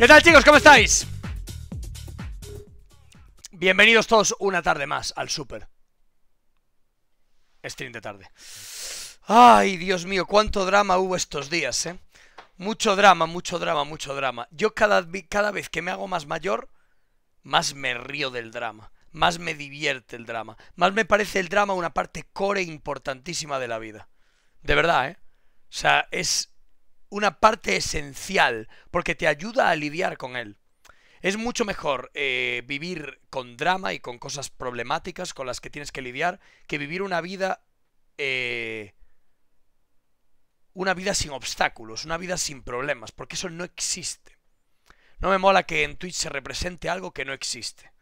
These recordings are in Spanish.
¿Qué tal chicos? ¿Cómo estáis? Bienvenidos todos una tarde más al Super. Stream de tarde. Ay, Dios mío, cuánto drama hubo estos días, ¿eh? Mucho drama, mucho drama, mucho drama. Yo cada, cada vez que me hago más mayor, más me río del drama. Más me divierte el drama. Más me parece el drama una parte core importantísima de la vida. De verdad, ¿eh? O sea, es una parte esencial porque te ayuda a lidiar con él. Es mucho mejor eh, vivir con drama y con cosas problemáticas con las que tienes que lidiar que vivir una vida... Eh, una vida sin obstáculos, una vida sin problemas, porque eso no existe. No me mola que en Twitch se represente algo que no existe.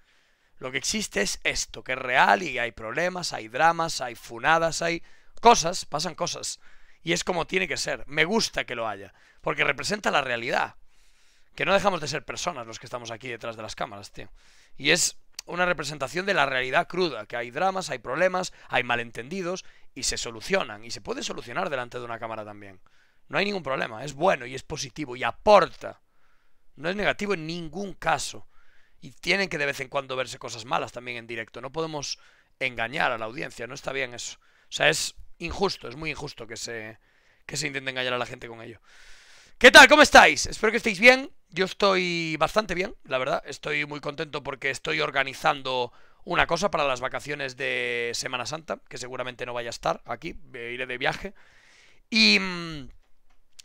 Lo que existe es esto, que es real y hay problemas, hay dramas, hay funadas, hay cosas, pasan cosas. Y es como tiene que ser. Me gusta que lo haya, porque representa la realidad. Que no dejamos de ser personas los que estamos aquí detrás de las cámaras, tío. Y es una representación de la realidad cruda, que hay dramas, hay problemas, hay malentendidos y se solucionan. Y se puede solucionar delante de una cámara también. No hay ningún problema, es bueno y es positivo y aporta. No es negativo en ningún caso. Y tienen que de vez en cuando verse cosas malas también en directo. No podemos engañar a la audiencia, no está bien eso. O sea, es injusto, es muy injusto que se, que se intente engañar a la gente con ello. ¿Qué tal? ¿Cómo estáis? Espero que estéis bien. Yo estoy bastante bien, la verdad. Estoy muy contento porque estoy organizando una cosa para las vacaciones de Semana Santa, que seguramente no vaya a estar aquí, iré de viaje. Y mm,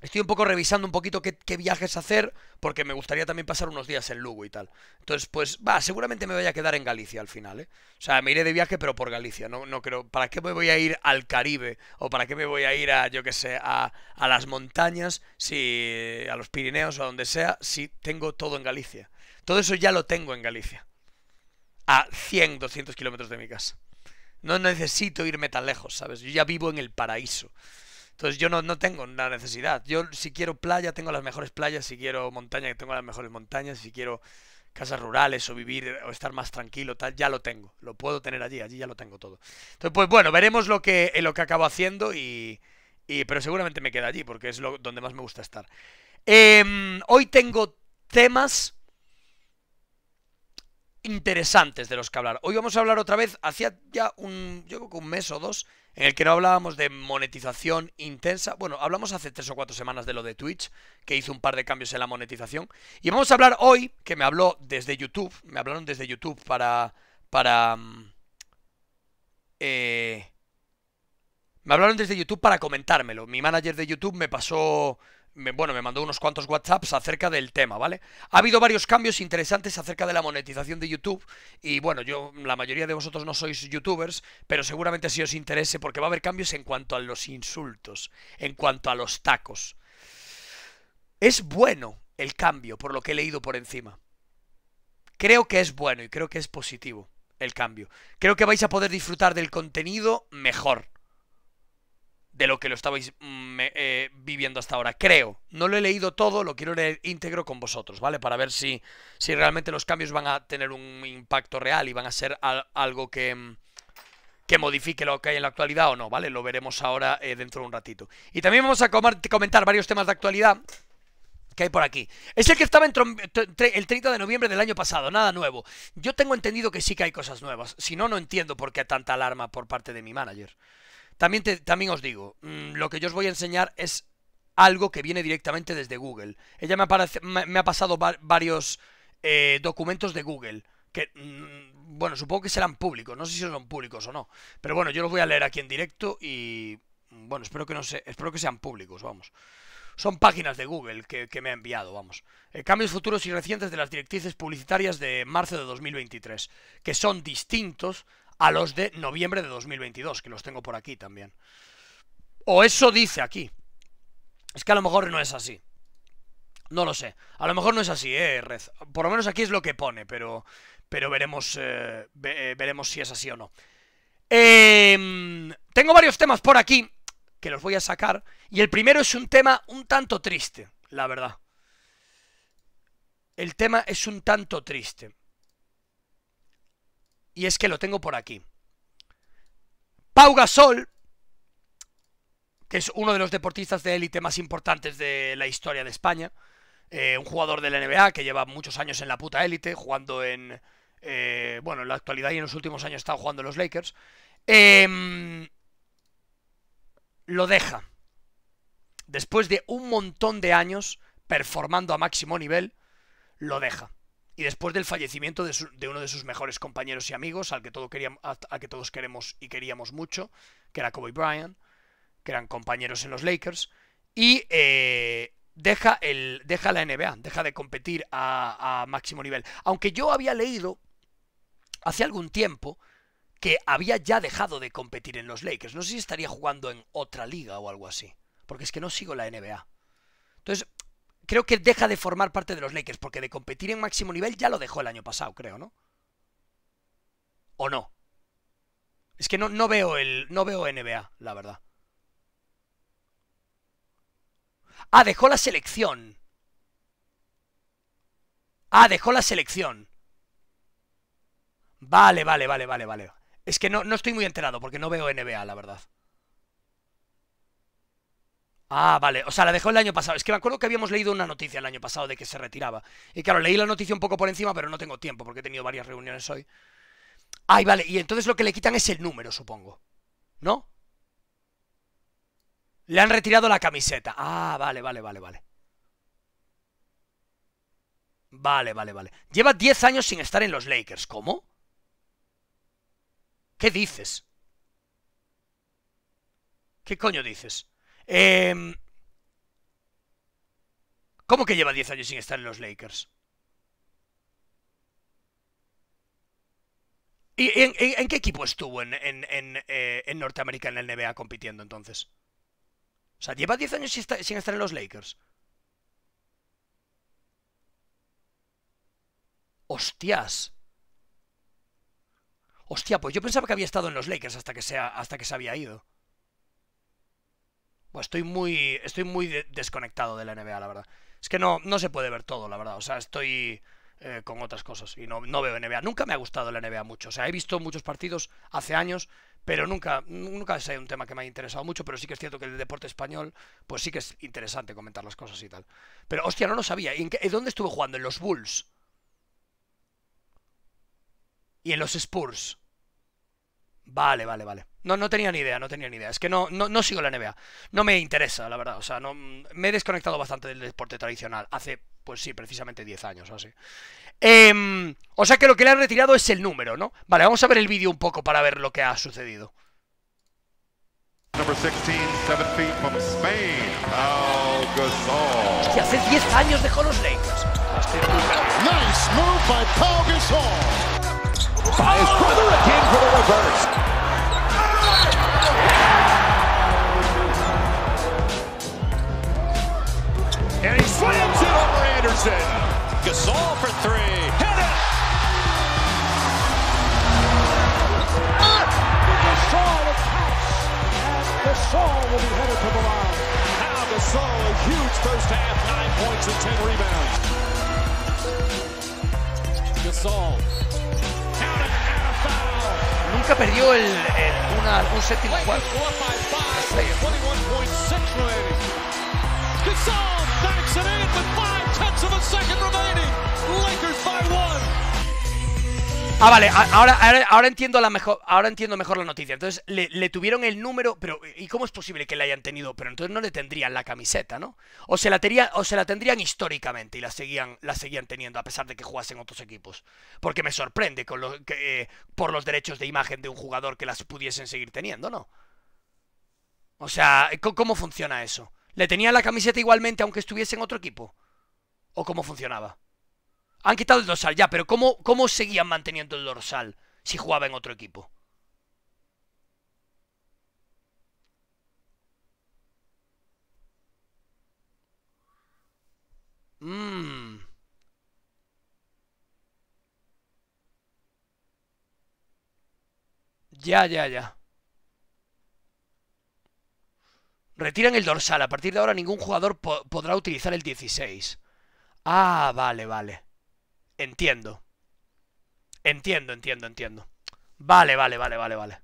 estoy un poco revisando un poquito qué, viajes hacer, porque me gustaría también pasar unos días en Lugo y tal. Entonces, pues, va, seguramente me voy a quedar en Galicia al final, ¿eh? O sea, me iré de viaje, pero por Galicia, no, no creo... ¿Para qué me voy a ir al Caribe? ¿O para qué me voy a ir a, yo qué sé, a, a las montañas, si... a los Pirineos o a donde sea, si tengo todo en Galicia? Todo eso ya lo tengo en Galicia. A 100, 200 kilómetros de mi casa. No necesito irme tan lejos, ¿sabes? Yo ya vivo en el paraíso. Entonces yo no, no tengo la necesidad. Yo si quiero playa, tengo las mejores playas. Si quiero montaña, tengo las mejores montañas. Si quiero casas rurales o vivir o estar más tranquilo, tal, ya lo tengo. Lo puedo tener allí, allí ya lo tengo todo. Entonces, pues bueno, veremos lo que, lo que acabo haciendo y, y, Pero seguramente me queda allí porque es lo, donde más me gusta estar. Em, hoy tengo temas interesantes de los que hablar. Hoy vamos a hablar otra vez, hacía ya un, yo creo que un mes o dos, en el que no hablábamos de monetización intensa. Bueno, hablamos hace tres o cuatro semanas de lo de Twitch, que hizo un par de cambios en la monetización. Y vamos a hablar hoy, que me habló desde YouTube, me hablaron desde YouTube para... para... Mm, eh, me hablaron desde YouTube para comentármelo. Mi manager de YouTube me pasó bueno, me mandó unos cuantos WhatsApps acerca del tema, ¿vale? Ha habido varios cambios interesantes acerca de la monetización de YouTube y bueno, yo, la mayoría de vosotros no sois youtubers, pero seguramente sí os interese porque va a haber cambios en cuanto a los insultos, en cuanto a los tacos. Es bueno el cambio, por lo que he leído por encima. Creo que es bueno y creo que es positivo el cambio. Creo que vais a poder disfrutar del contenido mejor de lo que lo estabais mm, eh, viviendo hasta ahora. Creo. No lo he leído todo, lo quiero leer íntegro con vosotros, ¿vale? Para ver si, si realmente los cambios van a tener un impacto real y van a ser algo que, mm, que modifique lo que hay en la actualidad o no, ¿vale? Lo veremos ahora eh, dentro de un ratito. Y también vamos a comentar varios temas de actualidad que hay por aquí. Es el que estaba el 30 de noviembre del año pasado, nada nuevo. Yo tengo entendido que sí que hay cosas nuevas. Si no, no entiendo por qué tanta alarma por parte de mi manager. También, también os digo, mm, lo que yo os voy a enseñar es algo que viene directamente desde Google. Ella me, me, ha pasado varios eh, documentos de Google, que, mm, bueno, supongo que serán públicos, no sé si son públicos o no, pero bueno, yo los voy a leer aquí en directo y, mm, bueno, espero que, no se, espero que sean públicos, vamos. Son páginas de Google que, me ha enviado, vamos. Eh, cambios futuros y recientes de las directrices publicitarias de marzo de 2023, que son distintos a los de noviembre de 2022, que los tengo por aquí también. O eso dice aquí. Es que a lo mejor no es así. No lo sé. A lo mejor no es así, eh, Red. Por lo menos aquí es lo que pone, pero, pero veremos, eh, eh, veremos si es así o no. Em, tengo varios temas por aquí que los voy a sacar. Y el primero es un tema un tanto triste, la verdad. El tema es un tanto triste. Y es que lo tengo por aquí. Pau Gasol, que es uno de los deportistas de élite más importantes de la historia de España, Eh, un jugador de la NBA que lleva muchos años en la puta élite, jugando en... Eh, bueno, en la actualidad y en los últimos años está jugando los Lakers. Em, lo deja. Después de un montón de años performando a máximo nivel, lo deja. Y después del fallecimiento de, uno de sus mejores compañeros y amigos, al que, todo queríamos, al que todos queremos y queríamos mucho, que era Kobe Bryant, que eran compañeros en los Lakers, y eh, deja, el, deja la NBA, deja de competir a, a máximo nivel. Aunque yo había leído hace algún tiempo que había ya dejado de competir en los Lakers. No sé si estaría jugando en otra liga o algo así, porque es que no sigo la NBA. Entonces, creo que deja de formar parte de los Lakers, porque de competir en máximo nivel ya lo dejó el año pasado, creo, ¿no? ¿O no? Es que no, no veo el. no veo NBA, la verdad. Ah, dejó la selección. Ah, dejó la selección. Vale, vale, vale, vale, vale. Es que no, no estoy muy enterado porque no veo NBA, la verdad. Ah, vale. O sea, la dejó el año pasado. Es que me acuerdo que habíamos leído una noticia el año pasado de que se retiraba. Y claro, leí la noticia un poco por encima, pero no tengo tiempo porque he tenido varias reuniones hoy. Ay, vale. Y entonces lo que le quitan es el número, supongo. ¿No? Le han retirado la camiseta. Ah, vale, vale, vale, vale. Vale, vale, vale. Lleva 10 años sin estar en los Lakers. ¿Cómo? ¿Qué dices? ¿Qué coño dices? Eh, ¿Cómo que lleva 10 años sin estar en los Lakers? ¿Y en, qué equipo estuvo en, eh, Norteamérica en el NBA compitiendo entonces? O sea, lleva 10 años sin, sin estar en los Lakers. Hostias. Hostia, pues yo pensaba que había estado en los Lakers hasta que se, hasta que se había ido. Pues estoy muy, estoy muy desconectado de la NBA, la verdad. Es que no, no se puede ver todo, la verdad. O sea, estoy eh, con otras cosas y no, no veo NBA. Nunca me ha gustado la NBA mucho. O sea, he visto muchos partidos hace años, pero nunca, nunca es un tema que me haya interesado mucho. Pero sí que es cierto que el deporte español, pues sí que es interesante comentar las cosas y tal. Pero hostia, no lo sabía. ¿Y en dónde estuve jugando? En los Bulls. Y en los Spurs. Vale, vale, vale. No, no tenía ni idea, no tenía ni idea. Es que no, no, no sigo la NBA. No me interesa, la verdad. O sea, no, me he desconectado bastante del deporte tradicional. Hace, pues sí, precisamente 10 años o así. Em, o sea que lo que le han retirado es el número, ¿no? Vale, vamos a ver el vídeo un poco para ver lo que ha sucedido. Hostia, hace 10 años dejó los Lakers. Nice move by Paul Gasol. Again for the reverse. And he slams it over Anderson. Gasol for three. Hit it! Gasol attacks. And Gasol will be headed to the line. Now Gasol, a huge first half, nine points and ten rebounds. Gasol. Nunca perdió el, el una, un séptimo juego. Gasol backs it in with five tenths of a second remaining. Lakers by one. Ah, vale, ahora, ahora, entiendo la mejor, ahora entiendo mejor la noticia. Entonces, le, tuvieron el número, pero ¿y cómo es posible que le hayan tenido? Pero entonces no le tendrían la camiseta, ¿no? O se la, o se la tendrían históricamente y la seguían, la seguían teniendo a pesar de que jugasen otros equipos. Porque me sorprende con lo, que, eh, por los derechos de imagen de un jugador que las pudiesen seguir teniendo, ¿no? O sea, ¿cómo funciona eso? ¿Le tenían la camiseta igualmente aunque estuviese en otro equipo? ¿O cómo funcionaba? Han quitado el dorsal ya, pero ¿cómo, cómo seguían manteniendo el dorsal si jugaba en otro equipo? Mmm. Ya, ya, ya. Retiran el dorsal. A partir de ahora ningún jugador podrá utilizar el 16. Ah, vale, vale. Entiendo. Entiendo, entiendo, entiendo. Vale, vale, vale, vale, vale.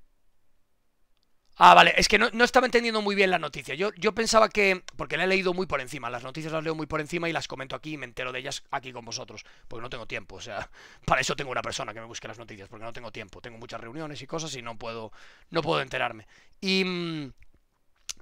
Ah, vale, es que no, no, estaba entendiendo muy bien la noticia. Yo, yo pensaba que. Porque la he leído muy por encima. Las noticias las leo muy por encima y las comento aquí y me entero de ellas aquí con vosotros. Porque no tengo tiempo. O sea, para eso tengo una persona que me busque las noticias. Porque no tengo tiempo. Tengo muchas reuniones y cosas y no puedo. No puedo enterarme. Y. Mm,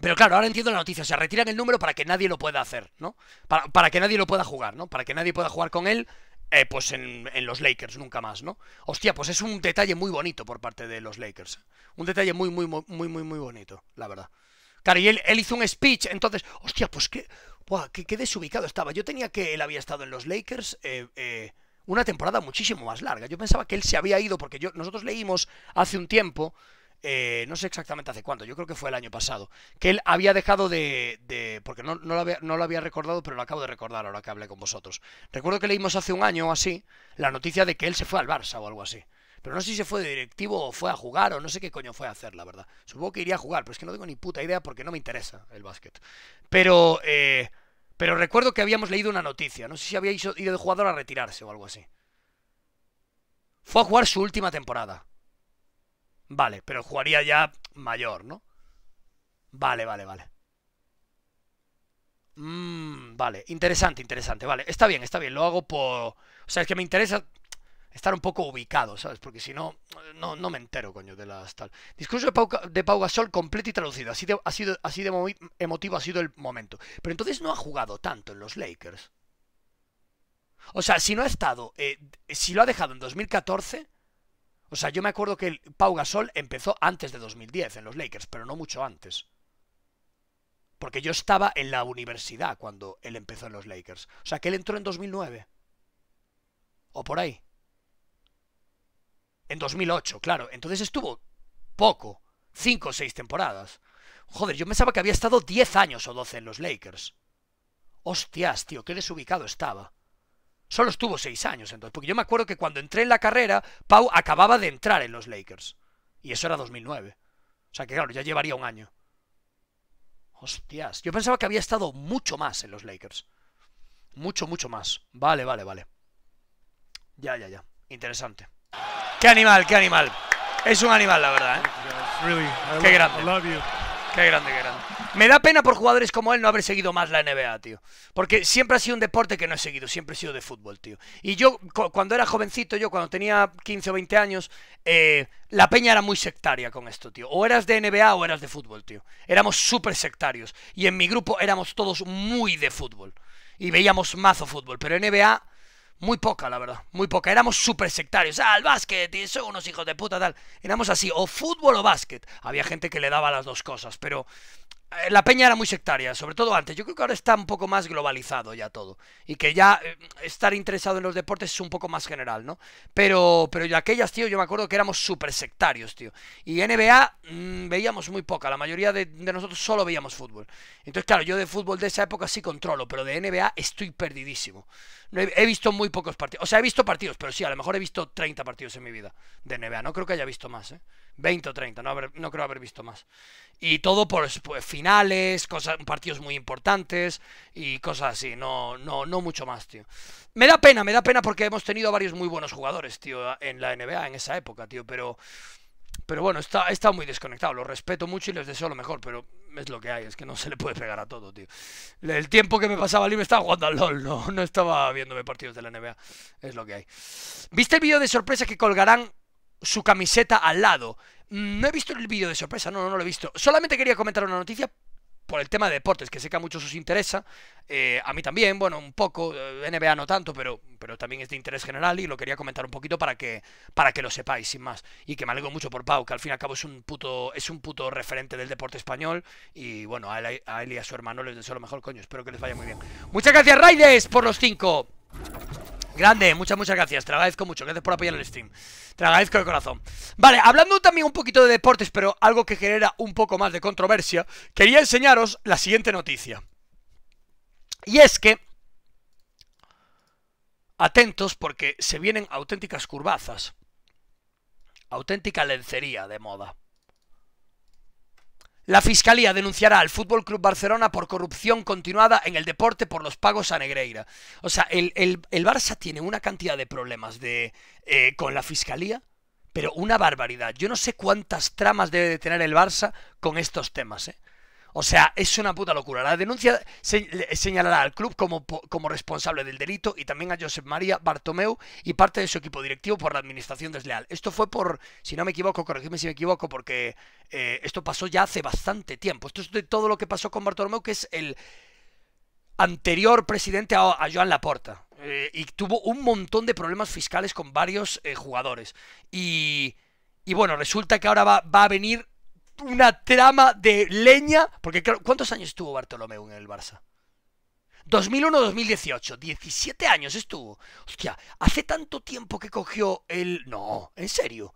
pero claro, ahora entiendo la noticia. O sea, retiran el número para que nadie lo pueda hacer, ¿no? Para, para que nadie lo pueda jugar, ¿no? Para que nadie pueda jugar con él eh, pues en, los Lakers, nunca más, ¿no? Hostia, pues es un detalle muy bonito por parte de los Lakers. Un detalle muy, muy, muy, muy, muy, bonito, la verdad. Claro, y él, hizo un speech, entonces, hostia, pues qué, buah, qué, desubicado estaba. Yo tenía que él había estado en los Lakers eh, eh, una temporada muchísimo más larga. Yo pensaba que él se había ido, porque yo, nosotros leímos hace un tiempo eh, no sé exactamente hace cuánto, yo creo que fue el año pasado, que él había dejado de... porque no, no, lo había, no, lo había, recordado, pero lo acabo de recordar ahora que hablé con vosotros. Recuerdo que leímos hace un año o así la noticia de que él se fue al Barça o algo así. Pero no sé si se fue de directivo o fue a jugar o no sé qué coño fue a hacer, la verdad. Supongo que iría a jugar, pero es que no tengo ni puta idea porque no me interesa el básquet. Pero, eh, pero recuerdo que habíamos leído una noticia, no sé si había ido de jugador a retirarse o algo así. Fue a jugar su última temporada. Vale, pero jugaría ya mayor, ¿no? Vale, vale, vale. Mmm, vale, interesante, interesante, vale. Está bien, está bien, lo hago por... O sea, es que me interesa estar un poco ubicado, ¿sabes? Porque si no, no, no me entero, coño, de las tal. Discurso de Pau, Gasol completo y traducido. Así de, ha sido, así de emotivo ha sido el momento. Pero entonces no ha jugado tanto en los Lakers. O sea, si no ha estado... Eh, si lo ha dejado en 2014 o sea, yo me acuerdo que Pau Gasol empezó antes de 2010 en los Lakers, pero no mucho antes. Porque yo estaba en la universidad cuando él empezó en los Lakers. O sea, que él entró en 2009. O por ahí. En 2008, claro. Entonces estuvo poco. Cinco o seis temporadas. Joder, yo pensaba que había estado 10 años o 12 en los Lakers. Hostias, tío, qué desubicado estaba. Solo estuvo seis años entonces, porque yo me acuerdo que cuando entré en la carrera, Pau acababa de entrar en los Lakers. Y eso era 2009. O sea que claro, ya llevaría un año. Hostias, yo pensaba que había estado mucho más en los Lakers. Mucho, mucho más. Vale, vale, vale. Ya, ya, ya. Interesante. ¡Qué animal, qué animal! Es un animal, la verdad, ¿eh? Qué grande. Qué grande, qué grande. Me da pena por jugadores como él no haber seguido más la NBA, tío. Porque siempre ha sido un deporte que no he seguido, siempre he sido de fútbol, tío. Y yo, cuando era jovencito, yo cuando tenía 15 o 20 años, eh, la peña era muy sectaria con esto, tío. O eras de NBA o eras de fútbol, tío. Éramos súper sectarios. Y en mi grupo éramos todos muy de fútbol. Y veíamos mazo fútbol. Pero NBA muy poca, la verdad. Muy poca. Éramos súper sectarios. Ah, el básquet, y son unos hijos de puta, tal. Éramos así, o fútbol o básquet. Había gente que le daba las dos cosas, pero la peña era muy sectaria, sobre todo antes. Yo creo que ahora está un poco más globalizado ya todo. Y que ya eh, estar interesado en los deportes es un poco más general, ¿no? Pero, pero aquellas, tío, yo me acuerdo que éramos súper sectarios, tío. Y NBA mm, veíamos muy poca. La mayoría de, nosotros solo veíamos fútbol. Entonces, claro, yo de fútbol de esa época sí controlo, pero de NBA estoy perdidísimo. No he, visto muy pocos partidos. O sea, he visto partidos, pero sí, a lo mejor he visto 30 partidos en mi vida de NBA. No creo que haya visto más, ¿eh? 20 o 30, no, no creo haber visto más. Y todo por pues, finales, cosas, partidos muy importantes y cosas así, no, no, no mucho más, tío. Me da pena, me da pena porque hemos tenido varios muy buenos jugadores, tío, en la NBA en esa época, tío, pero... Pero bueno, está, está muy desconectado, lo respeto mucho y les deseo lo mejor, pero es lo que hay, es que no se le puede pegar a todo, tío. El tiempo que me pasaba libre estaba jugando al LOL, no, no estaba viéndome partidos de la NBA, es lo que hay. ¿Viste el vídeo de sorpresa que colgarán su camiseta al lado. Mm, no he visto el vídeo de sorpresa, no, no, lo he visto. Solamente quería comentar una noticia por el tema de deportes, que sé que a muchos os interesa, eh, a mí también, bueno, un poco, eh, NBA no tanto, pero, pero también es de interés general y lo quería comentar un poquito para que, para que lo sepáis, sin más. Y que me alegro mucho por Pau, que al fin y al cabo es un puto, es un puto referente del deporte español y bueno, a él, a él y a su hermano les deseo lo mejor, coño, espero que les vaya muy bien. Muchas gracias, Raides, por los cinco. Grande, muchas, muchas gracias. Te agradezco mucho. Gracias por apoyar el stream. Te agradezco de corazón. Vale, hablando también un poquito de deportes, pero algo que genera un poco más de controversia, quería enseñaros la siguiente noticia. Y es que... Atentos porque se vienen auténticas curvazas. Auténtica lencería de moda. La Fiscalía denunciará al Fútbol Club Barcelona por corrupción continuada en el deporte por los pagos a Negreira. O sea, el, el, Barça tiene una cantidad de problemas de, eh, con la Fiscalía, pero una barbaridad. Yo no sé cuántas tramas debe de tener el Barça con estos temas, ¿eh? O sea, es una puta locura. La denuncia señalará al club como, como responsable del delito y también a Josep María Bartomeu y parte de su equipo directivo por la administración desleal. Esto fue por, si no me equivoco, corregidme si me equivoco, porque eh, esto pasó ya hace bastante tiempo. Esto es de todo lo que pasó con Bartomeu, que es el anterior presidente a, Joan Laporta. Eh, y tuvo un montón de problemas fiscales con varios eh, jugadores. Y, y bueno, resulta que ahora va, va a venir una trama de leña. Porque, ¿cuántos años estuvo Bartolomeu en el Barça? 2001-2018, 17 años estuvo. Hostia, hace tanto tiempo que cogió el... No, en serio.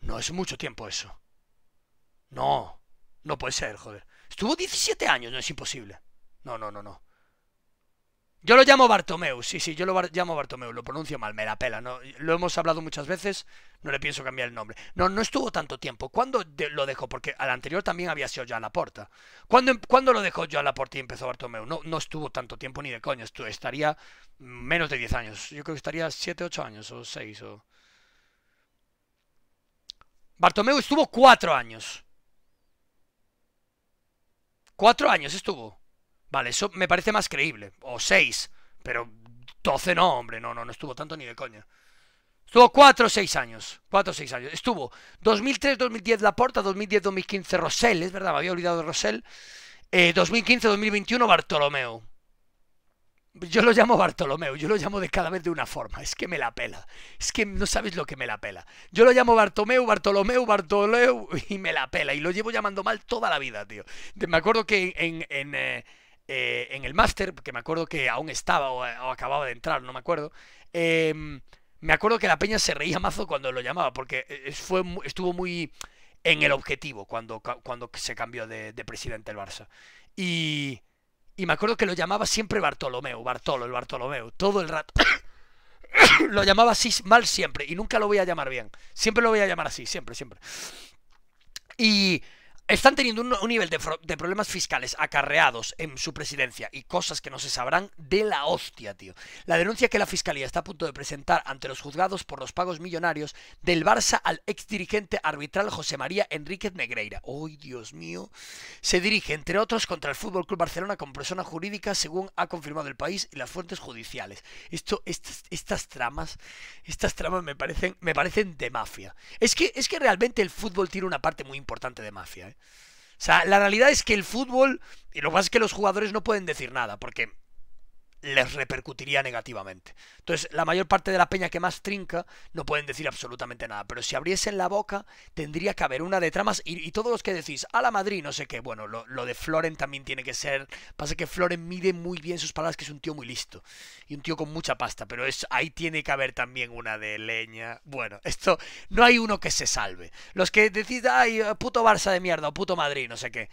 No es mucho tiempo eso. No, no puede ser, joder. Estuvo 17 años, no es imposible. No, no, no, no. Yo lo llamo Bartomeu, sí, sí, yo lo llamo Bartomeu, lo pronuncio mal, me la pela, ¿no? Lo hemos hablado muchas veces, no le pienso cambiar el nombre. No, no estuvo tanto tiempo. ¿Cuándo lo dejó? Porque al anterior también había sido Joan Laporta. ¿Cuándo, ¿Cuándo lo dejó Joan Laporta y empezó Bartomeu? No, no estuvo tanto tiempo ni de coña, estaría menos de 10 años. Yo creo que estaría 7, 8 años o 6 o... Bartomeu estuvo 4 años. 4 años estuvo. Vale, eso me parece más creíble. O 6. Pero 12 no, hombre. No, no, no estuvo tanto ni de coña. Estuvo 4 o 6 años. 4 o 6 años. Estuvo 2003-2010 Laporta, 2010-2015 Rosell, es verdad, me había olvidado de Rosell. Eh, 2015-2021 Bartolomeo. Yo lo llamo Bartolomeo, yo lo llamo de cada vez de una forma. Es que me la pela. Es que no sabes lo que me la pela. Yo lo llamo Bartomeu, Bartolomeu, Bartoleu y me la pela. Y lo llevo llamando mal toda la vida, tío. Me acuerdo que en, en, eh, eh, en el máster, que me acuerdo que aún estaba o, acababa de entrar, no me acuerdo, em, me acuerdo que la peña se reía mazo cuando lo llamaba, porque eh, fue, estuvo muy en el objetivo cuando, cuando se cambió de, presidente el Barça. Y, y me acuerdo que lo llamaba siempre Bartolomeu, Bartolo, el Bartolomeu, todo el rato. lo llamaba así mal siempre y nunca lo voy a llamar bien. Siempre lo voy a llamar así, siempre, siempre. Y están teniendo un, nivel de, problemas fiscales acarreados en su presidencia y cosas que no se sabrán de la hostia, tío. La denuncia que la fiscalía está a punto de presentar ante los juzgados por los pagos millonarios del Barça al ex dirigente arbitral José María Enríquez Negreira. ¡Ay, Dios mío! Se dirige, entre otros, contra el Fútbol Club Barcelona como persona jurídica, según ha confirmado el país y las fuentes judiciales. Esto, estas, estas tramas, estas tramas me parecen, me parecen de mafia. Es que, es que realmente el fútbol tiene una parte muy importante de mafia, ¿eh? O sea, la realidad es que el fútbol, y lo que pasa es que los jugadores no pueden decir nada, porque les repercutiría negativamente. Entonces, la mayor parte de la peña que más trinca no pueden decir absolutamente nada, pero si abriesen la boca, tendría que haber una de tramas y, todos los que decís, a la Madrid, no sé qué, bueno, lo, de Floren también tiene que ser, pasa que Floren mide muy bien sus palabras, que es un tío muy listo y un tío con mucha pasta, pero ahí tiene que haber también una de leña. Bueno, esto, no hay uno que se salve. Los que decís, ay, puto Barça de mierda o puto Madrid, no sé qué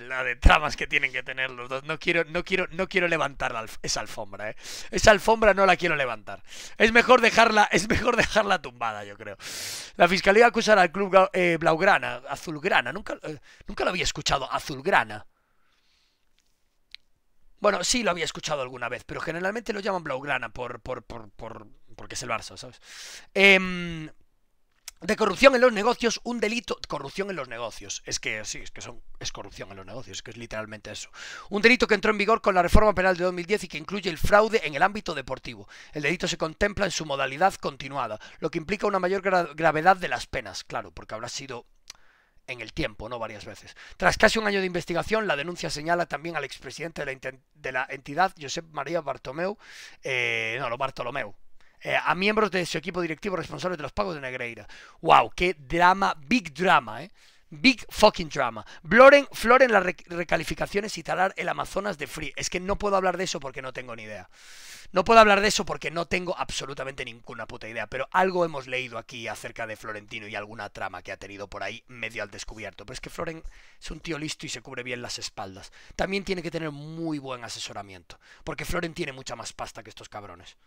la de tramas que tienen que tener los dos. No quiero, no quiero, no quiero levantar esa alfombra, ¿eh? Esa alfombra no la quiero levantar. Es mejor dejarla, es mejor dejarla tumbada, yo creo. La fiscalía acusará al club eh, blaugrana, azulgrana. Nunca, eh, nunca lo había escuchado, azulgrana. Bueno, sí lo había escuchado alguna vez, pero generalmente lo llaman blaugrana por, por, por, por porque es el Barça, ¿sabes? Eh, de corrupción en los negocios, un delito, corrupción en los negocios, es que sí, es que son, es corrupción en los negocios, es que es literalmente eso. Un delito que entró en vigor con la reforma penal de 2010 y que incluye el fraude en el ámbito deportivo. El delito se contempla en su modalidad continuada, lo que implica una mayor gravedad de las penas, claro, porque habrá sido en el tiempo, no varias veces. Tras casi un año de investigación, la denuncia señala también al expresidente de la, de la entidad, Josep María Bartomeu, eh, no, no, Bartolomeu, eh, a miembros de su equipo directivo responsable de los pagos de Negreira. ¡Wow! ¡Qué drama! Big drama, ¿eh? Big fucking drama. Floren, Floren las recalificaciones y talar el Amazonas de Free. Es que no puedo hablar de eso porque no tengo ni idea. No puedo hablar de eso porque no tengo absolutamente ninguna puta idea. Pero algo hemos leído aquí acerca de Florentino y alguna trama que ha tenido por ahí medio al descubierto. Pero es que Floren es un tío listo y se cubre bien las espaldas. También tiene que tener muy buen asesoramiento. Porque Floren tiene mucha más pasta que estos cabrones.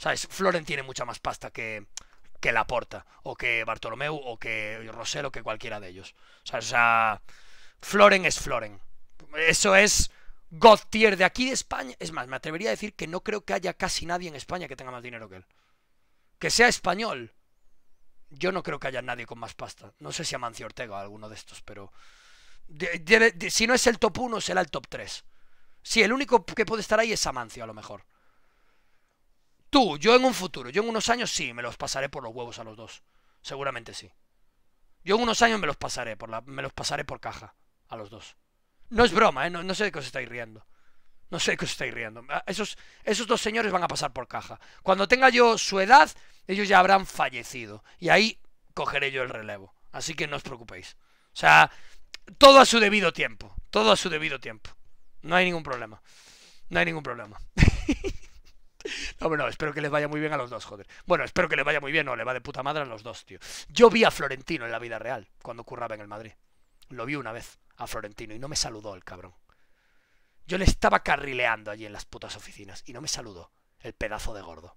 ¿Sabes? Floren tiene mucha más pasta que, que Laporta, o que Bartolomeu, o que Rosell, o que cualquiera de ellos. O sea, Floren es Floren. Eso es God tier de aquí de España. Es más, me atrevería a decir que no creo que haya casi nadie en España que tenga más dinero que él. Que sea español. Yo no creo que haya nadie con más pasta. No sé si Amancio Ortega o alguno de estos, pero... si no es el top 1, será el top 3. Sí, el único que puede estar ahí es Amancio, a lo mejor. Tú, yo en un futuro, yo en unos años sí, me los pasaré por los huevos a los dos. Seguramente sí. Yo en unos años me los pasaré por la, me los pasaré por caja a los dos. No es broma, ¿eh? no, sé de qué os estáis riendo. No sé de qué os estáis riendo. Ah, esos, esos dos señores van a pasar por caja. Cuando tenga yo su edad, ellos ya habrán fallecido. Y ahí cogeré yo el relevo. Así que no os preocupéis. O sea, todo a su debido tiempo. Todo a su debido tiempo. No hay ningún problema. No hay ningún problema. No, no, espero que les vaya muy bien a los dos, joder. Bueno, espero que les vaya muy bien, no, le va de puta madre a los dos, tío. Yo vi a Florentino en la vida real, cuando curraba en el Madrid. Lo vi una vez, a Florentino, y no me saludó el cabrón. Yo le estaba carrileando allí en las putas oficinas, y no me saludó, el pedazo de gordo.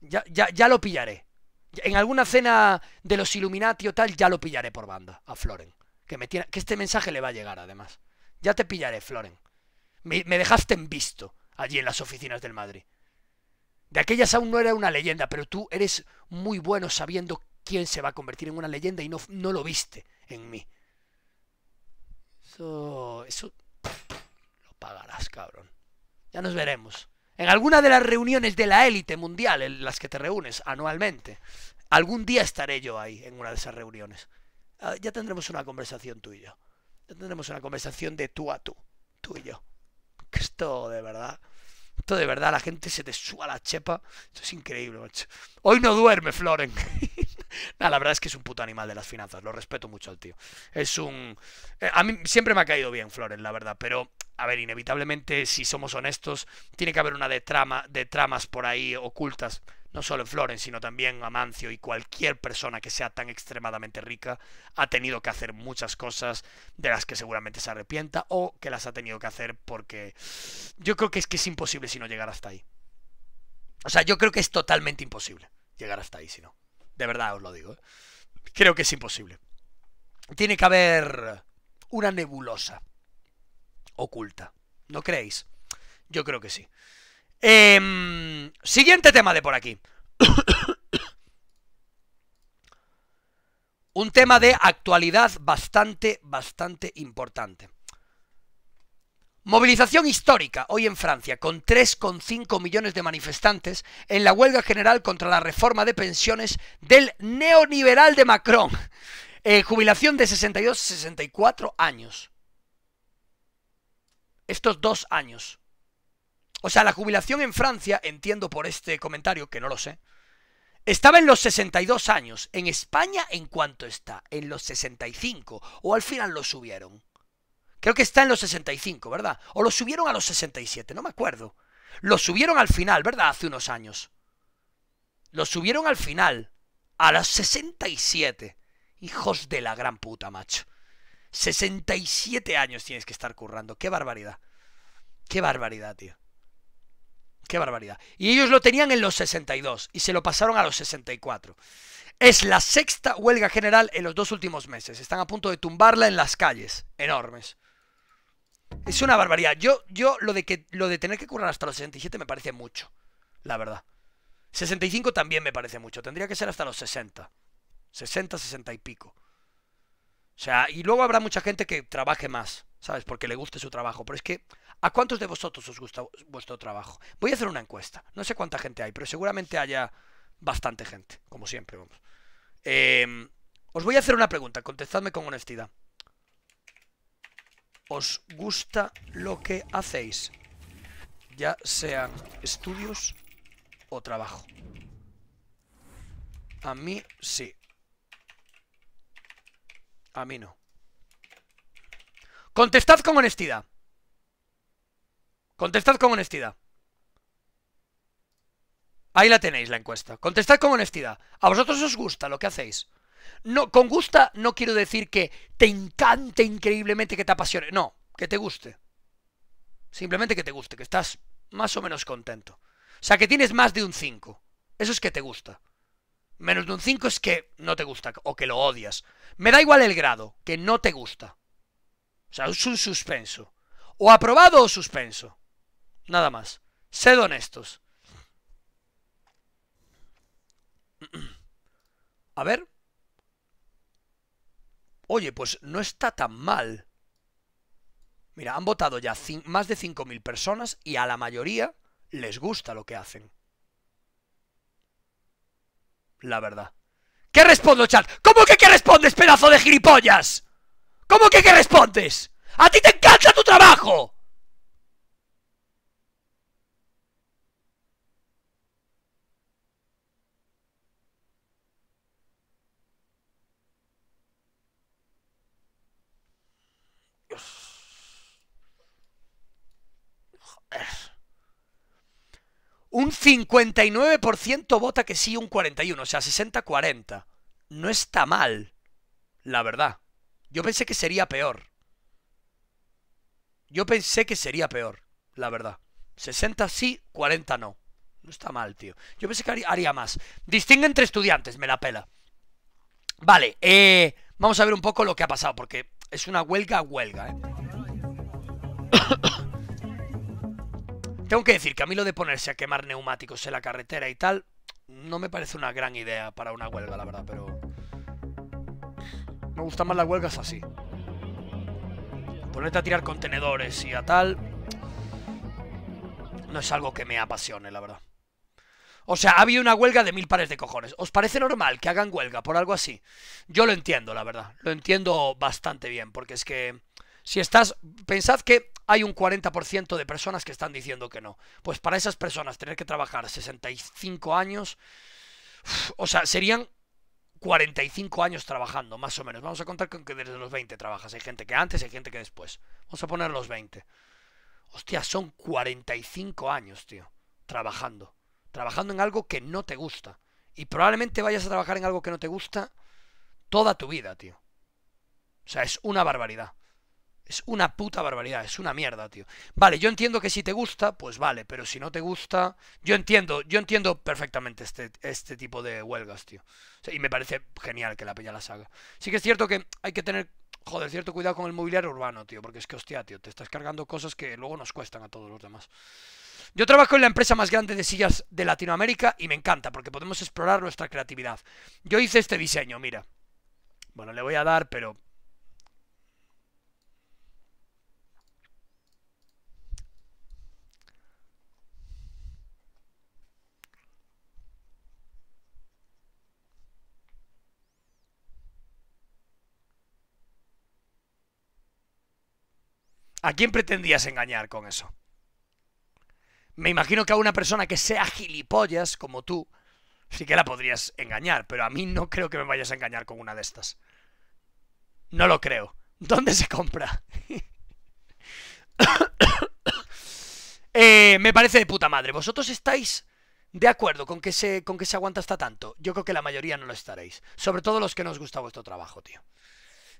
Ya, ya, ya lo pillaré. En alguna cena de los Illuminati o tal, ya lo pillaré por banda, a Floren. Que, me tiene, que este mensaje le va a llegar, además. Ya te pillaré, Floren. Me, me dejaste en visto allí en las oficinas del Madrid. De aquellas aún no era una leyenda, pero tú eres muy bueno sabiendo quién se va a convertir en una leyenda y no, no lo viste en mí. Eso, eso lo pagarás, cabrón. Ya nos veremos. En alguna de las reuniones de la élite mundial en las que te reúnes anualmente, algún día estaré yo ahí en una de esas reuniones. Ah, ya tendremos una conversación tú y yo. Ya tendremos una conversación de tú a tú, tú y yo. Esto de verdad esto de verdad, la gente se te suba la chepa. Esto es increíble, macho. Hoy no duerme, Floren. la verdad es que es un puto animal de las finanzas. Lo respeto mucho al tío. Es un... Eh, a mí siempre me ha caído bien Floren, la verdad. Pero, a ver, inevitablemente, si somos honestos, tiene que haber una de, trama, de tramas por ahí ocultas no solo Florence, sino también Amancio y cualquier persona que sea tan extremadamente rica ha tenido que hacer muchas cosas de las que seguramente se arrepienta o que las ha tenido que hacer porque yo creo que es que es imposible si no llegar hasta ahí. O sea, yo creo que es totalmente imposible llegar hasta ahí si no. De verdad os lo digo. ¿eh? Creo que es imposible. Tiene que haber una nebulosa oculta. ¿No creéis? Yo creo que sí. Em, siguiente tema de por aquí. Un tema de actualidad bastante, bastante importante. Movilización histórica hoy en Francia, con 3,5 millones de manifestantes en la huelga general contra la reforma de pensiones del neoliberal de Macron. Eh, jubilación de 62-64 años. Estos dos años. O sea, la jubilación en Francia, entiendo por este comentario, que no lo sé, estaba en los 62 años. En España, ¿en cuánto está? En los 65. O al final lo subieron. Creo que está en los 65, ¿verdad? O lo subieron a los 67, no me acuerdo. Lo subieron al final, ¿verdad? Hace unos años. Lo subieron al final. A los 67. Hijos de la gran puta, macho. 67 años tienes que estar currando. Qué barbaridad. Qué barbaridad, tío. Qué barbaridad. Y ellos lo tenían en los 62 y se lo pasaron a los 64. Es la sexta huelga general en los dos últimos meses. Están a punto de tumbarla en las calles. Enormes. Es una barbaridad. Yo, yo lo de que lo de tener que currar hasta los 67 me parece mucho. La verdad. 65 también me parece mucho. Tendría que ser hasta los 60. 60, 60 y pico. O sea, y luego habrá mucha gente que trabaje más, ¿sabes? Porque le guste su trabajo. Pero es que ¿A cuántos de vosotros os gusta vuestro trabajo? Voy a hacer una encuesta. No sé cuánta gente hay, pero seguramente haya bastante gente, como siempre, vamos. Em, os voy a hacer una pregunta, contestadme con honestidad. ¿Os gusta lo que hacéis? Ya sean estudios o trabajo. A mí sí. A mí no. Contestad con honestidad. Contestad con honestidad. Ahí la tenéis la encuesta. Contestad con honestidad. ¿A vosotros os gusta lo que hacéis? No, con gusta no quiero decir que te encante increíblemente, que te apasione. No, que te guste. Simplemente que te guste, que estás más o menos contento. O sea, que tienes más de un 5. Eso es que te gusta. Menos de un 5 es que no te gusta o que lo odias. Me da igual el grado, que no te gusta. O sea, es un suspenso. O aprobado o suspenso. Nada más. Sed honestos. A ver. Oye, pues no está tan mal. Mira, han votado ya más de 5.000 personas y a la mayoría les gusta lo que hacen. La verdad. ¿Qué respondo, chat? ¿Cómo que qué respondes, pedazo de gilipollas? ¿Cómo que qué respondes? ¡A ti te encanta tu trabajo! Un 59% vota que sí, un 41%, o sea, 60-40. No está mal, la verdad. Yo pensé que sería peor. Yo pensé que sería peor, la verdad. 60 sí, 40 no. No está mal, tío. Yo pensé que haría, más. Distingue entre estudiantes, me la pela. Vale, eh, vamos a ver un poco lo que ha pasado, porque es una huelga huelga, ¿eh? Tengo que decir que a mí lo de ponerse a quemar neumáticos en la carretera y tal, no me parece una gran idea para una huelga, la verdad, pero... Me gustan más las huelgas así. Ponerte a tirar contenedores y a tal... No es algo que me apasione, la verdad. O sea, ha habido una huelga de mil pares de cojones. ¿Os parece normal que hagan huelga por algo así? Yo lo entiendo, la verdad. Lo entiendo bastante bien, porque es que... Si estás... Pensad que hay un 40% de personas que están diciendo que no. Pues para esas personas tener que trabajar 65 años, o sea, serían 45 años trabajando, más o menos. Vamos a contar con que desde los 20 trabajas. Hay gente que antes, hay gente que después. Vamos a poner los 20. Hostia, son 45 años, tío, trabajando. Trabajando en algo que no te gusta. Y probablemente vayas a trabajar en algo que no te gusta toda tu vida, tío. O sea, es una barbaridad. Es una puta barbaridad, es una mierda, tío. Vale, yo entiendo que si te gusta, pues vale, pero si no te gusta, yo entiendo, yo entiendo perfectamente este, este tipo de huelgas, tío. y me parece genial que la peña la haga. Sí que es cierto que hay que tener, joder, cierto cuidado con el mobiliario urbano, tío, porque es que, hostia, tío, te estás cargando cosas que luego nos cuestan a todos los demás. Yo trabajo en la empresa más grande de sillas de Latinoamérica y me encanta porque podemos explorar nuestra creatividad. Yo hice este diseño, mira. Bueno, le voy a dar, pero ¿A quién pretendías engañar con eso? Me imagino que a una persona que sea gilipollas como tú, sí que la podrías engañar, pero a mí no creo que me vayas a engañar con una de estas. No lo creo. ¿Dónde se compra? eh, me parece de puta madre. ¿Vosotros estáis de acuerdo con que, se, con que se aguanta hasta tanto? Yo creo que la mayoría no lo estaréis. Sobre todo los que no os gusta vuestro trabajo, tío.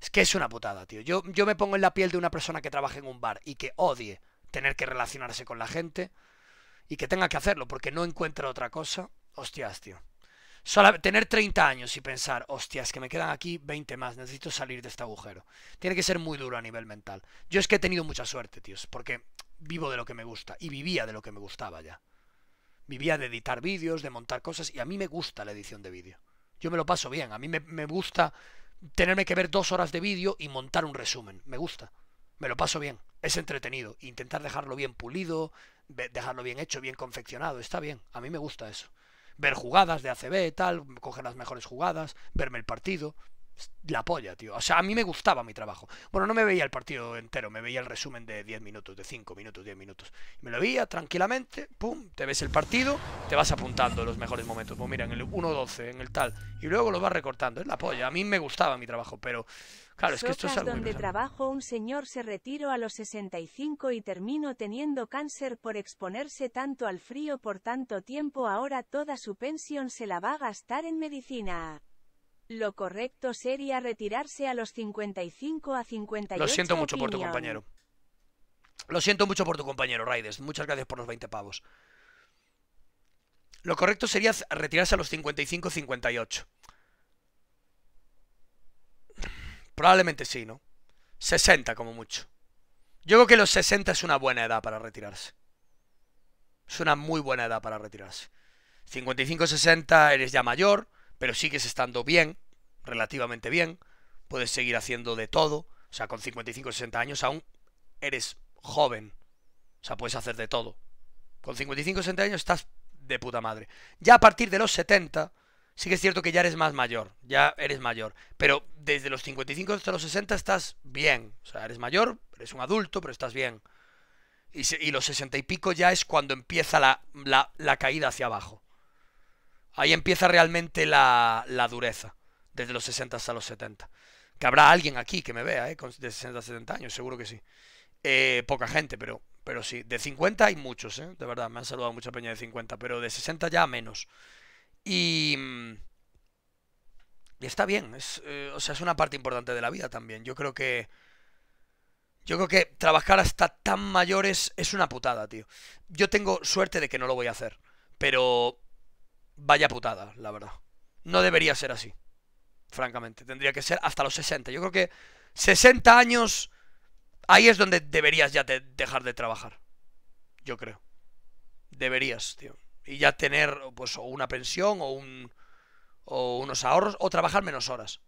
Es que es una putada, tío. Yo, yo me pongo en la piel de una persona que trabaja en un bar y que odie tener que relacionarse con la gente y que tenga que hacerlo porque no encuentra otra cosa. Hostias, tío. Solo tener 30 años y pensar, hostias, que me quedan aquí 20 más, necesito salir de este agujero. Tiene que ser muy duro a nivel mental. Yo es que he tenido mucha suerte, tíos, porque vivo de lo que me gusta y vivía de lo que me gustaba ya. Vivía de editar vídeos, de montar cosas y a mí me gusta la edición de vídeo. Yo me lo paso bien, a mí me, me gusta tenerme que ver dos horas de vídeo y montar un resumen. Me gusta. Me lo paso bien. Es entretenido. Intentar dejarlo bien pulido, dejarlo bien hecho, bien confeccionado. Está bien. A mí me gusta eso. Ver jugadas de ACB, tal, coger las mejores jugadas, verme el partido la polla, tío. O sea, a mí me gustaba mi trabajo. Bueno, no me veía el partido entero, me veía el resumen de 10 minutos, de 5 minutos, 10 minutos. Me lo veía tranquilamente, pum, te ves el partido, te vas apuntando los mejores momentos. Pues mira, en el 1-12, en el tal, y luego lo vas recortando. Es la polla. A mí me gustaba mi trabajo, pero claro, es que esto es algo donde trabajo un señor se retiró a los 65 y terminó teniendo cáncer por exponerse tanto al frío por tanto tiempo. Ahora toda su pensión se la va a gastar en medicina. Lo correcto sería retirarse a los 55 a 58. Lo siento mucho por tu compañero. Lo siento mucho por tu compañero, Raides. Muchas gracias por los 20 pavos. Lo correcto sería retirarse a los 55-58. Probablemente sí, ¿no? 60 como mucho. Yo creo que los 60 es una buena edad para retirarse. Es una muy buena edad para retirarse. 55-60 eres ya mayor pero sigues estando bien, relativamente bien, puedes seguir haciendo de todo, o sea, con 55 60 años aún eres joven, o sea, puedes hacer de todo. Con 55 60 años estás de puta madre. Ya a partir de los 70, sí que es cierto que ya eres más mayor, ya eres mayor, pero desde los 55 hasta los 60 estás bien, o sea, eres mayor, eres un adulto, pero estás bien. Y, los 60 y pico ya es cuando empieza la, caída hacia abajo. Ahí empieza realmente la, la, dureza, desde los 60 hasta los 70. Que habrá alguien aquí que me vea, ¿eh? de 60 a 70 años, seguro que sí. Eh, poca gente, pero, pero sí. De 50 hay muchos, ¿eh? De verdad, me han saludado mucha peña de 50, pero de 60 ya menos. Y... Y está bien, es, eh, o sea, es una parte importante de la vida también. Yo creo que... Yo creo que trabajar hasta tan mayores es una putada, tío. Yo tengo suerte de que no lo voy a hacer. Pero... Vaya putada, la verdad. No debería ser así. Francamente. Tendría que ser hasta los 60. Yo creo que 60 años... Ahí es donde deberías ya dejar de trabajar. Yo creo. Deberías, tío y ya tener pues o una pensión o un o unos ahorros o trabajar menos horas.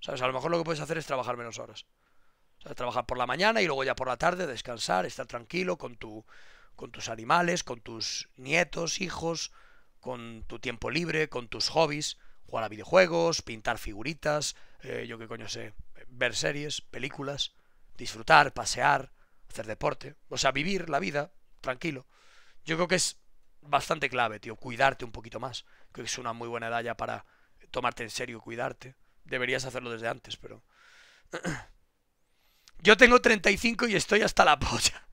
¿Sabes? A lo mejor lo que puedes hacer es trabajar menos horas. Trabajar por la mañana y luego ya por la tarde descansar, estar tranquilo con tu con tus animales, con tus nietos, hijos, con tu tiempo libre, con tus hobbies, jugar a videojuegos, pintar figuritas, eh, yo qué coño sé, ver series, películas, disfrutar, pasear, hacer deporte, o sea, vivir la vida tranquilo. Yo creo que es bastante clave, tío. Cuidarte un poquito más. Creo que es una muy buena edad ya para tomarte en serio cuidarte. Deberías hacerlo desde antes, pero... Yo tengo 35 y estoy hasta la polla.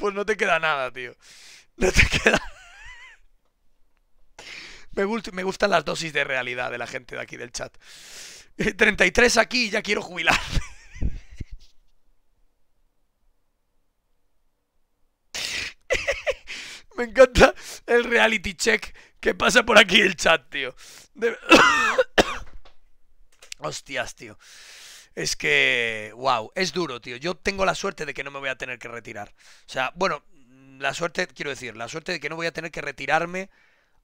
Pues no te queda nada, tío. No te queda... Me, me gustan las dosis de realidad de la gente de aquí del chat. 33 aquí y ya quiero jubilarme. Me encanta el reality check que pasa por aquí el chat, tío. Hostias, tío. Es que, wow, es duro, tío. Yo tengo la suerte de que no me voy a tener que retirar. O sea, bueno, la suerte, quiero decir, la suerte de que no voy a tener que retirarme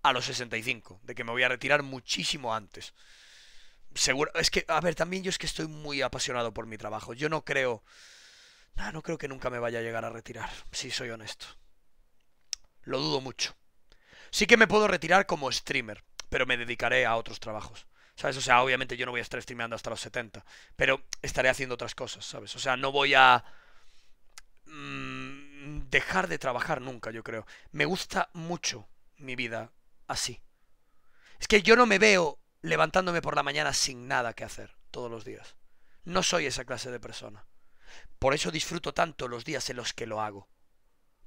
a los 65. De que me voy a retirar muchísimo antes. Seguro, es que, a ver, también yo es que estoy muy apasionado por mi trabajo. Yo no creo, no, no creo que nunca me vaya a llegar a retirar, si soy honesto. Lo dudo mucho. Sí que me puedo retirar como streamer, pero me dedicaré a otros trabajos. ¿Sabes? O sea, obviamente yo no voy a estar streameando hasta los 70, pero estaré haciendo otras cosas, ¿sabes? O sea, no voy a mm, dejar de trabajar nunca, yo creo. Me gusta mucho mi vida así. Es que yo no me veo levantándome por la mañana sin nada que hacer todos los días. No soy esa clase de persona. Por eso disfruto tanto los días en los que lo hago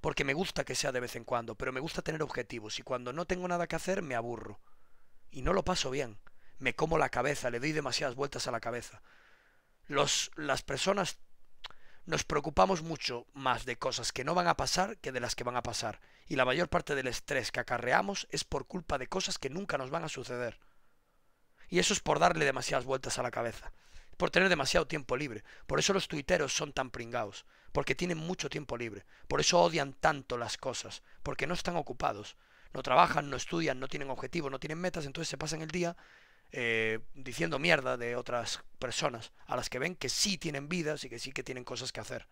porque me gusta que sea de vez en cuando, pero me gusta tener objetivos y cuando no tengo nada que hacer me aburro. Y no lo paso bien. Me como la cabeza, le doy demasiadas vueltas a la cabeza. Los, las personas nos preocupamos mucho más de cosas que no van a pasar que de las que van a pasar. Y la mayor parte del estrés que acarreamos es por culpa de cosas que nunca nos van a suceder. Y eso es por darle demasiadas vueltas a la cabeza por tener demasiado tiempo libre. Por eso los tuiteros son tan pringados, porque tienen mucho tiempo libre. Por eso odian tanto las cosas, porque no están ocupados. No trabajan, no estudian, no tienen objetivos, no tienen metas, entonces se pasan el día eh, diciendo mierda de otras personas a las que ven que sí tienen vidas y que sí que tienen cosas que hacer.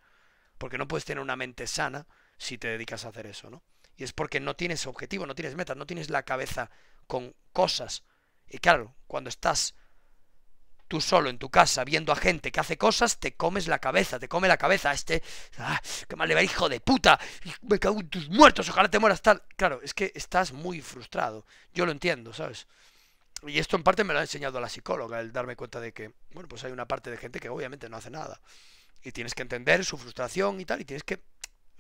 Porque no puedes tener una mente sana si te dedicas a hacer eso, ¿no? Y es porque no tienes objetivo, no tienes metas, no tienes la cabeza con cosas. Y claro, cuando estás tú solo en tu casa viendo a gente que hace cosas, te comes la cabeza, te come la cabeza este, ah, que mal le va hijo de puta, me cago en tus muertos, ojalá te mueras tal. Claro, es que estás muy frustrado, yo lo entiendo, ¿sabes? Y esto en parte me lo ha enseñado la psicóloga, el darme cuenta de que, bueno, pues hay una parte de gente que obviamente no hace nada. Y tienes que entender su frustración y tal, y tienes que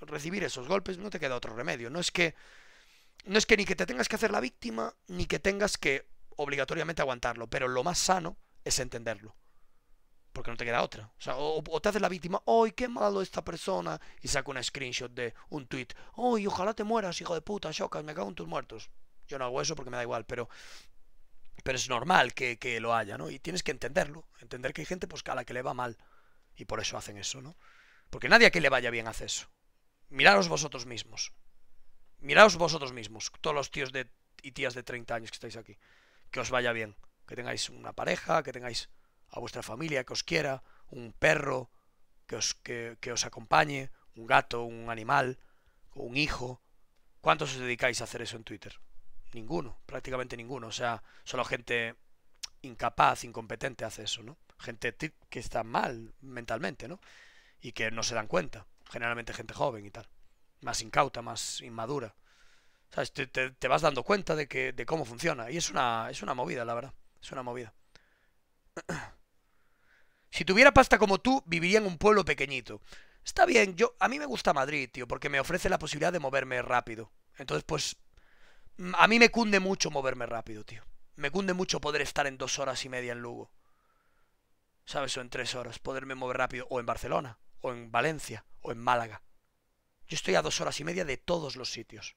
recibir esos golpes, no te queda otro remedio. No es que, no es que ni que te tengas que hacer la víctima, ni que tengas que obligatoriamente aguantarlo, pero lo más sano es entenderlo. Porque no te queda otra. O, sea, o, te haces la víctima, ¡ay, qué malo esta persona! Y saca una screenshot de un tweet, ¡ay, ojalá te mueras, hijo de puta, chocas, me cago en tus muertos! Yo no hago eso porque me da igual, pero pero es normal que, que, lo haya, ¿no? Y tienes que entenderlo, entender que hay gente pues a la que le va mal y por eso hacen eso, ¿no? Porque nadie que le vaya bien hace eso. Miraros vosotros mismos. Miraos vosotros mismos, todos los tíos de, y tías de 30 años que estáis aquí. Que os vaya bien. Que tengáis una pareja, que tengáis a vuestra familia que os quiera, un perro que os, que, que os acompañe, un gato, un animal, un hijo. ¿Cuántos os dedicáis a hacer eso en Twitter? Ninguno, prácticamente ninguno. O sea, solo gente incapaz, incompetente hace eso, ¿no? Gente que está mal mentalmente, ¿no? Y que no se dan cuenta. Generalmente gente joven y tal. Más incauta, más inmadura. ¿Sabes? Te, te, te vas dando cuenta de, que, de cómo funciona. Y es una, es una movida, la verdad. Es una movida. Si tuviera pasta como tú, viviría en un pueblo pequeñito. Está bien, yo a mí me gusta Madrid, tío, porque me ofrece la posibilidad de moverme rápido. Entonces, pues a mí me cunde mucho moverme rápido, tío. Me cunde mucho poder estar en dos horas y media en Lugo. ¿Sabes? O en tres horas. Poderme mover rápido. O en Barcelona. O en Valencia. O en Málaga. Yo estoy a dos horas y media de todos los sitios.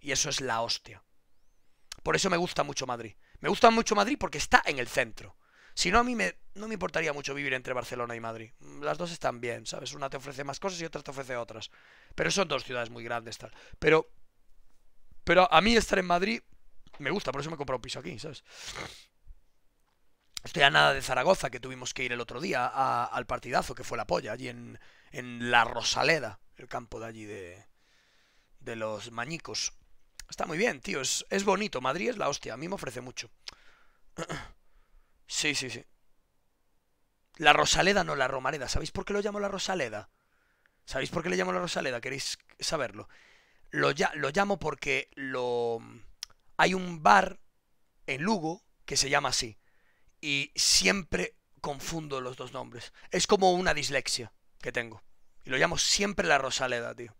Y eso es la hostia. Por eso me gusta mucho Madrid. Me gusta mucho Madrid porque está en el centro. Si no, a mí me, no me importaría mucho vivir entre Barcelona y Madrid. Las dos están bien, ¿sabes? Una te ofrece más cosas y otra te ofrece otras. Pero son dos ciudades muy grandes, tal. Pero, pero a mí estar en Madrid me gusta, por eso me he comprado un piso aquí, ¿sabes? Estoy a nada de Zaragoza, que tuvimos que ir el otro día al partidazo, que fue la polla, allí en, en La Rosaleda, el campo de allí de, de los mañicos. Está muy bien, tío, es, es bonito. Madrid es la hostia, a mí me ofrece mucho. Sí, sí, sí. La Rosaleda, no la Romareda. ¿Sabéis por qué lo llamo la Rosaleda? ¿Sabéis por qué le llamo la Rosaleda? ¿Queréis saberlo? Lo, lo llamo porque lo... hay un bar en Lugo que se llama así. Y siempre confundo los dos nombres. Es como una dislexia que tengo. Y lo llamo siempre la Rosaleda, tío.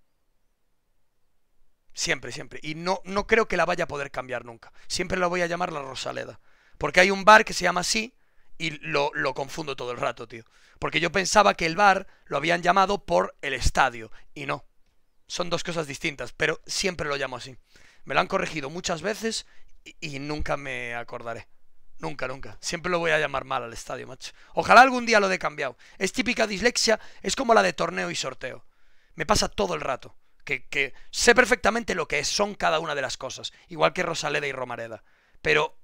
Siempre, siempre. Y no, no creo que la vaya a poder cambiar nunca. Siempre la voy a llamar la Rosaleda. Porque hay un bar que se llama así y lo, lo, confundo todo el rato, tío. Porque yo pensaba que el bar lo habían llamado por el estadio y no. Son dos cosas distintas, pero siempre lo llamo así. Me lo han corregido muchas veces y, nunca me acordaré. Nunca, nunca. Siempre lo voy a llamar mal al estadio, macho. Ojalá algún día lo dé cambiado. Es típica dislexia, es como la de torneo y sorteo. Me pasa todo el rato. Que, que sé perfectamente lo que son cada una de las cosas. Igual que Rosaleda y Romareda. Pero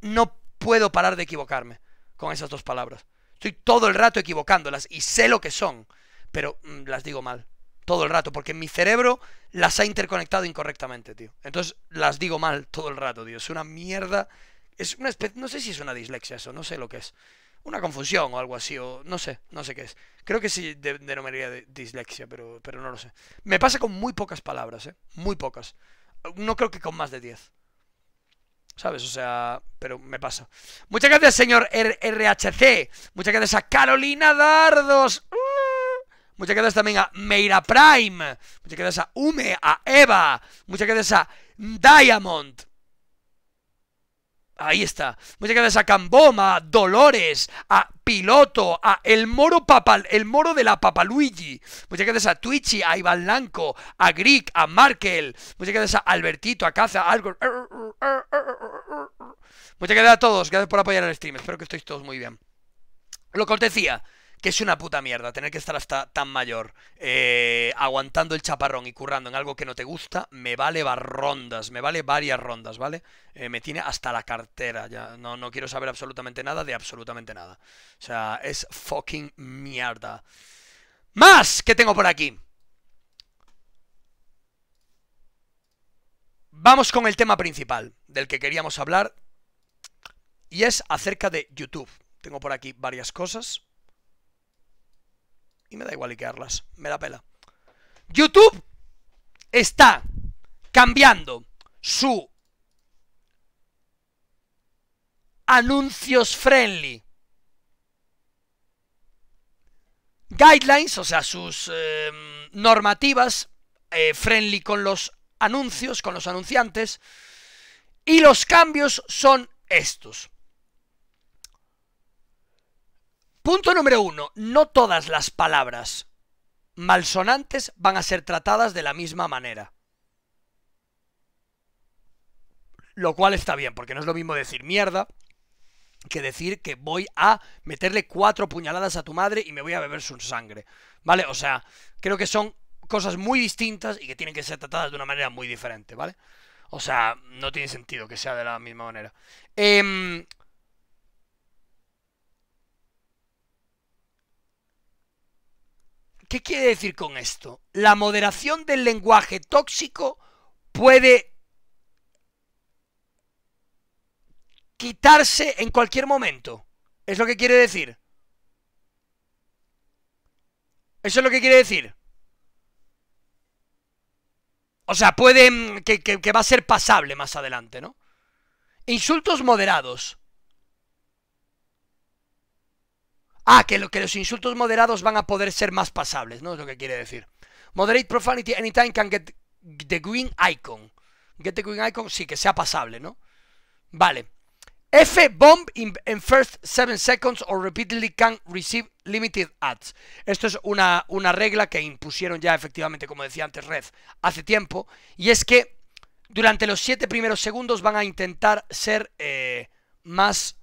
no puedo parar de equivocarme con esas dos palabras. Estoy todo el rato equivocándolas y sé lo que son, pero mm, las digo mal. Todo el rato, porque mi cerebro las ha interconectado incorrectamente, tío. Entonces las digo mal todo el rato, tío. Es una mierda. Es una especie. No sé si es una dislexia eso, no sé lo que es. Una confusión o algo así, o no sé, no sé qué es. Creo que sí de, denominaría de dislexia, pero, pero no lo sé. Me pasa con muy pocas palabras, ¿eh? Muy pocas. No creo que con más de 10. ¿Sabes? O sea, pero me pasa. Muchas gracias, señor RHC. Muchas gracias a Carolina Dardos. Muchas gracias también a Meira Prime. Muchas gracias a Ume, a Eva. Muchas gracias a Diamond. Ahí está. Muchas gracias a Camboma, a Dolores, a Piloto, a El Moro Papal, el Moro de la Papaluigi. Muchas gracias a Twitchy, a Iván Blanco, a Grieg, a Markel. Muchas gracias a Albertito, a Caza, a Algor. Muchas gracias a todos. Gracias por apoyar el stream. Espero que estéis todos muy bien. Lo que os decía que es una puta mierda tener que estar hasta tan mayor eh, aguantando el chaparrón y currando en algo que no te gusta, me vale rondas, me vale varias rondas, ¿vale? Eh, me tiene hasta la cartera, ya no, no quiero saber absolutamente nada de absolutamente nada. O sea, es fucking mierda. Más que tengo por aquí. Vamos con el tema principal del que queríamos hablar y es acerca de YouTube. Tengo por aquí varias cosas y me da igual liquearlas, me da pela. YouTube está cambiando su anuncios friendly guidelines, o sea, sus eh, normativas eh, friendly con los anuncios, con los anunciantes, y los cambios son estos. Punto número uno, no todas las palabras malsonantes van a ser tratadas de la misma manera. Lo cual está bien, porque no es lo mismo decir mierda que decir que voy a meterle cuatro puñaladas a tu madre y me voy a beber su sangre. ¿Vale? O sea, creo que son cosas muy distintas y que tienen que ser tratadas de una manera muy diferente, ¿vale? O sea, no tiene sentido que sea de la misma manera. Em, ¿Qué quiere decir con esto? La moderación del lenguaje tóxico puede quitarse en cualquier momento. ¿Es lo que quiere decir? ¿Eso es lo que quiere decir? O sea, puede... Mm, que, que, va a ser pasable más adelante, ¿no? Insultos moderados. Ah, que, lo, que los insultos moderados van a poder ser más pasables, ¿no? Es lo que quiere decir. Moderate profanity anytime can get the green icon. Get the green icon, sí, que sea pasable, ¿no? Vale. F bomb in, first 7 seconds or repeatedly can receive limited ads. Esto es una, una, regla que impusieron ya efectivamente, como decía antes Red, hace tiempo. Y es que durante los 7 primeros segundos van a intentar ser eh, más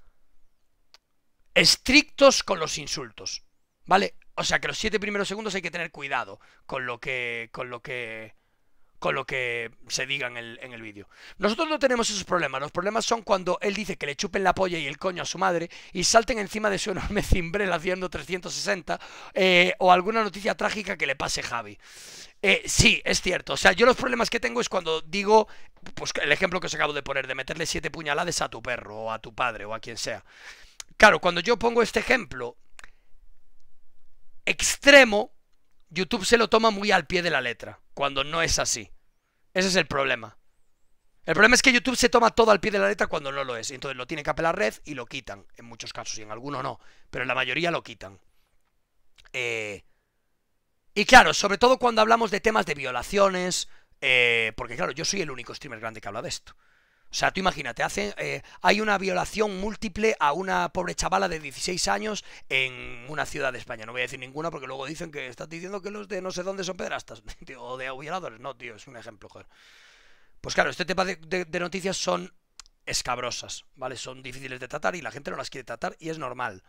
estrictos con los insultos. ¿Vale? O sea que los 7 primeros segundos hay que tener cuidado con lo que. con lo que con lo que se diga en el, en el vídeo. Nosotros no tenemos esos problemas. Los problemas son cuando él dice que le chupen la polla y el coño a su madre y salten encima de su enorme cimbrel haciendo 360 eh, o alguna noticia trágica que le pase Javi. Eh, sí, es cierto. O sea, yo los problemas que tengo es cuando digo, pues el ejemplo que os acabo de poner, de meterle siete puñaladas a tu perro o a tu padre o a quien sea. Claro, cuando yo pongo este ejemplo extremo, YouTube se lo toma muy al pie de la letra, cuando no es así. Ese es el problema. El problema es que YouTube se toma todo al pie de la letra cuando no lo es. Entonces lo tiene que apelar red y lo quitan. En muchos casos, y en algunos no. Pero en la mayoría lo quitan. Eh, y claro, sobre todo cuando hablamos de temas de violaciones. Eh, porque claro, yo soy el único streamer grande que habla de esto. O sea, tú imagínate, hace, eh, hay una violación múltiple a una pobre chavala de 16 años en una ciudad de España. No voy a decir ninguna porque luego dicen que estás diciendo que los de no sé dónde son pedrastas. o de violadores. No, tío, es un ejemplo, joder. Pues claro, este tipo de, noticias son escabrosas, ¿vale? Son difíciles de tratar y la gente no las quiere tratar y es normal.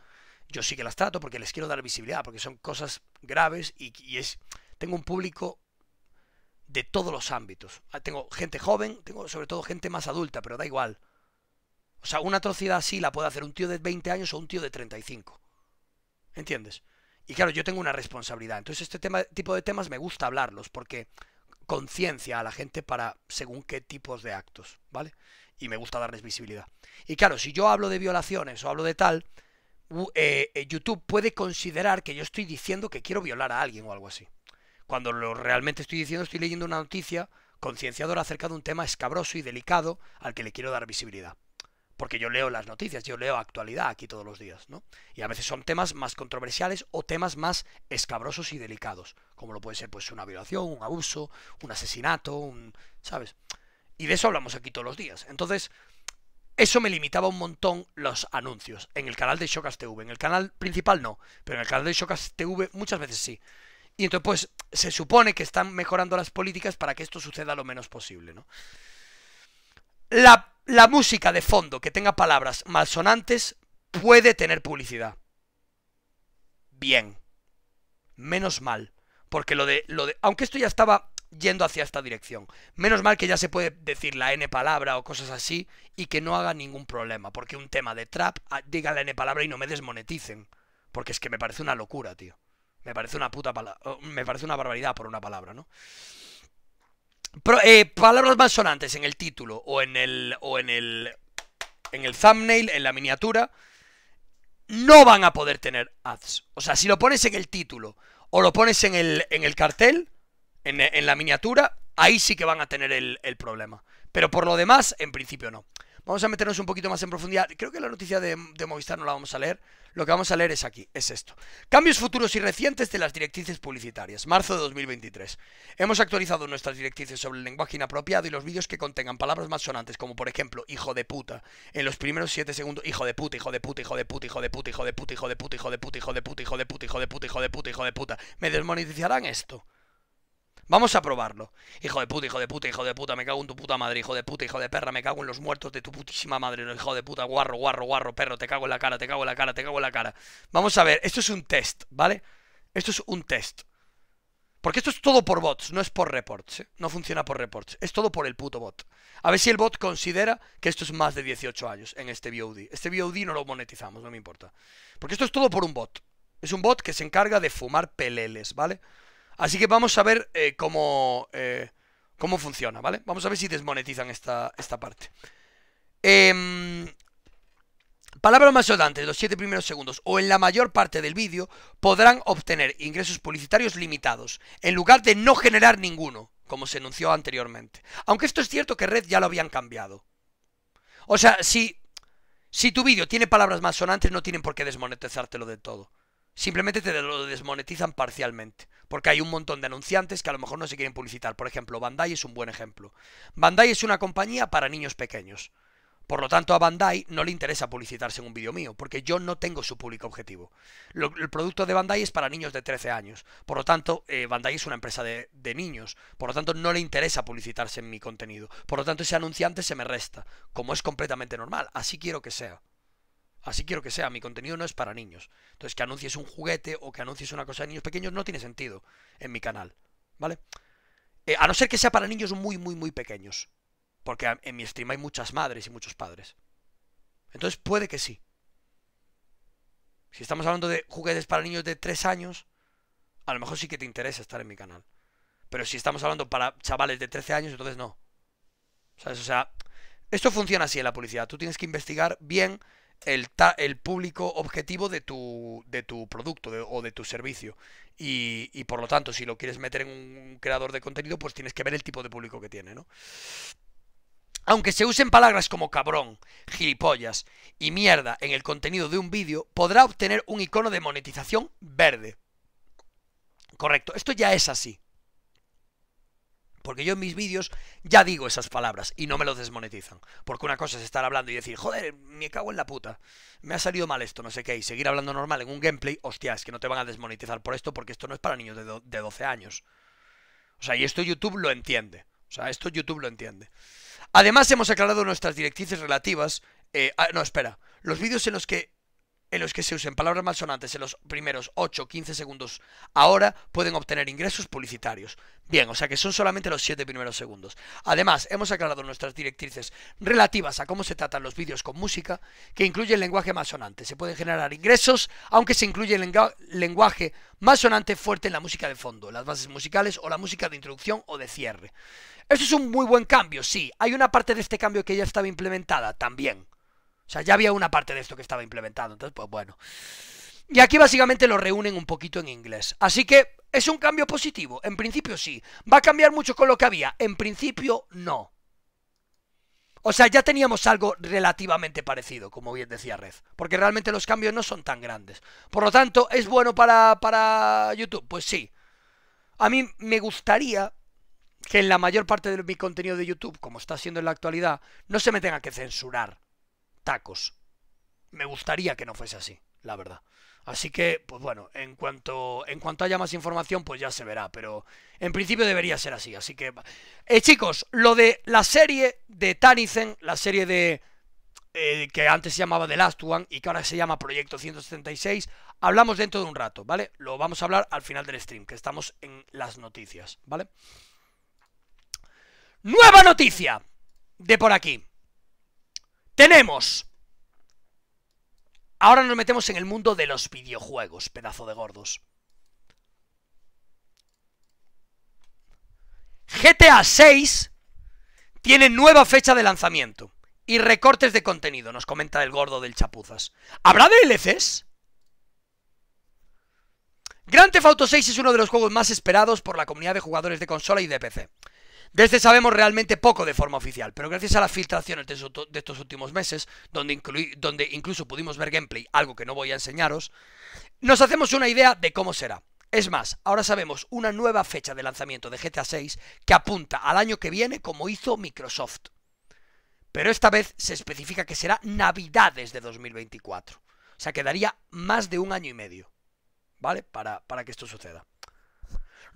Yo sí que las trato porque les quiero dar visibilidad, porque son cosas graves y, y es... Tengo un público de todos los ámbitos. Ah, tengo gente joven, tengo sobre todo gente más adulta, pero da igual. O sea, una atrocidad así la puede hacer un tío de 20 años o un tío de 35. ¿Entiendes? Y claro, yo tengo una responsabilidad. Entonces este tema, tipo de temas me gusta hablarlos porque conciencia a la gente para según qué tipos de actos, ¿vale? Y me gusta darles visibilidad. Y claro, si yo hablo de violaciones o hablo de tal, eh, eh, YouTube puede considerar que yo estoy diciendo que quiero violar a alguien o algo así. Cuando lo realmente estoy diciendo, estoy leyendo una noticia concienciadora acerca de un tema escabroso y delicado al que le quiero dar visibilidad. Porque yo leo las noticias, yo leo actualidad aquí todos los días, ¿no? Y a veces son temas más controversiales o temas más escabrosos y delicados, como lo puede ser pues una violación, un abuso, un asesinato, un, ¿sabes? Y de eso hablamos aquí todos los días. Entonces, eso me limitaba un montón los anuncios en el canal de Shocas TV. En el canal principal no, pero en el canal de Shocas TV muchas veces sí. Y entonces, pues, se supone que están mejorando las políticas para que esto suceda lo menos posible, ¿no? La, la música de fondo que tenga palabras malsonantes puede tener publicidad. Bien. Menos mal. Porque lo de, lo de. Aunque esto ya estaba yendo hacia esta dirección. Menos mal que ya se puede decir la N palabra o cosas así y que no haga ningún problema. Porque un tema de trap, ah, diga la N palabra y no me desmoneticen. Porque es que me parece una locura, tío. Me parece una puta palabra. Me parece una barbaridad por una palabra, ¿no? Eh, palabras más sonantes en el título o en el. o en el. en el thumbnail, en la miniatura. No van a poder tener ads. O sea, si lo pones en el título o lo pones en el, en el cartel, en, en la miniatura, ahí sí que van a tener el problema. Pero por lo demás, en principio no. Vamos a meternos un poquito más en profundidad. Creo que la noticia de, Movistar no la vamos a leer. Lo que vamos a leer es aquí, es esto. Cambios futuros y recientes de las directrices publicitarias. Marzo de 2023. Hemos actualizado nuestras directrices sobre el lenguaje inapropiado y los vídeos que contengan palabras más sonantes, como por ejemplo, hijo de puta. En los primeros 7 segundos, hijo de puta, hijo de puta, hijo de puta, hijo de puta, hijo de puta, hijo de puta, hijo de puta, hijo de puta, hijo de puta, hijo de puta, hijo de puta, hijo de puta. ¿Me desmonetizarán esto? Vamos a probarlo. Hijo de puta, hijo de puta, hijo de puta, me cago en tu puta madre, hijo de puta, hijo de perra, me cago en los muertos de tu putísima madre, hijo de puta, guarro, guarro, guarro, perro, te cago en la cara, te cago en la cara, te cago en la cara. Vamos a ver, esto es un test, ¿vale? Esto es un test. Porque esto es todo por bots, no es por reports, ¿eh? No funciona por reports, es todo por el puto bot. A ver si el bot considera que esto es más de 18 años en este VOD. Este VOD no lo monetizamos, no me importa. Porque esto es todo por un bot. Es un bot que se encarga de fumar peleles, ¿vale? Así que vamos a ver eh, cómo, eh, cómo funciona, ¿vale? Vamos a ver si desmonetizan esta, esta parte. Eh, Palabras más de los 7 primeros segundos o en la mayor parte del vídeo podrán obtener ingresos publicitarios limitados, en lugar de no generar ninguno, como se anunció anteriormente. Aunque esto es cierto que Red ya lo habían cambiado. O sea, si, si tu vídeo tiene palabras más sonantes, no tienen por qué desmonetizártelo de todo. Simplemente te lo desmonetizan parcialmente. Porque hay un montón de anunciantes que a lo mejor no se quieren publicitar. Por ejemplo, Bandai es un buen ejemplo. Bandai es una compañía para niños pequeños. Por lo tanto, a Bandai no le interesa publicitarse en un vídeo mío, porque yo no tengo su público objetivo. el producto de Bandai es para niños de 13 años. Por lo tanto, eh, Bandai es una empresa de, de, niños. Por lo tanto, no le interesa publicitarse en mi contenido. Por lo tanto, ese anunciante se me resta, como es completamente normal. Así quiero que sea. Así quiero que sea. Mi contenido no es para niños. Entonces, que anuncies un juguete o que anuncies una cosa de niños pequeños no tiene sentido en mi canal. ¿Vale? Eh, a no ser que sea para niños muy, muy, muy pequeños. Porque en mi stream hay muchas madres y muchos padres. Entonces puede que sí. Si estamos hablando de juguetes para niños de 3 años, a lo mejor sí que te interesa estar en mi canal. Pero si estamos hablando para chavales de 13 años, entonces no. ¿Sabes? O sea, esto funciona así en la publicidad. Tú tienes que investigar bien el, público objetivo de tu, de tu producto o de tu servicio. Y, y por lo tanto, si lo quieres meter en un creador de contenido, pues tienes que ver el tipo de público que tiene, ¿no? Aunque se usen palabras como cabrón, gilipollas y mierda en el contenido de un vídeo, podrá obtener un icono de monetización verde. Correcto, esto ya es así. Porque yo en mis vídeos ya digo esas palabras y no me lo desmonetizan. Porque una cosa es estar hablando y decir, joder, me cago en la puta. Me ha salido mal esto, no sé qué. Y seguir hablando normal en un gameplay, hostia, es que no te van a desmonetizar por esto porque esto no es para niños de, de 12 años. O sea, y esto YouTube lo entiende. O sea, esto YouTube lo entiende. Además, hemos aclarado nuestras directrices relativas. Eh, no, espera. Los vídeos en los que en los que se usen palabras malsonantes en los primeros 8 o 15 segundos ahora pueden obtener ingresos publicitarios. Bien, o sea que son solamente los 7 primeros segundos. Además, hemos aclarado nuestras directrices relativas a cómo se tratan los vídeos con música, que incluye el lenguaje malsonante. Se pueden generar ingresos, aunque se incluye lenguaje malsonante fuerte en la música de fondo, las bases musicales o la música de introducción o de cierre. Eso es un muy buen cambio, sí. Hay una parte de este cambio que ya estaba implementada, también. O sea, ya había una parte de esto que estaba implementado, entonces, pues bueno. Y aquí básicamente lo reúnen un poquito en inglés. Así que es un cambio positivo. En principio sí. ¿Va a cambiar mucho con lo que había? En principio no. O sea, ya teníamos algo relativamente parecido, como bien decía Red. Porque realmente los cambios no son tan grandes. Por lo tanto, ¿es bueno para, para YouTube? Pues sí. A mí me gustaría que en la mayor parte de mi contenido de YouTube, como está siendo en la actualidad, no se me tenga que censurar tacos. Me gustaría que no fuese así, la verdad. Así que, pues bueno, en cuanto, en cuanto haya más información, pues ya se verá. Pero en principio debería ser así. Así que, eh, chicos, lo de la serie de Tanizen, la serie de eh, que antes se llamaba The Last One y que ahora se llama Proyecto 176, hablamos dentro de un rato, ¿vale? Lo vamos a hablar al final del stream, que estamos en las noticias, ¿vale? Nueva noticia de por aquí. Tenemos... Ahora nos metemos en el mundo de los videojuegos, pedazo de gordos. GTA 6 tiene nueva fecha de lanzamiento y recortes de contenido, nos comenta el gordo del Chapuzas. ¿Habrá DLCs? Grand Theft Auto 6 es uno de los juegos más esperados por la comunidad de jugadores de consola y de PC. De este sabemos realmente poco de forma oficial, pero gracias a las filtraciones de, estos últimos meses, donde, donde incluso pudimos ver gameplay, algo que no voy a enseñaros, nos hacemos una idea de cómo será. Es más, ahora sabemos una nueva fecha de lanzamiento de GTA 6 que apunta al año que viene como hizo Microsoft. Pero esta vez se especifica que será Navidades de 2024. O sea, quedaría más de un año y medio, ¿vale? Para, para que esto suceda.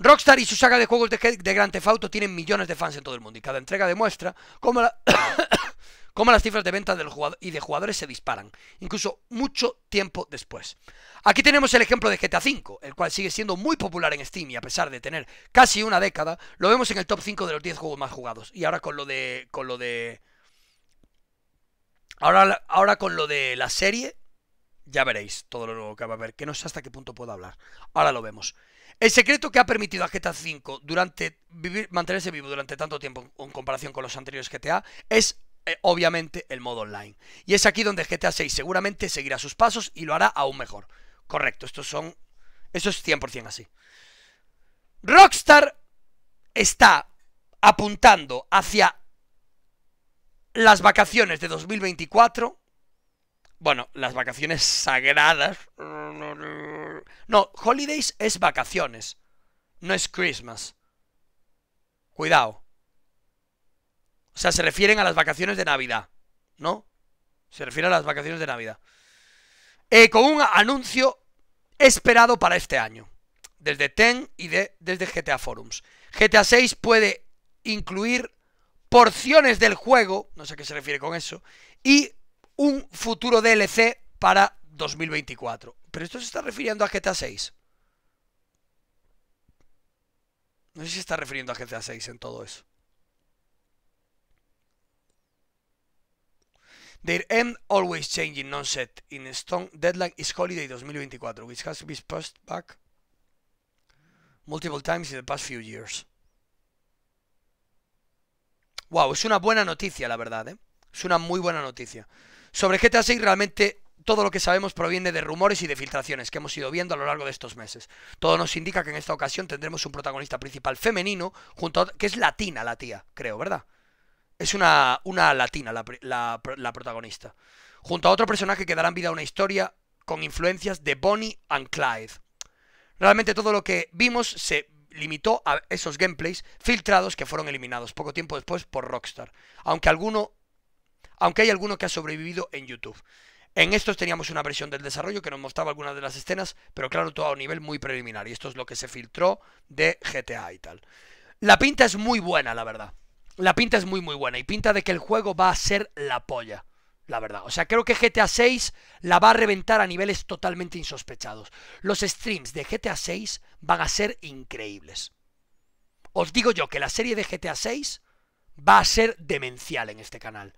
Rockstar y su saga de juegos de, de Grand Theft Auto tienen millones de fans en todo el mundo y cada entrega demuestra cómo la, cómo las cifras de ventas del jugador y de jugadores se disparan, incluso mucho tiempo después. Aquí tenemos el ejemplo de GTA V, el cual sigue siendo muy popular en Steam y a pesar de tener casi una década, lo vemos en el top 5 de los 10 juegos más jugados. Y ahora con lo de... con lo de... Ahora, ahora con lo de la serie, ya veréis todo lo que va a haber, que no sé hasta qué punto puedo hablar. Ahora lo vemos. El secreto que ha permitido a GTA V durante mantenerse vivo durante tanto tiempo en comparación con los anteriores GTA es eh, obviamente el modo online. Y es aquí donde GTA 6 seguramente seguirá sus pasos y lo hará aún mejor. Correcto, estos son... Eso es 100% así. Rockstar está apuntando hacia las vacaciones de 2024 bueno, las vacaciones sagradas. No, holidays es vacaciones. No es Christmas. Cuidado. O sea, se refieren a las vacaciones de Navidad. ¿No? Se refiere a las vacaciones de Navidad. Eh, con un anuncio esperado para este año. Desde TEN y de, desde GTA Forums. GTA 6 puede incluir porciones del juego, no sé a qué se refiere con eso, y un futuro DLC para 2024. Pero esto se está refiriendo a GTA 6. No sé si se está refiriendo a GTA 6 en todo eso. Their end always changing, non set in stone. Deadline is holiday 2024, which has been pushed back multiple times in the past few years. Wow, es una buena noticia, la verdad, ¿eh? Es una muy buena noticia. Sobre GTA 6 realmente todo lo que sabemos proviene de rumores y de filtraciones que hemos ido viendo a lo largo de estos meses. Todo nos indica que en esta ocasión tendremos un protagonista principal femenino, junto a, que es latina la tía, creo, ¿verdad? Es una, una latina la, la, protagonista. Junto a otro personaje que darán vida a una historia con influencias de Bonnie and Clyde. Realmente todo lo que vimos se limitó a esos gameplays filtrados que fueron eliminados poco tiempo después por Rockstar. Aunque alguno aunque hay alguno que ha sobrevivido en YouTube. En estos teníamos una versión del desarrollo que nos mostraba algunas de las escenas, pero claro, todo a un nivel muy preliminar. Y esto es lo que se filtró de GTA y tal. La pinta es muy buena, la verdad. La pinta es muy muy buena y pinta de que el juego va a ser la polla, la verdad. O sea, creo que GTA 6 la va a reventar a niveles totalmente insospechados. Los streams de GTA 6 van a ser increíbles. Os digo yo que la serie de GTA 6 va a ser demencial en este canal.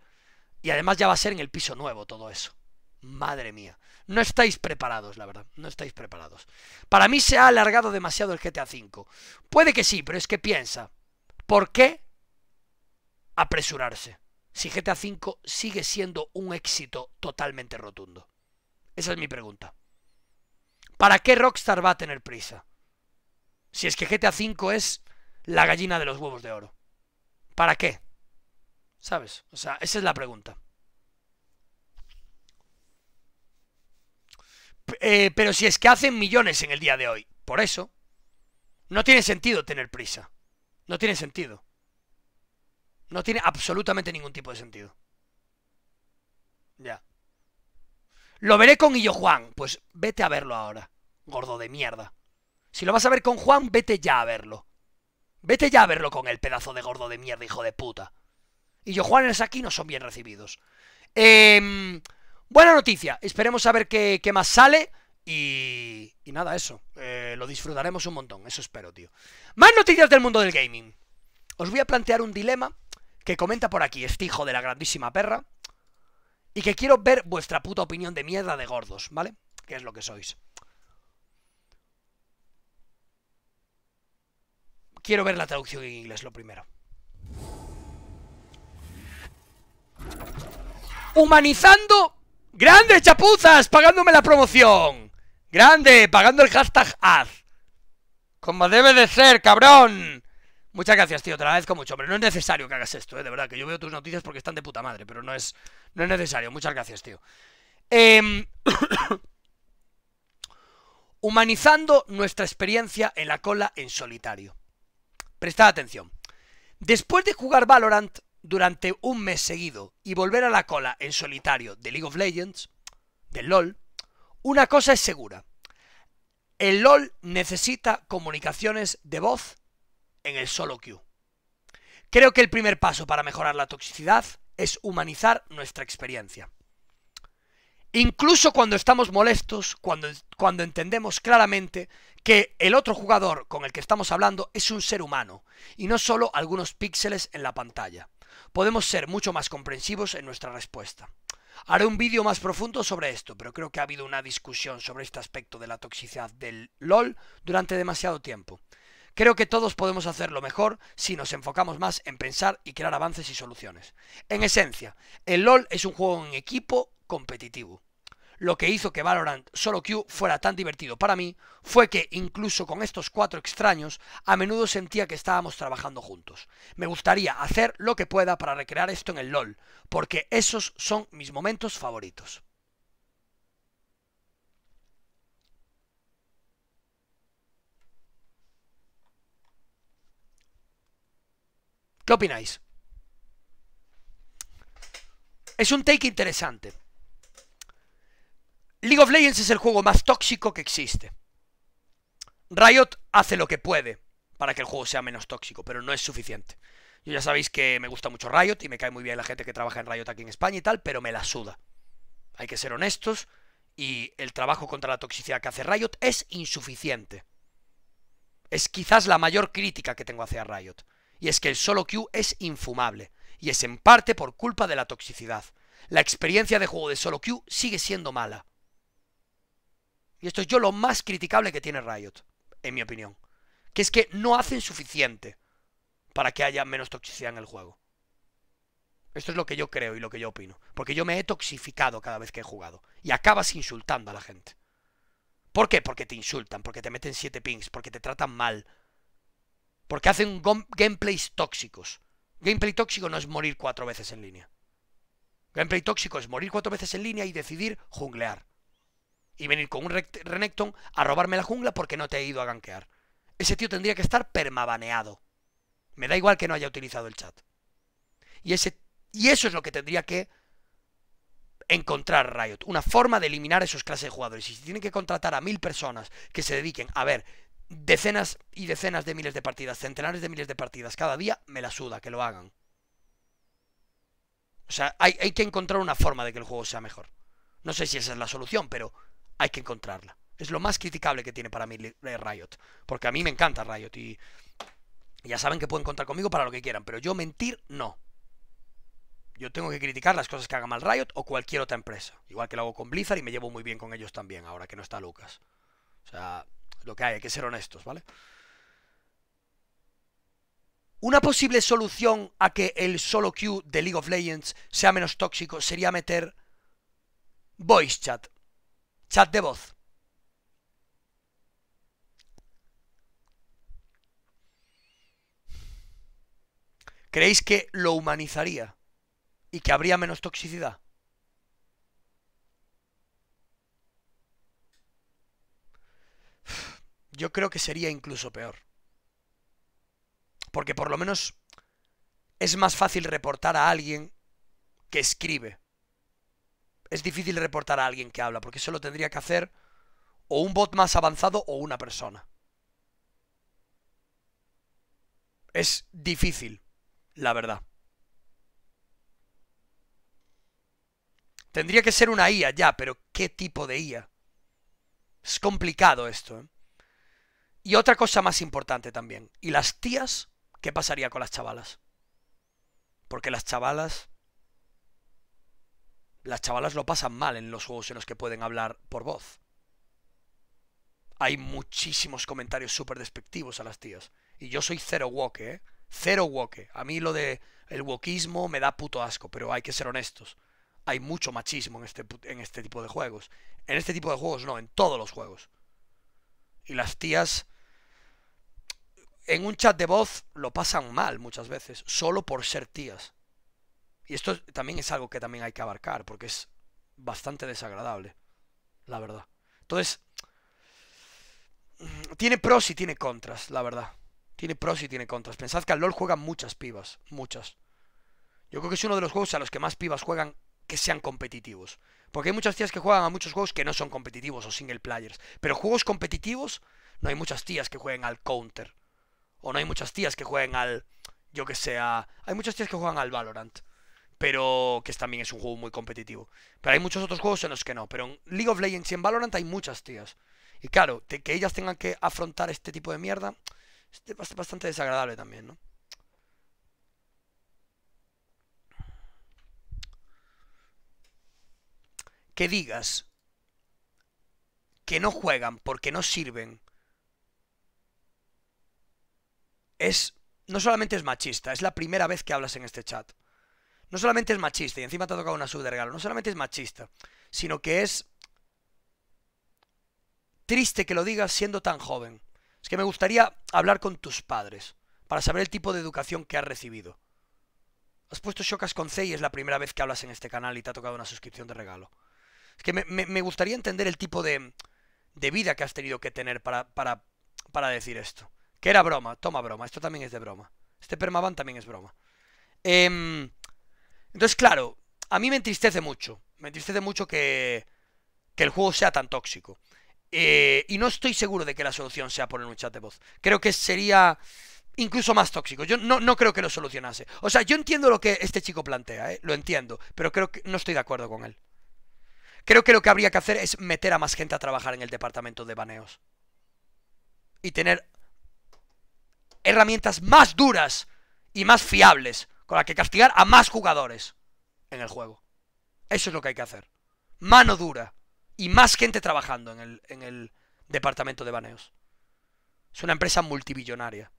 Y además ya va a ser en el piso nuevo todo eso. Madre mía. No estáis preparados, la verdad. No estáis preparados. Para mí se ha alargado demasiado el GTA V. Puede que sí, pero es que piensa. ¿Por qué apresurarse? Si GTA V sigue siendo un éxito totalmente rotundo. Esa es mi pregunta. ¿Para qué Rockstar va a tener prisa? Si es que GTA V es la gallina de los huevos de oro. ¿Para qué? ¿Sabes? O sea, esa es la pregunta. Eh, pero si es que hacen millones en el día de hoy, por eso, no tiene sentido tener prisa. No tiene sentido. No tiene absolutamente ningún tipo de sentido. Ya. Lo veré con Illo Juan. Pues vete a verlo ahora, gordo de mierda. Si lo vas a ver con Juan, vete ya a verlo. Vete ya a verlo con el pedazo de gordo de mierda, hijo de puta y yo Juanes aquí no son bien recibidos. Em, buena noticia, esperemos a ver qué, más sale. Y, y nada, eso. Eh, lo disfrutaremos un montón, eso espero, tío. Más noticias del mundo del gaming. Os voy a plantear un dilema que comenta por aquí este hijo de la grandísima perra. Y que quiero ver vuestra puta opinión de mierda de gordos, ¿vale? Que es lo que sois. Quiero ver la traducción en inglés, lo primero. Humanizando. Grande, chapuzas, pagándome la promoción. Grande, pagando el hashtag ad. Como debe de ser, cabrón. Muchas gracias, tío, te agradezco mucho, pero no es necesario que hagas esto, ¿eh? de verdad, que yo veo tus noticias porque están de puta madre, pero no es, no es necesario. Muchas gracias, tío. Em, humanizando nuestra experiencia en la cola en solitario. Prestad atención. Después de jugar Valorant, durante un mes seguido y volver a la cola en solitario de League of Legends, del LOL, una cosa es segura. El LOL necesita comunicaciones de voz en el solo queue. Creo que el primer paso para mejorar la toxicidad es humanizar nuestra experiencia. Incluso cuando estamos molestos, cuando, cuando entendemos claramente que el otro jugador con el que estamos hablando es un ser humano y no solo algunos píxeles en la pantalla. Podemos ser mucho más comprensivos en nuestra respuesta. Haré un vídeo más profundo sobre esto, pero creo que ha habido una discusión sobre este aspecto de la toxicidad del LOL durante demasiado tiempo. Creo que todos podemos hacerlo mejor si nos enfocamos más en pensar y crear avances y soluciones. En esencia, el LOL es un juego en equipo competitivo. Lo que hizo que Valorant Solo Q fuera tan divertido para mí fue que incluso con estos cuatro extraños a menudo sentía que estábamos trabajando juntos. Me gustaría hacer lo que pueda para recrear esto en el LOL, porque esos son mis momentos favoritos. ¿Qué opináis? Es un take interesante. League of Legends es el juego más tóxico que existe. Riot hace lo que puede para que el juego sea menos tóxico, pero no es suficiente. Yo ya sabéis que me gusta mucho Riot y me cae muy bien la gente que trabaja en Riot aquí en España y tal, pero me la suda. Hay que ser honestos y el trabajo contra la toxicidad que hace Riot es insuficiente. Es quizás la mayor crítica que tengo hacia Riot y es que el solo Q es infumable, y es en parte por culpa de la toxicidad. La experiencia de juego de solo Q sigue siendo mala. Y esto es yo lo más criticable que tiene Riot, en mi opinión. Que es que no hacen suficiente para que haya menos toxicidad en el juego. Esto es lo que yo creo y lo que yo opino. Porque yo me he toxificado cada vez que he jugado. Y acabas insultando a la gente. ¿Por qué? Porque te insultan, porque te meten 7 pings, porque te tratan mal, porque hacen gameplays tóxicos. Gameplay tóxico no es morir cuatro veces en línea. Gameplay tóxico es morir cuatro veces en línea y decidir junglear. Y venir con un Renekton a robarme la jungla porque no te he ido a gankear. Ese tío tendría que estar permabaneado. Me da igual que no haya utilizado el chat. Y, ese, y eso es lo que tendría que encontrar Riot. Una forma de eliminar esos clases de jugadores. Y si tienen que contratar a mil personas que se dediquen a ver decenas y decenas de miles de partidas, centenares de miles de partidas cada día, me la suda que lo hagan. O sea, hay, que encontrar una forma de que el juego sea mejor. No sé si esa es la solución, pero hay que encontrarla. Es lo más criticable que tiene para mí Riot. Porque a mí me encanta Riot y ya saben que pueden contar conmigo para lo que quieran, pero yo mentir no. Yo tengo que criticar las cosas que haga mal Riot o cualquier otra empresa. Igual que lo hago con Blizzard y me llevo muy bien con ellos también, ahora que no está Lucas. O sea, lo que hay, hay que ser honestos, ¿vale? Una posible solución a que el solo queue de League of Legends sea menos tóxico sería meter voice chat, chat de voz. ¿Creéis que lo humanizaría y que habría menos toxicidad? yo creo que sería incluso peor. Porque por lo menos es más fácil reportar a alguien que escribe. Es difícil reportar a alguien que habla, porque eso lo tendría que hacer o un bot más avanzado o una persona. Es difícil, la verdad. Tendría que ser una IA ya, pero ¿qué tipo de IA? Es complicado esto, ¿eh? Y otra cosa más importante también. ¿Y las tías? ¿Qué pasaría con las chavalas? Porque las chavalas... Las chavalas lo pasan mal en los juegos en los que pueden hablar por voz. Hay muchísimos comentarios súper despectivos a las tías. Y yo soy cero woke, ¿eh? Cero woke. A mí lo de el wokismo me da puto asco, pero hay que ser honestos. Hay mucho machismo en este, en este tipo de juegos. En este tipo de juegos no, en todos los juegos. Y las tías en un chat de voz lo pasan mal muchas veces, solo por ser tías. Y esto también es algo que también hay que abarcar, porque es bastante desagradable, la verdad. Entonces, mm, tiene pros y tiene contras, la verdad. Tiene pros y tiene contras. Pensad que al LOL juegan muchas pibas, muchas. Yo creo que es uno de los juegos a los que más pibas juegan que sean competitivos. Porque hay muchas tías que juegan a muchos juegos que no son competitivos o single players. Pero juegos competitivos, no hay muchas tías que jueguen al counter o no hay muchas tías que jueguen al, yo que sé, hay muchas tías que juegan al Valorant. Pero que también es un juego muy competitivo. Pero hay muchos otros juegos en los que no. Pero en League of Legends y en Valorant hay muchas tías. Y claro, que ellas tengan que afrontar este tipo de mierda es bastante desagradable también, ¿no? Que digas que no juegan porque no sirven es no solamente es machista, es la primera vez que hablas en este chat. No solamente es machista, y encima te ha tocado una sub de regalo, no solamente es machista, sino que es triste que lo digas siendo tan joven. Es que me gustaría hablar con tus padres para saber el tipo de educación que has recibido. Has puesto Shokas con C y es la primera vez que hablas en este canal y te ha tocado una suscripción de regalo. Es que me, gustaría entender el tipo de, de, vida que has tenido que tener para, para, para decir esto. Que era broma, toma broma, esto también es de broma. Este permaban también es broma. Em, entonces, claro, a mí me entristece mucho. Me entristece mucho que, que el juego sea tan tóxico. Eh, y no estoy seguro de que la solución sea poner un chat de voz. Creo que sería incluso más tóxico. Yo no, no creo que lo solucionase. O sea, yo entiendo lo que este chico plantea, ¿eh? lo entiendo, pero creo que no estoy de acuerdo con él. Creo que lo que habría que hacer es meter a más gente a trabajar en el departamento de baneos. Y tener herramientas más duras y más fiables con las que castigar a más jugadores en el juego. Eso es lo que hay que hacer. Mano dura y más gente trabajando en el, en el departamento de baneos. Es una empresa multibillonaria.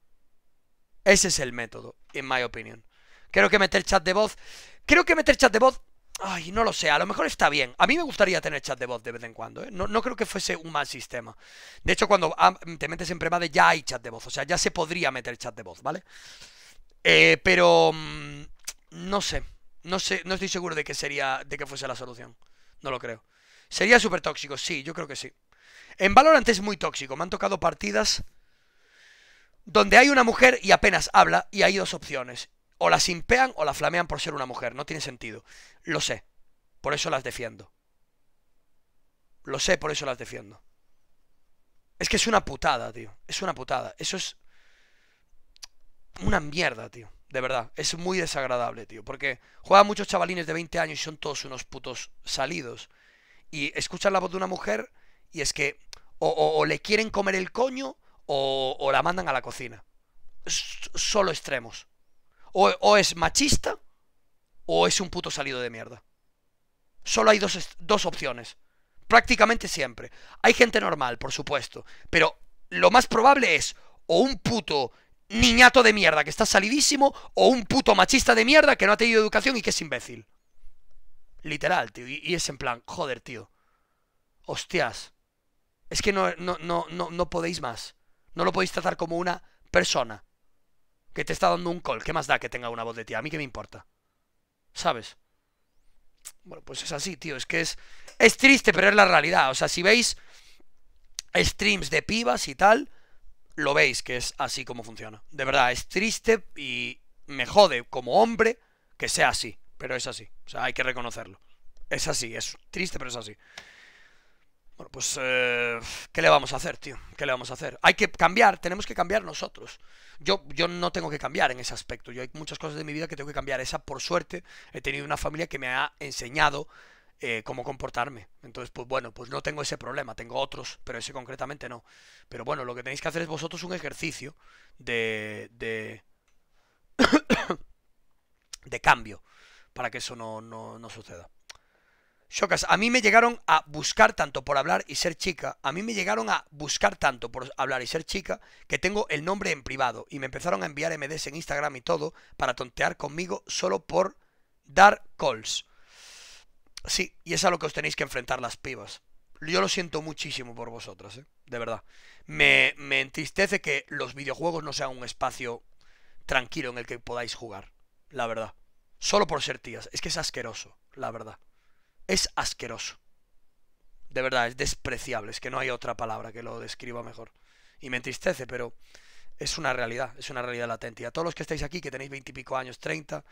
Ese es el método, en my opinion. Creo que meter chat de voz. Creo que meter chat de voz. Ay, no lo sé, a lo mejor está bien. A mí me gustaría tener chat de voz de vez en cuando, ¿eh? no, no, creo que fuese un mal sistema. De hecho, cuando te metes en Premade ya hay chat de voz, o sea, ya se podría meter chat de voz, ¿vale? Eh, pero mm, no sé, no sé, no estoy seguro de que sería, de que fuese la solución. No lo creo. Sería súper tóxico, sí, yo creo que sí. En Valorant es muy tóxico. Me han tocado partidas donde hay una mujer y apenas habla y hay dos opciones. O la simpean o la flamean por ser una mujer. No tiene sentido. Lo sé. Por eso las defiendo. Lo sé, por eso las defiendo. Es que es una putada, tío. Es una putada. Eso es una mierda, tío. De verdad. Es muy desagradable, tío. Porque juegan muchos chavalines de 20 años y son todos unos putos salidos y escuchan la voz de una mujer y es que o, le quieren comer el coño o, la mandan a la cocina. solo extremos. O, o, es machista o es un puto salido de mierda. Solo hay dos, dos opciones. Prácticamente siempre. Hay gente normal, por supuesto. Pero lo más probable es o un puto niñato de mierda que está salidísimo o un puto machista de mierda que no ha tenido educación y que es imbécil. Literal, tío. Y, es en plan, joder, tío. Hostias. Es que no, no, no, no, no podéis más. No lo podéis tratar como una persona que te está dando un call. ¿Qué más da que tenga una voz de tía? A mí qué me importa. ¿Sabes? Bueno, pues es así, tío. Es que es. Es triste, pero es la realidad. O sea, si veis streams de pibas y tal, lo veis que es así como funciona. De verdad, es triste y me jode como hombre que sea así pero es así. O sea, hay que reconocerlo. Es así, es triste, pero es así. Bueno, pues, eh, ¿qué le vamos a hacer, tío? ¿Qué le vamos a hacer? Hay que cambiar, tenemos que cambiar nosotros. Yo, yo no tengo que cambiar en ese aspecto. Yo hay muchas cosas de mi vida que tengo que cambiar. Esa, por suerte, he tenido una familia que me ha enseñado eh, cómo comportarme. Entonces, pues bueno, pues no tengo ese problema. Tengo otros, pero ese concretamente no. Pero bueno, lo que tenéis que hacer es vosotros un ejercicio de... de... de cambio para que eso no, no, suceda. Shokas, a mí me llegaron a buscar tanto por hablar y ser chica, a mí me llegaron a buscar tanto por hablar y ser chica, que tengo el nombre en privado y me empezaron a enviar MDs en Instagram y todo para tontear conmigo solo por dar calls. Sí, y es a lo que os tenéis que enfrentar las pibas. Yo lo siento muchísimo por vosotras, ¿eh? de verdad. Me, me entristece que los videojuegos no sean un espacio tranquilo en el que podáis jugar, la verdad. Solo por ser tías. Es que es asqueroso, la verdad. Es asqueroso. De verdad, es despreciable. Es que no hay otra palabra que lo describa mejor. Y me entristece, pero es una realidad. Es una realidad latente. Y a todos los que estáis aquí, que tenéis veintipico años, treinta,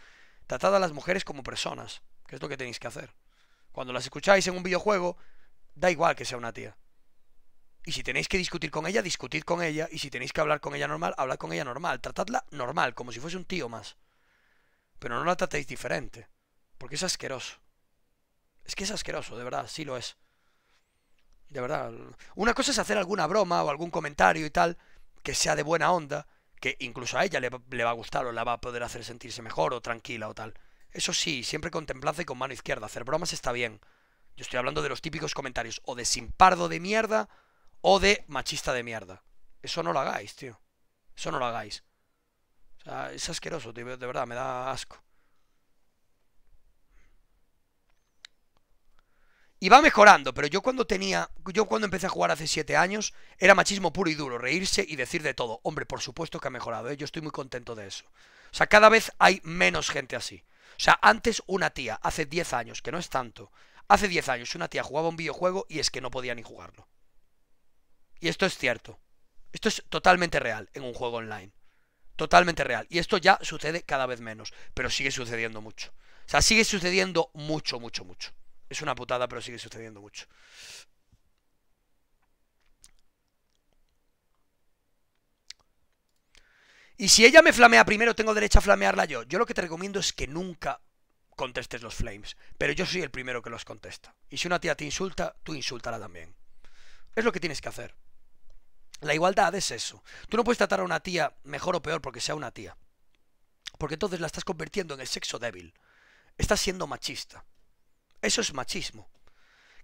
tratad a las mujeres como personas. Que es lo que tenéis que hacer. Cuando las escucháis en un videojuego, da igual que sea una tía. Y si tenéis que discutir con ella, discutid con ella. Y si tenéis que hablar con ella normal, hablad con ella normal. Tratadla normal, como si fuese un tío más. Pero no la tratéis diferente. Porque es asqueroso. Es que es asqueroso, de verdad, sí lo es. De verdad. Una cosa es hacer alguna broma o algún comentario y tal, que sea de buena onda, que incluso a ella le, va a gustar o la va a poder hacer sentirse mejor o tranquila o tal. Eso sí, siempre con y con mano izquierda. Hacer bromas está bien. Yo estoy hablando de los típicos comentarios o de simpardo de mierda o de machista de mierda. Eso no lo hagáis, tío. Eso no lo hagáis. O sea, es asqueroso, de verdad, me da asco. Y va mejorando, pero yo cuando tenía, yo cuando empecé a jugar hace 7 años, era machismo puro y duro, reírse y decir de todo. Hombre, por supuesto que ha mejorado, ¿eh? yo estoy muy contento de eso. O sea, cada vez hay menos gente así. O sea, antes una tía, hace 10 años, que no es tanto, hace 10 años una tía jugaba un videojuego y es que no podía ni jugarlo. Y esto es cierto. Esto es totalmente real en un juego online. Totalmente real. Y esto ya sucede cada vez menos, pero sigue sucediendo mucho. O sea, sigue sucediendo mucho, mucho, mucho. Es una putada, pero sigue sucediendo mucho. Y si ella me flamea primero, tengo derecho a flamearla yo. Yo lo que te recomiendo es que nunca contestes los flames. Pero yo soy el primero que los contesta. Y si una tía te insulta, tú insúltala también. Es lo que tienes que hacer. La igualdad es eso. Tú no puedes tratar a una tía mejor o peor porque sea una tía. Porque entonces la estás convirtiendo en el sexo débil. Estás siendo machista. Eso es machismo.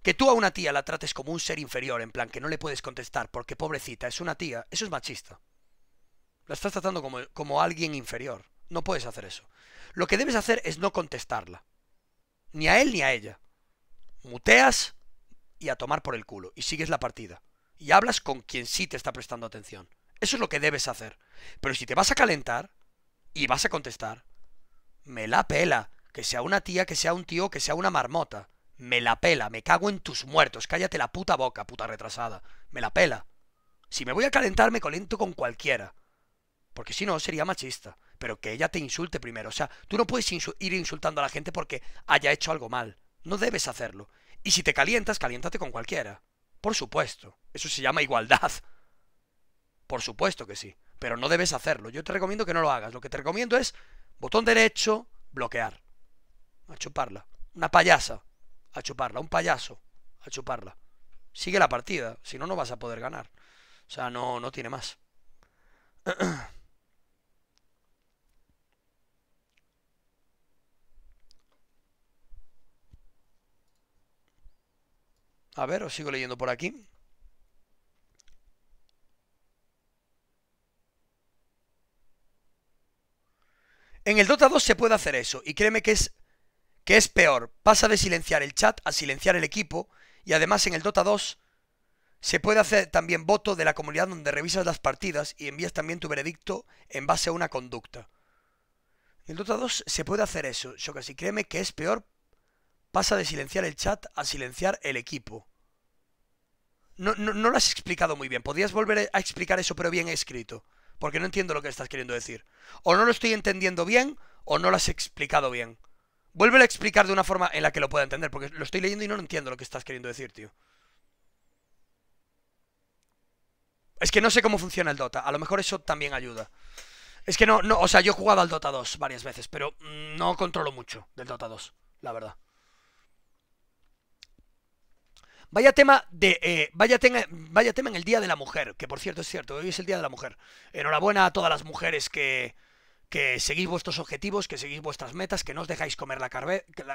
Que tú a una tía la trates como un ser inferior, en plan que no le puedes contestar porque pobrecita es una tía, eso es machista. La estás tratando como, como alguien inferior. No puedes hacer eso. Lo que debes hacer es no contestarla. Ni a él ni a ella. Muteas y a tomar por el culo. Y sigues la partida. Y hablas con quien sí te está prestando atención. Eso es lo que debes hacer. Pero si te vas a calentar y vas a contestar, me la pela. Que sea una tía, que sea un tío, que sea una marmota. Me la pela, me cago en tus muertos. Cállate la puta boca, puta retrasada. Me la pela. Si me voy a calentar, me colento con cualquiera. Porque si no, sería machista. Pero que ella te insulte primero. O sea, tú no puedes ir insultando a la gente porque haya hecho algo mal. No debes hacerlo. Y si te calientas, caliéntate con cualquiera. Por supuesto. Eso se llama igualdad. Por supuesto que sí. Pero no debes hacerlo. Yo te recomiendo que no lo hagas. Lo que te recomiendo es botón derecho, bloquear a chuparla. Una payasa, a chuparla. Un payaso, a chuparla. Sigue la partida, si no, no vas a poder ganar. O sea, no, no tiene más. A ver, os sigo leyendo por aquí. En el Dota 2 se puede hacer eso, y créeme que es que es peor, pasa de silenciar el chat a silenciar el equipo y además en el Dota 2 se puede hacer también voto de la comunidad donde revisas las partidas y envías también tu veredicto en base a una conducta. En el Dota 2 se puede hacer eso, yo casi créeme que es peor, pasa de silenciar el chat a silenciar el equipo. No, no, no lo has explicado muy bien, podrías volver a explicar eso pero bien escrito, porque no entiendo lo que estás queriendo decir. O no lo estoy entendiendo bien o no lo has explicado bien. Vuelve a explicar de una forma en la que lo pueda entender, porque lo estoy leyendo y no entiendo lo que estás queriendo decir, tío. Es que no sé cómo funciona el Dota, a lo mejor eso también ayuda. Es que no, no, o sea, yo he jugado al Dota 2 varias veces, pero mm, no controlo mucho del Dota 2, la verdad. Vaya tema de. Eh, vaya, vaya tema en el Día de la Mujer, que por cierto es cierto, hoy es el Día de la Mujer. Enhorabuena a todas las mujeres que, que seguís vuestros objetivos, que seguís vuestras metas, que no os dejáis comer la,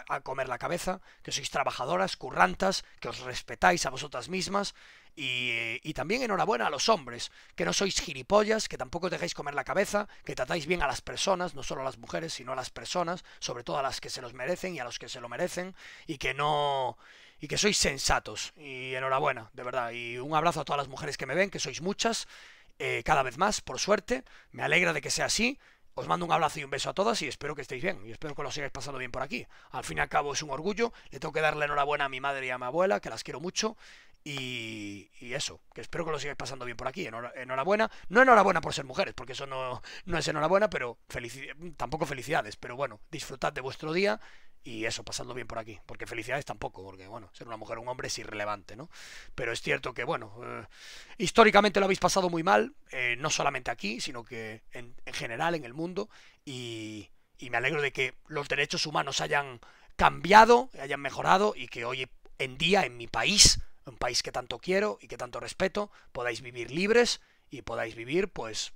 a comer la cabeza, que sois trabajadoras, currantas, que os respetáis a vosotras mismas y, y, también enhorabuena a los hombres, que no sois gilipollas, que tampoco os dejáis comer la cabeza, que tratáis bien a las personas, no solo a las mujeres, sino a las personas, sobre todo a las que se los merecen y a los que se lo merecen, y que no y que sois sensatos. Y enhorabuena, de verdad. Y un abrazo a todas las mujeres que me ven, que sois muchas, eh, cada vez más, por suerte. Me alegra de que sea así. Os mando un abrazo y un beso a todas y espero que estéis bien y espero que lo sigáis pasando bien por aquí. Al fin y al cabo es un orgullo, le tengo que darle enhorabuena a mi madre y a mi abuela, que las quiero mucho, y, eso, que espero que lo sigáis pasando bien por aquí. Enhorabuena, no enhorabuena por ser mujeres, porque eso no, no es enhorabuena, pero tampoco felicidades, pero bueno, disfrutad de vuestro día y eso, pasadlo bien por aquí. Porque felicidades tampoco, porque bueno, ser una mujer o un hombre es irrelevante, ¿no? Pero es cierto que, bueno, eh, históricamente lo habéis pasado muy mal, eh, no solamente aquí, sino que en, general en el mundo. Y, y me alegro de que los derechos humanos hayan cambiado, hayan mejorado y que hoy en día en mi país, un país que tanto quiero y que tanto respeto, podáis vivir libres y podáis vivir pues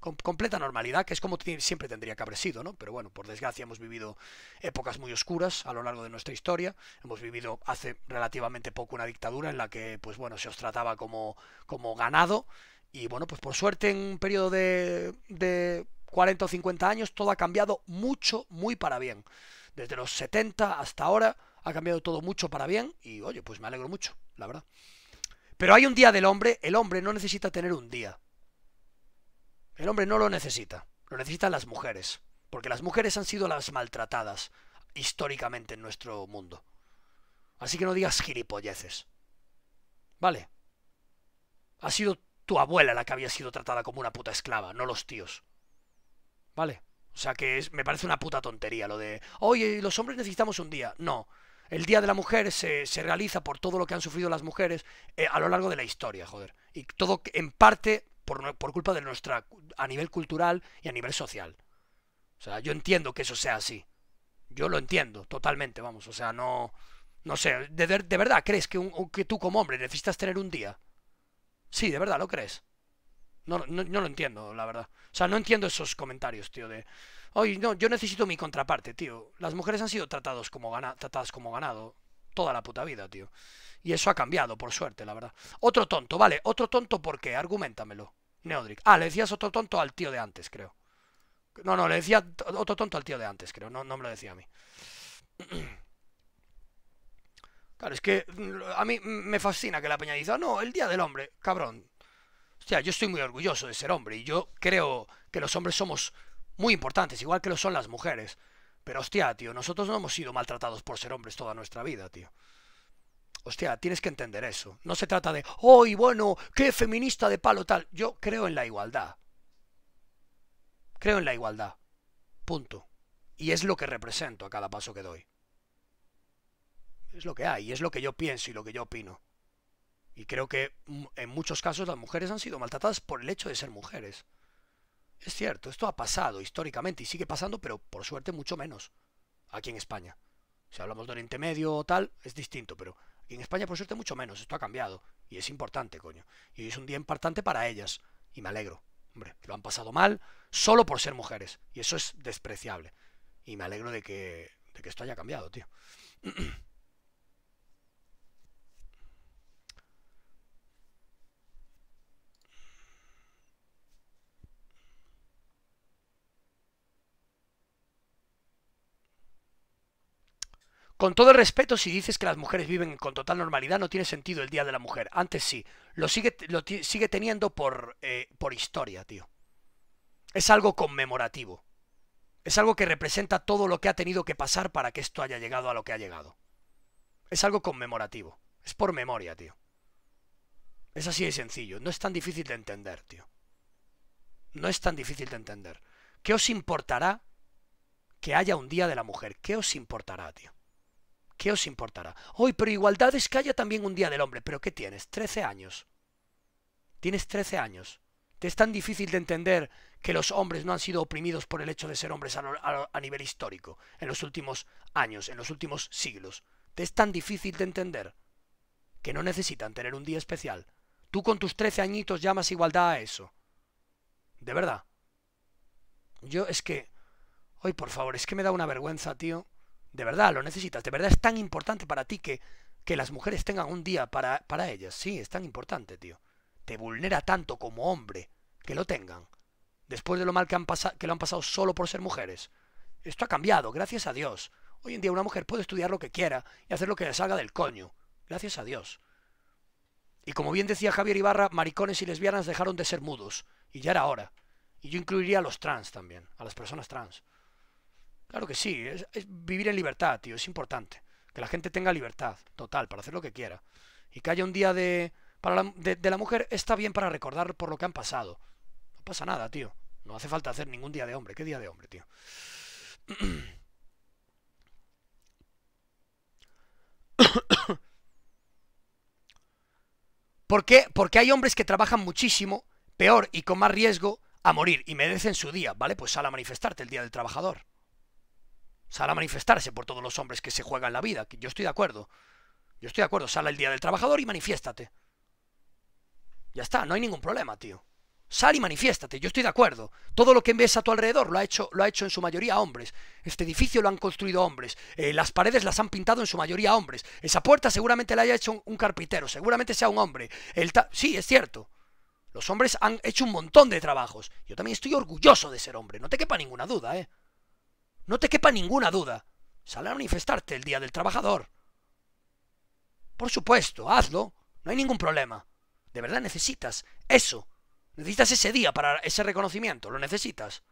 con completa normalidad, que es como siempre tendría que haber sido, ¿no? Pero bueno, por desgracia hemos vivido épocas muy oscuras a lo largo de nuestra historia, hemos vivido hace relativamente poco una dictadura en la que, pues bueno, se os trataba como, como ganado, y bueno, pues por suerte en un periodo de, de 40 o 50 años todo ha cambiado mucho, muy para bien. Desde los 70 hasta ahora ha cambiado todo mucho para bien y oye, pues me alegro mucho, la verdad. Pero hay un día del hombre, el hombre no necesita tener un día. El hombre no lo necesita, lo necesitan las mujeres, porque las mujeres han sido las maltratadas históricamente en nuestro mundo. Así que no digas gilipolleces. ¿Vale? Ha sido tu abuela la que había sido tratada como una puta esclava, no los tíos. ¿Vale? O sea que es, me parece una puta tontería lo de, oye, los hombres necesitamos un día. No. El Día de la Mujer se, se realiza por todo lo que han sufrido las mujeres eh, a lo largo de la historia, joder. Y todo en parte por, por culpa de nuestra a nivel cultural y a nivel social. O sea, yo entiendo que eso sea así. Yo lo entiendo totalmente, vamos. O sea, no. No sé, ¿de, de verdad crees que, un, que tú como hombre necesitas tener un día? Sí, de verdad, ¿lo crees? No, no, no, lo entiendo, la verdad. O sea, no entiendo esos comentarios, tío, de... Oye, no, yo necesito mi contraparte, tío. Las mujeres han sido tratados como tratadas como ganado toda la puta vida, tío. Y eso ha cambiado, por suerte, la verdad. Otro tonto, vale. Otro tonto, ¿por qué? Argumentamelo. Neodric. Ah, le decías otro tonto al tío de antes, creo. No, no, le decía otro tonto al tío de antes, creo. No, no me lo decía a mí. Claro, es que mm, a mí me fascina que la peña dice, no, el Día del Hombre, cabrón. Hostia, yo estoy muy orgulloso de ser hombre y yo creo que los hombres somos muy importantes, igual que lo son las mujeres. Pero hostia, tío, nosotros no hemos sido maltratados por ser hombres toda nuestra vida, tío. Hostia, tienes que entender eso. No se trata de, ¡ay, bueno, qué feminista de palo tal! Yo creo en la igualdad. Creo en la igualdad. Punto. Y es lo que represento a cada paso que doy. Es lo que hay, es lo que yo pienso y lo que yo opino. Y creo que en muchos casos las mujeres han sido maltratadas por el hecho de ser mujeres. Es cierto, esto ha pasado históricamente y sigue pasando, pero por suerte mucho menos aquí en España. Si hablamos de Oriente Medio o tal, es distinto, pero y en España, por suerte, mucho menos. Esto ha cambiado. Y es importante, coño. Y es un día importante para ellas. Y me alegro. Hombre, lo han pasado mal solo por ser mujeres. Y eso es despreciable. Y me alegro de que, de que esto haya cambiado, tío. Con todo el respeto, si dices que las mujeres viven con total normalidad, no tiene sentido el Día de la Mujer. Antes sí. Lo sigue, teniendo por, eh, por historia, tío. Es algo conmemorativo. Es algo que representa todo lo que ha tenido que pasar para que esto haya llegado a lo que ha llegado. Es algo conmemorativo. Es por memoria, tío. Es así de sencillo. No es tan difícil de entender, tío. No es tan difícil de entender. ¿Qué os importará que haya un Día de la Mujer? ¿Qué os importará, tío? ¿Qué os importará? Hoy, pero igualdad es que haya también un día del hombre. ¿Pero qué tienes? ¿13 años? Tienes 13 años. ¿Te es tan difícil de entender que los hombres no han sido oprimidos por el hecho de ser hombres a, a nivel histórico, en los últimos años, en los últimos siglos? ¿Te es tan difícil de entender que no necesitan tener un día especial? Tú con tus 13 añitos llamas igualdad a eso. ¿De verdad? Yo es que... Hoy, por favor, es que me da una vergüenza, tío de verdad lo necesitas, de verdad es tan importante para ti que, que las mujeres tengan un día para, para ellas. Sí, es tan importante, tío. Te vulnera tanto como hombre que lo tengan. Después de lo mal que, han que lo han pasado solo por ser mujeres. Esto ha cambiado, gracias a Dios. Hoy en día una mujer puede estudiar lo que quiera y hacer lo que le salga del coño. Gracias a Dios. Y como bien decía Javier Ibarra, maricones y lesbianas dejaron de ser mudos. Y ya era hora. Y yo incluiría a los trans también, a las personas trans. Claro que sí, es, vivir en libertad, tío, es importante. Que la gente tenga libertad, total, para hacer lo que quiera. Y que haya un día de, para la, de, la mujer está bien para recordar por lo que han pasado. No pasa nada, tío. No hace falta hacer ningún día de hombre. ¿Qué día de hombre, tío? ¿Por qué? Porque hay hombres que trabajan muchísimo, peor y con más riesgo a morir y merecen su día, ¿vale? Pues sal a manifestarte el Día del Trabajador. Sal a manifestarse por todos los hombres que se juegan la vida. Yo estoy de acuerdo. Yo estoy de acuerdo. Sal el Día del Trabajador y manifiéstate. Ya está, no hay ningún problema, tío. Sal y manifiéstate, yo estoy de acuerdo. Todo lo que ves a tu alrededor lo ha hecho, lo ha hecho en su mayoría hombres. Este edificio lo han construido hombres. Eh, las paredes las han pintado en su mayoría hombres. Esa puerta seguramente la haya hecho un, carpintero, seguramente sea un hombre. El sí, es cierto. Los hombres han hecho un montón de trabajos. Yo también estoy orgulloso de ser hombre, no te quepa ninguna duda, ¿eh? No te quepa ninguna duda. Sal a manifestarte el Día del Trabajador. Por supuesto, hazlo. No hay ningún problema. De verdad necesitas eso Necesitas ese día para ese reconocimiento, lo necesitas.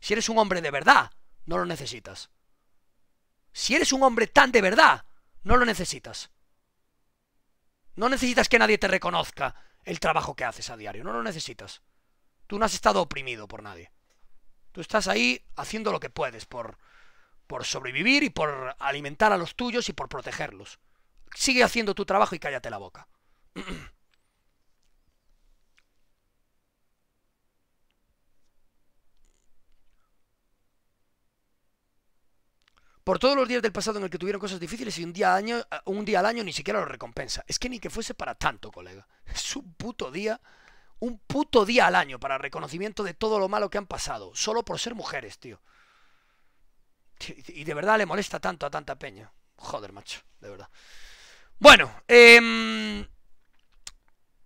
Si eres un hombre de verdad, no lo necesitas. Si eres un hombre tan de verdad, no lo necesitas. No necesitas que nadie te reconozca el trabajo que haces a diario, no lo necesitas. Tú no has estado oprimido por nadie. Tú estás ahí haciendo lo que puedes por, por sobrevivir y por alimentar a los tuyos y por protegerlos. Sigue haciendo tu trabajo y cállate la boca. por todos los días del pasado en el que tuvieron cosas difíciles y un día, año, un día al año ni siquiera lo recompensa. Es que ni que fuese para tanto, colega. Es un puto día, un puto día al año para reconocimiento de todo lo malo que han pasado, solo por ser mujeres, tío. Y de verdad le molesta tanto a tanta peña. Joder, macho, de verdad. Bueno, eh,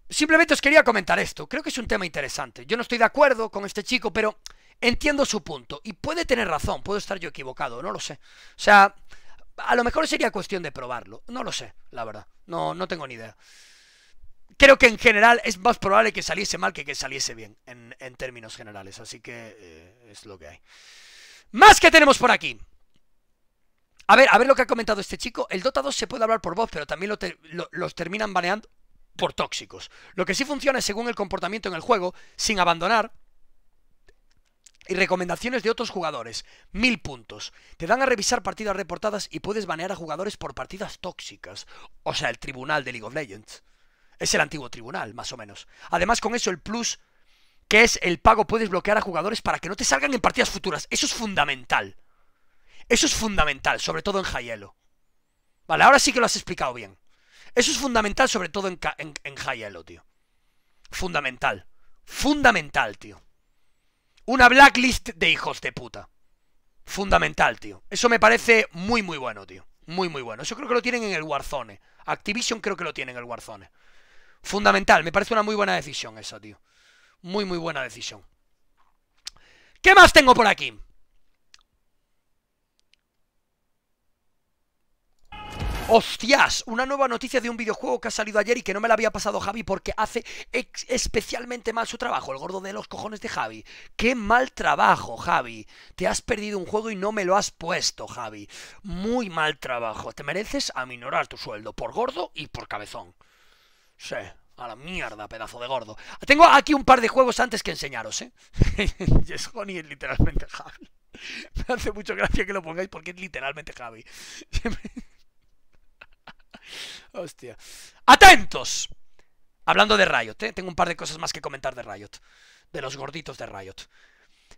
simplemente os quería comentar esto. Creo que es un tema interesante. Yo no estoy de acuerdo con este chico, pero Entiendo su punto. Y puede tener razón, puedo estar yo equivocado, no lo sé. O sea, a lo mejor sería cuestión de probarlo. No lo sé, la verdad. No, no tengo ni idea. Creo que en general es más probable que saliese mal que que saliese bien, en, términos generales. Así que eh, es lo que hay. Más que tenemos por aquí. A ver, a ver lo que ha comentado este chico. El Dota 2 se puede hablar por voz, pero también los terminan baneando por tóxicos. Lo que sí funciona es según el comportamiento en el juego, sin abandonar y recomendaciones de otros jugadores. Mil puntos. Te dan a revisar partidas reportadas y puedes banear a jugadores por partidas tóxicas. O sea, el tribunal de League of Legends. Es el antiguo tribunal, más o menos. Además, con eso el plus, que es el pago, puedes bloquear a jugadores para que no te salgan en partidas futuras. Eso es fundamental. Eso es fundamental, sobre todo en Hielo. Vale, ahora sí que lo has explicado bien. Eso es fundamental, sobre todo en, en, en tío. Fundamental. Fundamental, tío. Una blacklist de hijos de puta. Fundamental, tío. Eso me parece muy, muy bueno, tío. Muy, muy bueno. Eso creo que lo tienen en el Warzone. Activision creo que lo tienen en el Warzone. Fundamental. Me parece una muy buena decisión esa, tío. Muy, muy buena decisión. ¿Qué más tengo por aquí? ¡Hostias! Una nueva noticia de un videojuego que ha salido ayer y que no me la había pasado Javi porque hace especialmente mal su trabajo, el gordo de los cojones de Javi. ¡Qué mal trabajo, Javi! Te has perdido un juego y no me lo has puesto, Javi. Muy mal trabajo. Te mereces aminorar tu sueldo por gordo y por cabezón. Sí, a la mierda, pedazo de gordo. Tengo aquí un par de juegos antes que enseñaros, ¿eh? es Honey es literalmente Javi. Me hace mucho gracia que lo pongáis porque es literalmente Javi. Hostia. ¡Atentos! Hablando de Riot, ¿eh? tengo un par de cosas más que comentar de Riot. De los gorditos de Riot.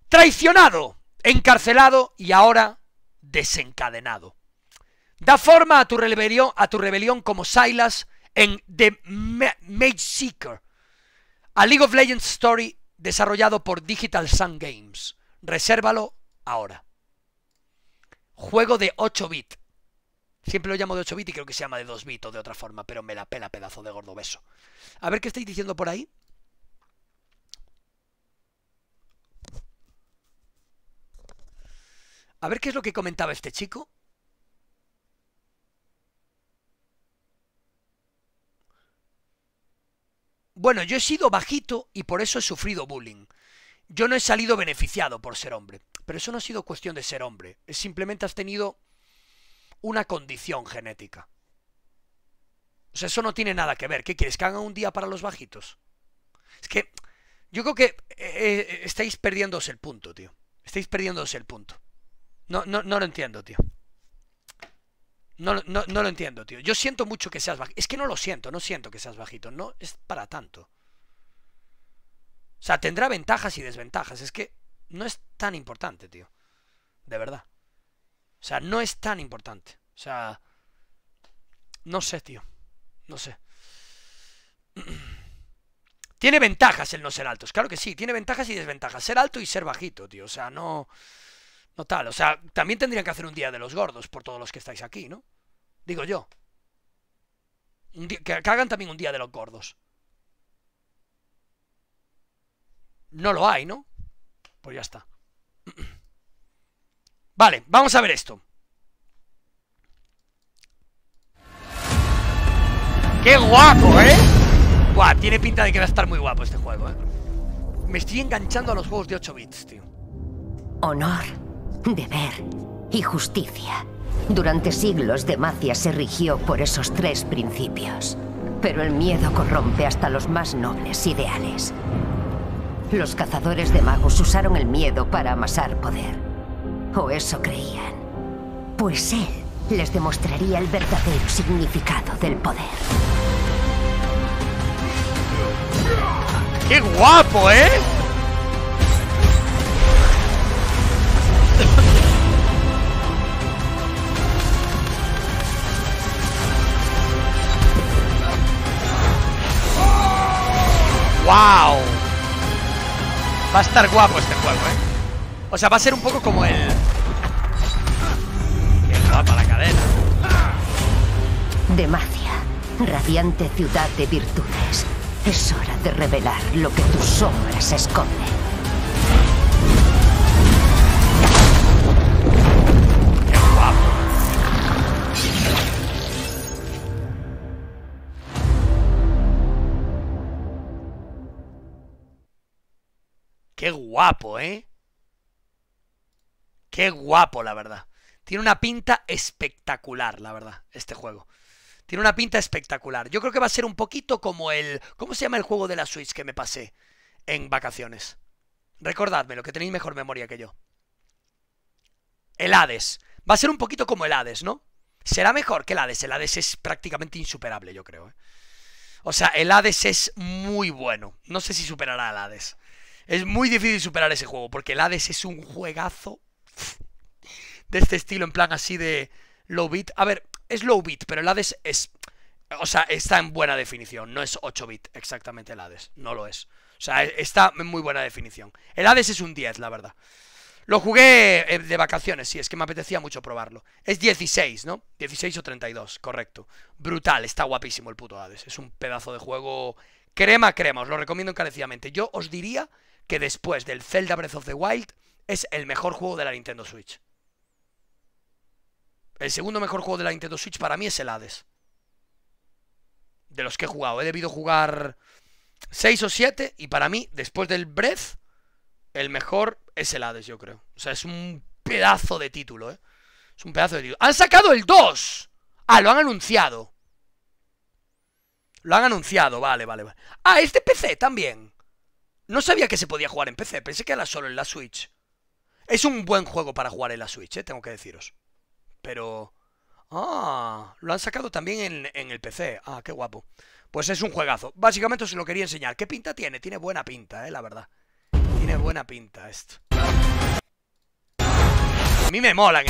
Traicionado, encarcelado y ahora desencadenado. Da forma a tu rebelión, a tu rebelión como Silas en The Mage Seeker, a League of Legends Story desarrollado por Digital Sun Games. Resérvalo ahora. Juego de 8 bits Siempre lo llamo de 8 bits y creo que se llama de 2 bits o de otra forma, pero me la pela pedazo de gordo beso. A ver qué estáis diciendo por ahí. A ver qué es lo que comentaba este chico. Bueno, yo he sido bajito y por eso he sufrido bullying. Yo no he salido beneficiado por ser hombre. Pero eso no ha sido cuestión de ser hombre. Simplemente has tenido una condición genética. O sea, eso no tiene nada que ver. ¿Qué quieres? ¿Que hagan un día para los bajitos? Es que yo creo que eh, eh, estáis perdiéndose el punto, tío. Estáis perdiéndose el punto. No, no, no lo entiendo, tío. No, no, no lo entiendo, tío. Yo siento mucho que seas bajito. Es que no lo siento, no siento que seas bajito. No es para tanto. O sea, tendrá ventajas y desventajas. Es que no es tan importante, tío. De verdad. O sea, no es tan importante. O sea, no sé, tío. No sé. Tiene ventajas el no ser altos, claro que sí, tiene ventajas y desventajas. Ser alto y ser bajito, tío. O sea, no. No tal. O sea, también tendrían que hacer un día de los gordos por todos los que estáis aquí, ¿no? Digo yo. que, hagan también un día de los gordos. No lo hay, ¿no? Pues ya está. Vale, vamos a ver esto. ¡Qué guapo, eh! Buah, tiene pinta de que va a estar muy guapo este juego, eh. Me estoy enganchando a los juegos de 8 bits, tío. Honor, deber y justicia. Durante siglos Demacia se rigió por esos tres principios. Pero el miedo corrompe hasta los más nobles ideales. Los cazadores de magos usaron el miedo para amasar poder. O eso creían. Pues él les demostraría el verdadero significado del poder. ¡Qué guapo, eh! ¡Wow! Va a estar guapo este juego, ¿eh? O sea, va a ser un poco como el... ¡Qué guapa la cadena! Demacia, radiante ciudad de virtudes. Es hora de revelar lo que tus sombras esconden. Qué guapo, ¿eh? Qué guapo, la verdad. Tiene una pinta espectacular, la verdad, este juego. Tiene una pinta espectacular. Yo creo que va a ser un poquito como el... ¿Cómo se llama el juego de la Switch que me pasé en vacaciones? Recordadme, lo que tenéis mejor memoria que yo. El Hades. Va a ser un poquito como el Hades, ¿no? Será mejor que el Hades. El Hades es prácticamente insuperable, yo creo. ¿eh? O sea, el Hades es muy bueno. No sé si superará al Hades. Es muy difícil superar ese juego, porque el Hades es un juegazo de este estilo, en plan así de low bit. A ver, es low bit, pero el Hades es... O sea, está en buena definición, no es 8 bit exactamente el Hades, no lo es. O sea, está en muy buena definición. El Hades es un 10, la verdad. Lo jugué eh, de vacaciones, sí, es que me apetecía mucho probarlo. Es 16, ¿no? 16 o 32, correcto. Brutal, está guapísimo el puto Hades. Es un pedazo de juego crema, crema, os lo recomiendo encarecidamente. Yo os diría que después del Zelda Breath of the Wild es el mejor juego de la Nintendo Switch. El segundo mejor juego de la Nintendo Switch para mí es el Hades. De los que he jugado. He debido jugar 6 o 7 y para mí, después del Breath, el mejor es el Hades, yo creo. O sea, es un pedazo de título, ¿eh? Es un pedazo de título. ¡Han sacado el 2! Ah, lo han anunciado. Lo han anunciado, vale, vale, vale. Ah, este PC también. No sabía que se podía jugar en PC, pensé que era solo en la Switch. Es un buen juego para jugar en la Switch, eh, tengo que deciros. Pero... Ah, lo han sacado también en, el PC. Ah, qué guapo. Pues es un juegazo. Básicamente os lo quería enseñar. ¿Qué pinta tiene? Tiene buena pinta, eh, la verdad. Tiene buena pinta esto. A mí me molan.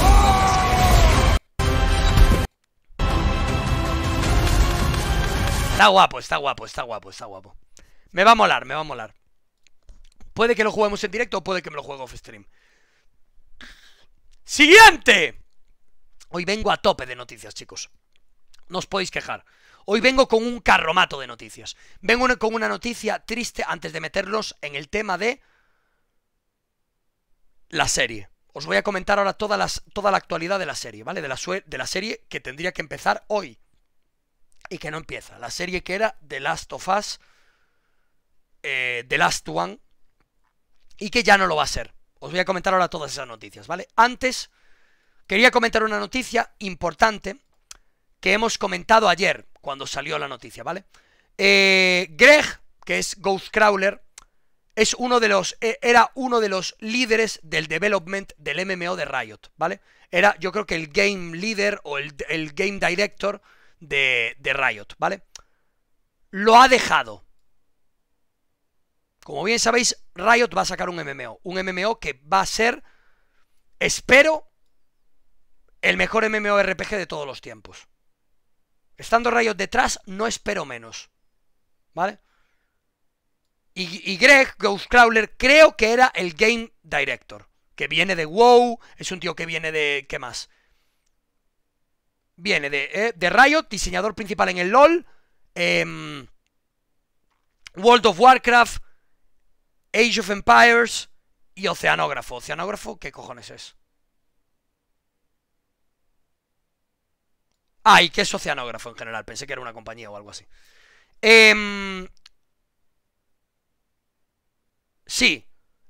Está guapo, está guapo, está guapo, está guapo. Me va a molar, me va a molar. Puede que lo juguemos en directo o puede que me lo juegue off stream. ¡Siguiente! Hoy vengo a tope de noticias, chicos. No os podéis quejar. Hoy vengo con un carromato de noticias. Vengo con una noticia triste antes de meterlos en el tema de la serie. Os voy a comentar ahora toda, toda la actualidad de la serie, ¿vale? De la, de la serie que tendría que empezar hoy. Y que no empieza. La serie que era The Last of Us. Eh, The Last One y que ya no lo va a ser. Os voy a comentar ahora todas esas noticias, ¿vale? Antes, quería comentar una noticia importante que hemos comentado ayer, cuando salió la noticia, ¿vale? Eh, Greg, que es Ghostcrawler, es uno de los, e, era uno de los líderes del development del MMO de Riot, ¿vale? Era, yo creo que el game leader o el, game director de, de Riot, ¿vale? Lo ha dejado, como bien sabéis, Riot va a sacar un MMO. Un MMO que va a ser, espero, el mejor MMORPG de todos los tiempos. Estando Riot detrás, no espero menos. ¿Vale? Y, y Greg Ghostcrawler creo que era el Game Director. Que viene de WoW, es un tío que viene de... ¿Qué más? Viene de, eh, de Riot, diseñador principal en el LOL, eh, World of Warcraft, Age of Empires y Oceanógrafo. ¿Oceanógrafo qué cojones es? Ah, y qué es Oceanógrafo en general. Pensé que era una compañía o algo así. Eh, sí,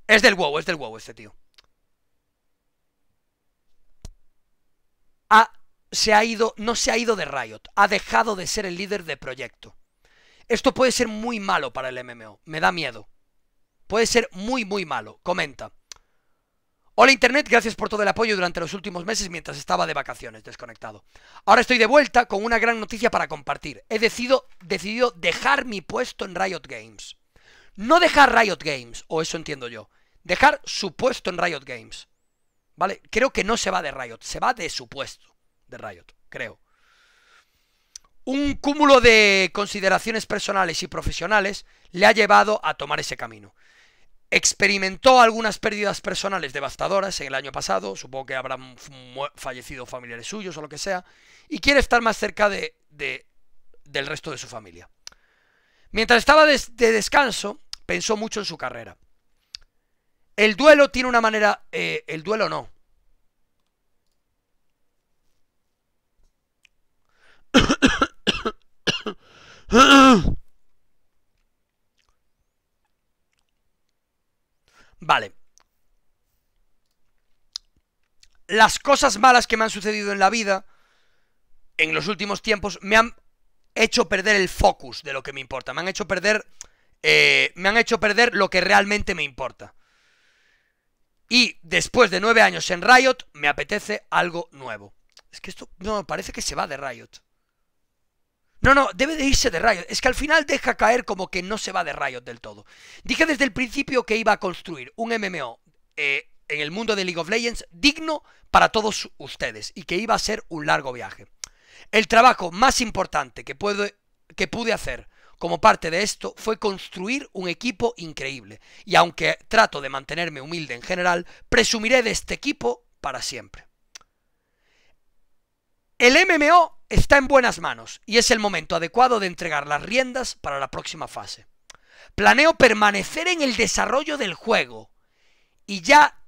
es del WoW, es del WoW este tío. Ha, se ha ido, no se ha ido de Riot, ha dejado de ser el líder de proyecto. Esto puede ser muy malo para el MMO, me da miedo. Puede ser muy, muy malo. Comenta. Hola Internet, gracias por todo el apoyo durante los últimos meses mientras estaba de vacaciones, desconectado. Ahora estoy de vuelta con una gran noticia para compartir. He decidido, decidido dejar mi puesto en Riot Games. No dejar Riot Games, o eso entiendo yo. Dejar su puesto en Riot Games. ¿Vale? Creo que no se va de Riot, se va de su puesto de Riot, creo un cúmulo de consideraciones personales y profesionales le ha llevado a tomar ese camino. Experimentó algunas pérdidas personales devastadoras en el año pasado, supongo que habrán fallecido familiares suyos o lo que sea, y quiere estar más cerca de, de del resto de su familia. Mientras estaba de, de, descanso, pensó mucho en su carrera. El duelo tiene una manera... Eh, el duelo no. Vale. Las cosas malas que me han sucedido en la vida, en los últimos tiempos, me han hecho perder el focus de lo que me importa. Me han hecho perder... Eh, me han hecho perder lo que realmente me importa. Y después de nueve años en Riot, me apetece algo nuevo. Es que esto... No, parece que se va de Riot. No, no, debe de irse de Riot. Es que al final deja caer como que no se va de Riot del todo. Dije desde el principio que iba a construir un MMO eh, en el mundo de League of Legends digno para todos ustedes y que iba a ser un largo viaje. El trabajo más importante que, puedo, que pude hacer como parte de esto fue construir un equipo increíble. Y aunque trato de mantenerme humilde en general, presumiré de este equipo para siempre. El MMO está en buenas manos y es el momento adecuado de entregar las riendas para la próxima fase. Planeo permanecer en el desarrollo del juego y ya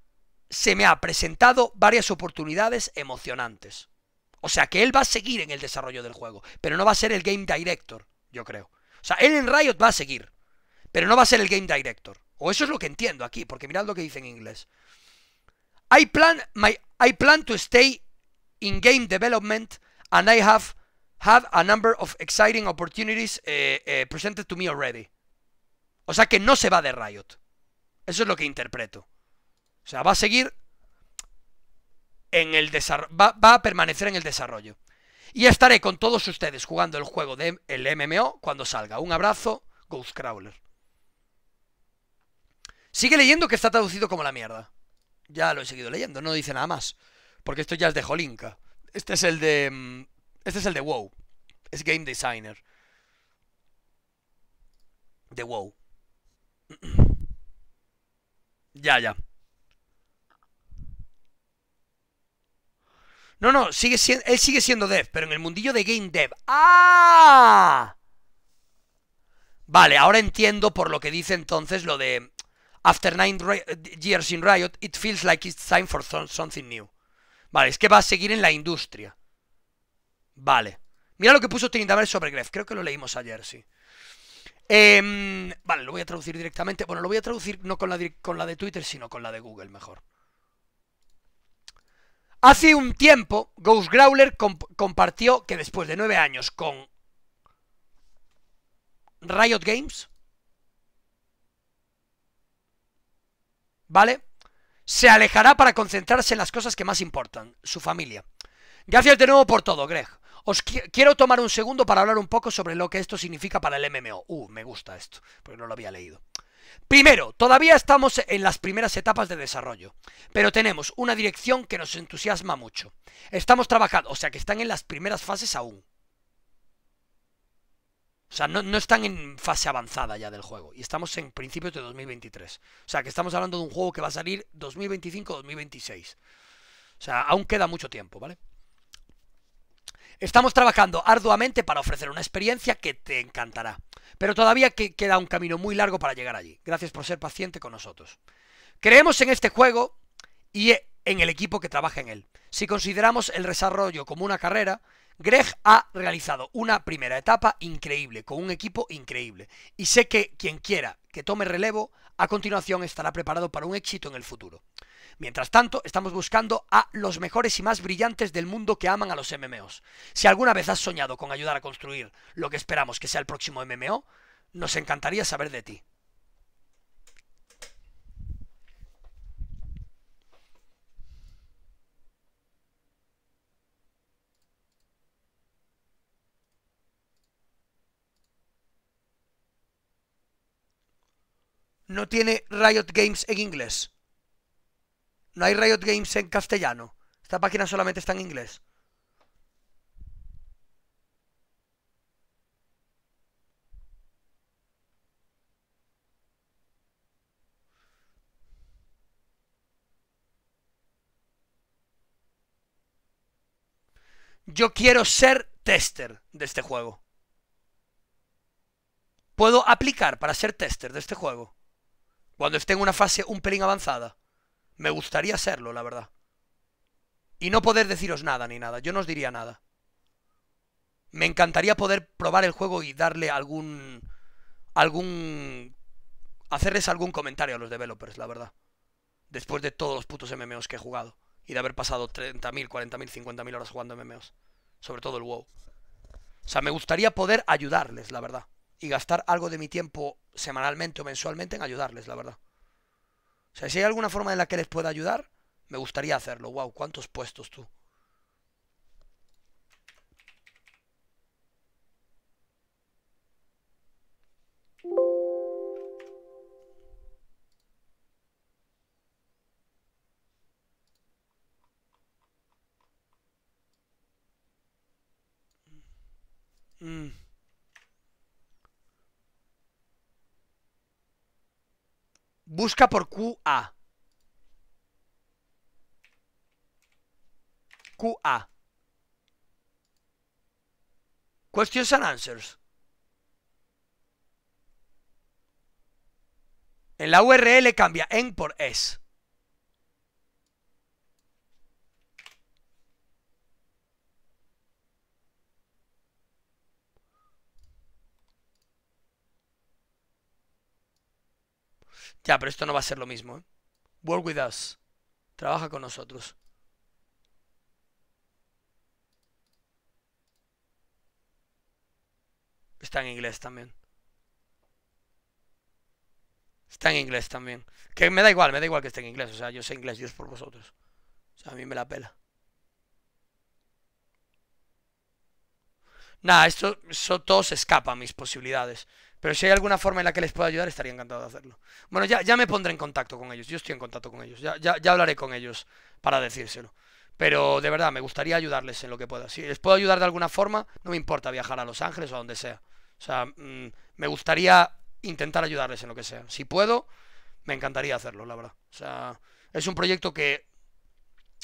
se me ha presentado varias oportunidades emocionantes. O sea que él va a seguir en el desarrollo del juego, pero no va a ser el Game Director, yo creo. O sea, él en Riot va a seguir, pero no va a ser el Game Director. O eso es lo que entiendo aquí, porque mirad lo que dice en inglés. I plan, my, I plan to stay in game development and I have had a number of exciting opportunities uh, uh, presented to me already. O sea que no se va de Riot. Eso es lo que interpreto. O sea, va a seguir en el desarrollo, va, a permanecer en el desarrollo. Y estaré con todos ustedes jugando el juego del de MMO cuando salga. Un abrazo, Ghostcrawler. Sigue leyendo que está traducido como la mierda. Ya lo he seguido leyendo, no dice nada más. Porque esto ya es de Jolinka. Este es el de... Mm, este es el de WoW. Es Game Designer. De WoW. ya, ya. No, no, sigue siendo, él sigue siendo dev, pero en el mundillo de game dev. ¡Ah! Vale, ahora entiendo por lo que dice entonces lo de After nine years in Riot, it feels like it's time for something new. Vale, es que va a seguir en la industria. Vale. Mira lo que puso Trinidad sobre Gref. Creo que lo leímos ayer, sí. Eh, vale, lo voy a traducir directamente. Bueno, lo voy a traducir no con la, de Twitter, sino con la de Google, mejor. Hace un tiempo, Ghost Growler comp compartió que después de nueve años con Riot Games, ¿vale? Se alejará para concentrarse en las cosas que más importan, su familia. Gracias de nuevo por todo, Greg. Os qu quiero tomar un segundo para hablar un poco sobre lo que esto significa para el MMO. Uh, me gusta esto, porque no lo había leído. Primero, todavía estamos en las primeras etapas de desarrollo, pero tenemos una dirección que nos entusiasma mucho. Estamos trabajando, o sea que están en las primeras fases aún. O sea, no, están en fase avanzada ya del juego. Y estamos en principios de 2023. O sea, que estamos hablando de un juego que va a salir 2025-2026. O sea, aún queda mucho tiempo, ¿vale? Estamos trabajando arduamente para ofrecer una experiencia que te encantará. Pero todavía queda un camino muy largo para llegar allí. Gracias por ser paciente con nosotros. Creemos en este juego y en el equipo que trabaja en él. Si consideramos el desarrollo como una carrera, Greg ha realizado una primera etapa increíble, con un equipo increíble. Y sé que quien quiera que tome relevo, a continuación estará preparado para un éxito en el futuro. Mientras tanto, estamos buscando a los mejores y más brillantes del mundo que aman a los MMOs. Si alguna vez has soñado con ayudar a construir lo que esperamos que sea el próximo MMO, nos encantaría saber de ti. No tiene Riot Games en inglés. No hay Riot Games en castellano. Esta página solamente está en inglés. Yo quiero ser tester de este juego. Puedo aplicar para ser tester de este juego. Cuando esté en una fase un pelín avanzada. Me gustaría serlo, la verdad. Y no poder deciros nada ni nada. Yo no os diría nada. Me encantaría poder probar el juego y darle algún... Algún... Hacerles algún comentario a los developers, la verdad. Después de todos los putos MMOs que he jugado. Y de haber pasado 30.000, 40.000, 50.000 horas jugando MMOs. Sobre todo el WoW. O sea, me gustaría poder ayudarles, la verdad y gastar algo de mi tiempo semanalmente o mensualmente en ayudarles, la verdad. O sea, si hay alguna forma en la que les pueda ayudar, me gustaría hacerlo. Wow, ¿cuántos puestos tú? Busca por QA. QA. Questions and answers. En la URL cambia en por es. Ya, pero esto no va a ser lo mismo. ¿eh? Work with us. Trabaja con nosotros. Está en inglés también. Está en inglés también. Que me da igual, me da igual que esté en inglés. O sea, yo sé inglés, Dios por vosotros. O sea, a mí me la pela. Nada, esto, eso todo se escapa a mis posibilidades. Pero si hay alguna forma en la que les pueda ayudar, estaría encantado de hacerlo. Bueno, ya, ya me pondré en contacto con ellos. Yo estoy en contacto con ellos. Ya, ya, hablaré con ellos para decírselo. Pero de verdad, me gustaría ayudarles en lo que pueda. Si les puedo ayudar de alguna forma, no me importa viajar a Los Ángeles o a donde sea. O sea, mm, me gustaría intentar ayudarles en lo que sea. Si puedo, me encantaría hacerlo, la verdad. O sea, es un proyecto que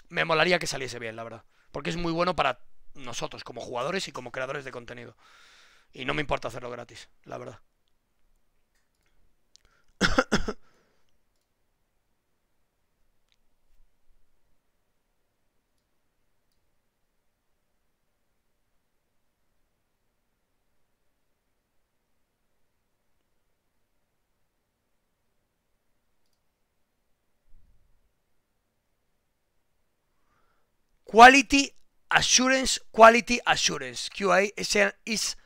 me molaría que saliese bien, la verdad. Porque es muy bueno para nosotros como jugadores y como creadores de contenido. Y no me importa hacerlo gratis, la verdad. Quality assurance, quality assurance. QA is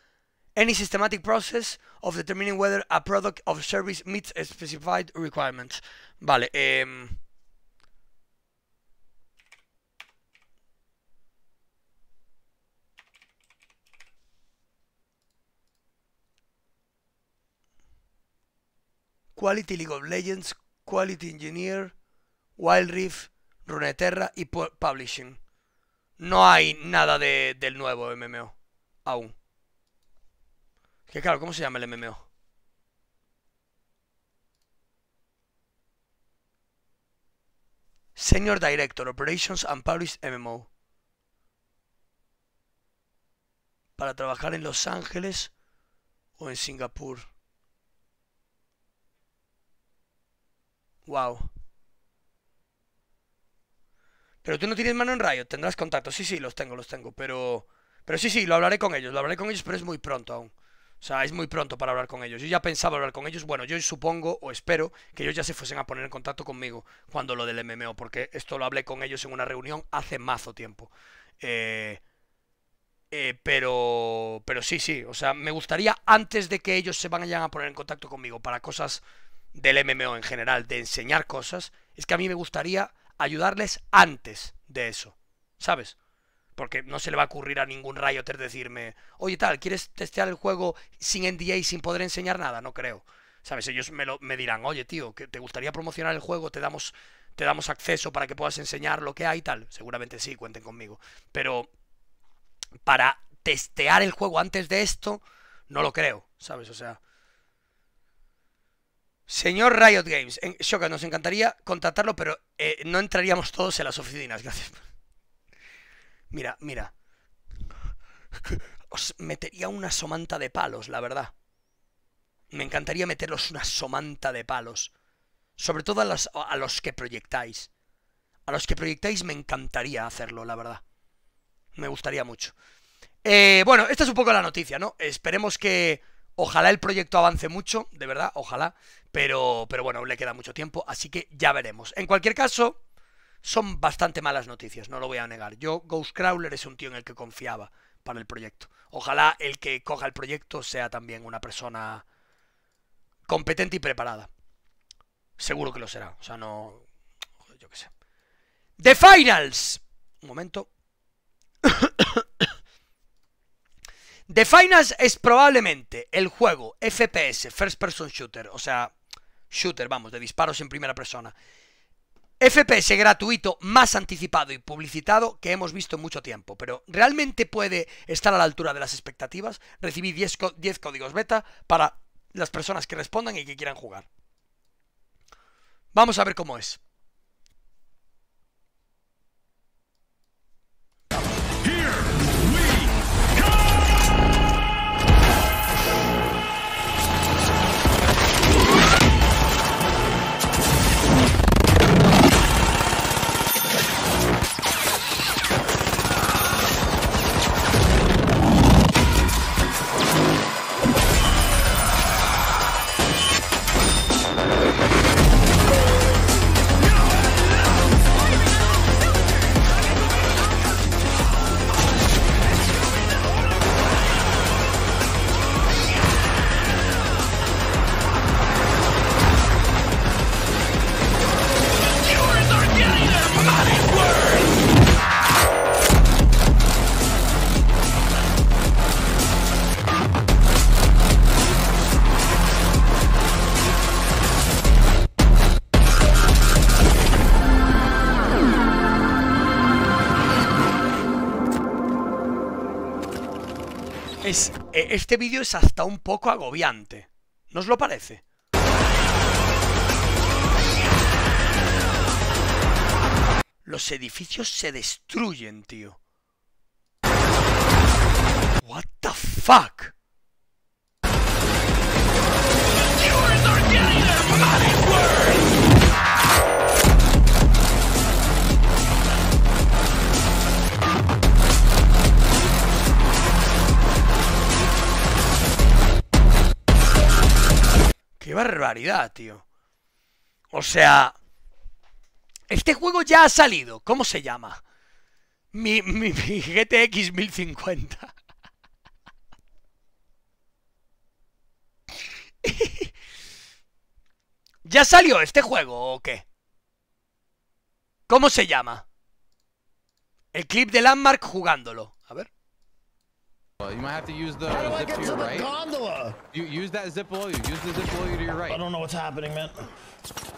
any systematic process of determining whether a product or service meets specified requirements. Vale, eh... Quality League of Legends, Quality Engineer, Wild Rift, Runeterra y pu- Publishing. No hay nada de, del nuevo MMO. Aún. Que claro, ¿cómo se llama el MMO? Senior Director, Operations and Publish MMO. Para trabajar en Los Ángeles o en Singapur. Wow. Pero tú no tienes mano en Riot, tendrás contactos. Sí, sí, los tengo, los tengo. Pero, pero sí, sí, lo hablaré con ellos. Lo hablaré con ellos, pero es muy pronto aún. O sea, es muy pronto para hablar con ellos. Yo ya pensaba hablar con ellos. Bueno, yo supongo o espero que ellos ya se fuesen a poner en contacto conmigo cuando lo del MMO, porque esto lo hablé con ellos en una reunión hace mazo tiempo. Eh, eh, pero, pero sí, sí. O sea, me gustaría antes de que ellos se vayan a poner en contacto conmigo para cosas del MMO en general, de enseñar cosas, es que a mí me gustaría ayudarles antes de eso, ¿sabes? Porque no se le va a ocurrir a ningún Rioter decirme, oye tal, ¿quieres testear el juego sin NDA y sin poder enseñar nada? No creo. ¿Sabes? Ellos me, lo, me dirán, oye tío, que ¿te gustaría promocionar el juego? Te damos, te damos acceso para que puedas enseñar lo que hay y tal. Seguramente sí, cuenten conmigo. Pero para testear el juego antes de esto, no lo creo, ¿sabes? O sea... Señor Riot Games, en Shoka, nos encantaría contratarlo, pero eh, no entraríamos todos en las oficinas. Gracias. Mira, mira. Os metería una somanta de palos, la verdad. Me encantaría meteros una somanta de palos. Sobre todo a los, a los que proyectáis. A los que proyectáis me encantaría hacerlo, la verdad. Me gustaría mucho. Eh, bueno, esta es un poco la noticia, ¿no? Esperemos que... Ojalá el proyecto avance mucho, de verdad, ojalá. Pero, pero bueno, le queda mucho tiempo, así que ya veremos. En cualquier caso, son bastante malas noticias, no lo voy a negar. Yo, Ghostcrawler es un tío en el que confiaba para el proyecto. Ojalá el que coja el proyecto sea también una persona competente y preparada. Seguro que lo será, o sea, no... Yo qué sé. The Finals. Un momento. The Finals es probablemente el juego FPS, First Person Shooter, o sea, shooter, vamos, de disparos en primera persona. FPS gratuito más anticipado y publicitado que hemos visto en mucho tiempo, pero ¿realmente puede estar a la altura de las expectativas? Recibí 10, 10 códigos beta para las personas que respondan y que quieran jugar. Vamos a ver cómo es. Este vídeo es hasta un poco agobiante. ¿No os lo parece? Los edificios se destruyen, tío. What the fuck? Qué barbaridad, tío. O sea... Este juego ya ha salido. ¿Cómo se llama? Mi, mi, mi GTX 1050. ¿Ya salió este juego o qué? ¿Cómo se llama? El clip de Landmark jugándolo. A ver. You might have to use the How do I get to to your the right. gondola? You use that zip below you. Use the zip below you to your right. I don't know what's happening, man.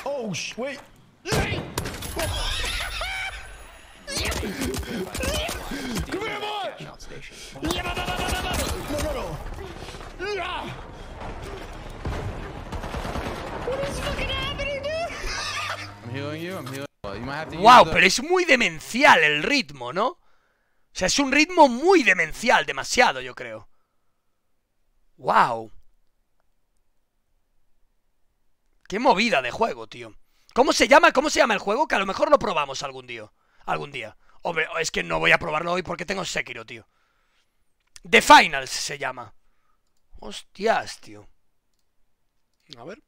Oh, sh wait. Come here, boy! Cash-out station. No, no, no. Yeah. What is fucking happening, dude? I'm healing you. I'm healing. You might have to use Wow, the- pero es muy demencial el ritmo, ¿no? O sea, es un ritmo muy demencial, demasiado, yo creo. Wow. Qué movida de juego, tío. ¿Cómo se llama? ¿Cómo se llama el juego? Que a lo mejor lo probamos algún día. Algún día. Hombre, es que no voy a probarlo hoy porque tengo Sekiro, tío. The Finals se llama. Hostias, tío. A ver.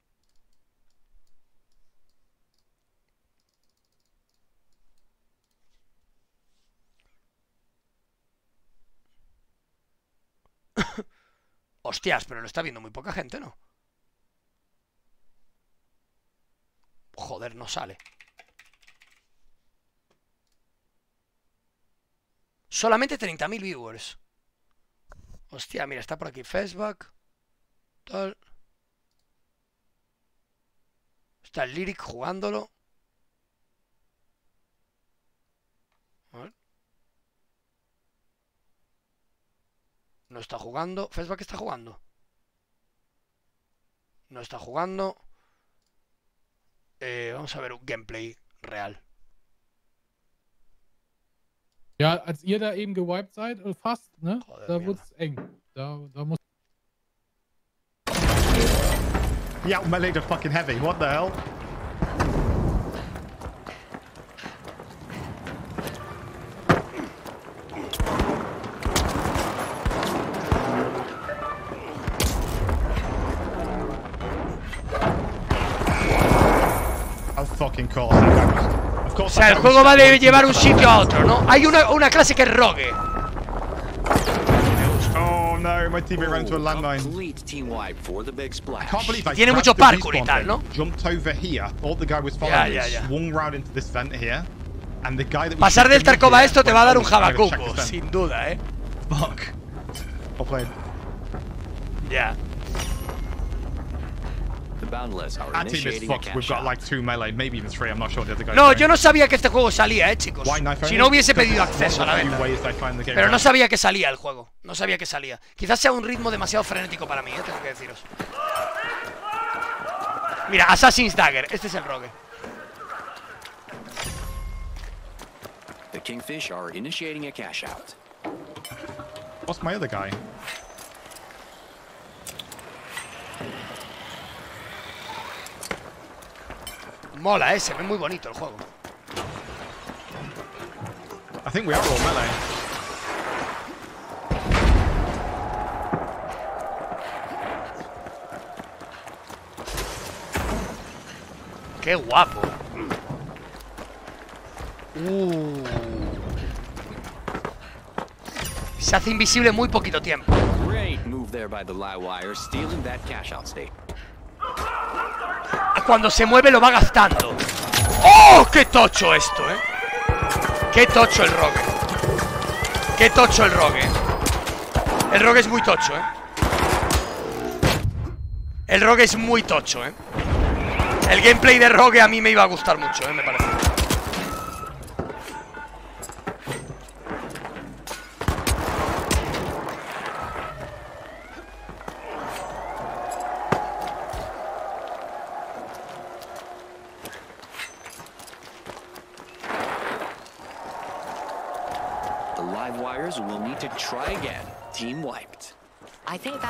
Hostias, pero lo está viendo muy poca gente, ¿no? Joder, no sale. Solamente 30.000 viewers. Hostia, mira, está por aquí Facebook. Tal. Está el Lyric jugándolo. A ver. No está jugando. Facebook está jugando. No está jugando. Eh, vamos a ver un gameplay real. Ja, als ihr da eben gewiped seid, fast, ne? Joder, da mierda. wird's eng. Da, da muss Yeah, melee to fucking heavy. What the hell? O course. sea, el juego va de llevar un sitio a otro, ¿no? Hay una, una clase que es rogue. Oh no, my teammate ran into a landmine. Complete team wipe for the big splash. Can't believe I Tiene mucho parkour y tal, ¿no? Jumped over here, thought the guy was following Ya, me, ya, ya. swung round into this vent here, and the guy that was Pasar del Tarkova a esto te va a dar "Oh, un jabacuco, this vent." sin duda, ¿eh? Fuck. Ya. Are Our team is fucked. We've got like two melee, maybe even three. I'm not sure what the other guys. No, yo no sabía que este juego salía, eh, chicos. Si no hubiese pedido acceso a la venta. Pero no sabía que salía el juego. No sabía que salía. Quizás sea un ritmo demasiado frenético para mí, eh, tengo que deciros. Mira, Assassin's Dagger. Este es el rogue. The Kingfish are initiating a cash out. What's my other guy? Mola, eh. Se ve muy bonito el juego. I think we are all melee. Qué guapo. Uh. Se hace invisible muy poquito tiempo. Great move there by the live wire, stealing that cash out state. Cuando se mueve lo va gastando. ¡Oh! ¡Qué tocho esto, eh! ¡Qué tocho el rogue! ¡Qué tocho el rogue! El rogue es muy tocho, eh. El rogue es muy tocho, eh. El gameplay de rogue a mí me iba a gustar mucho, eh, me parece.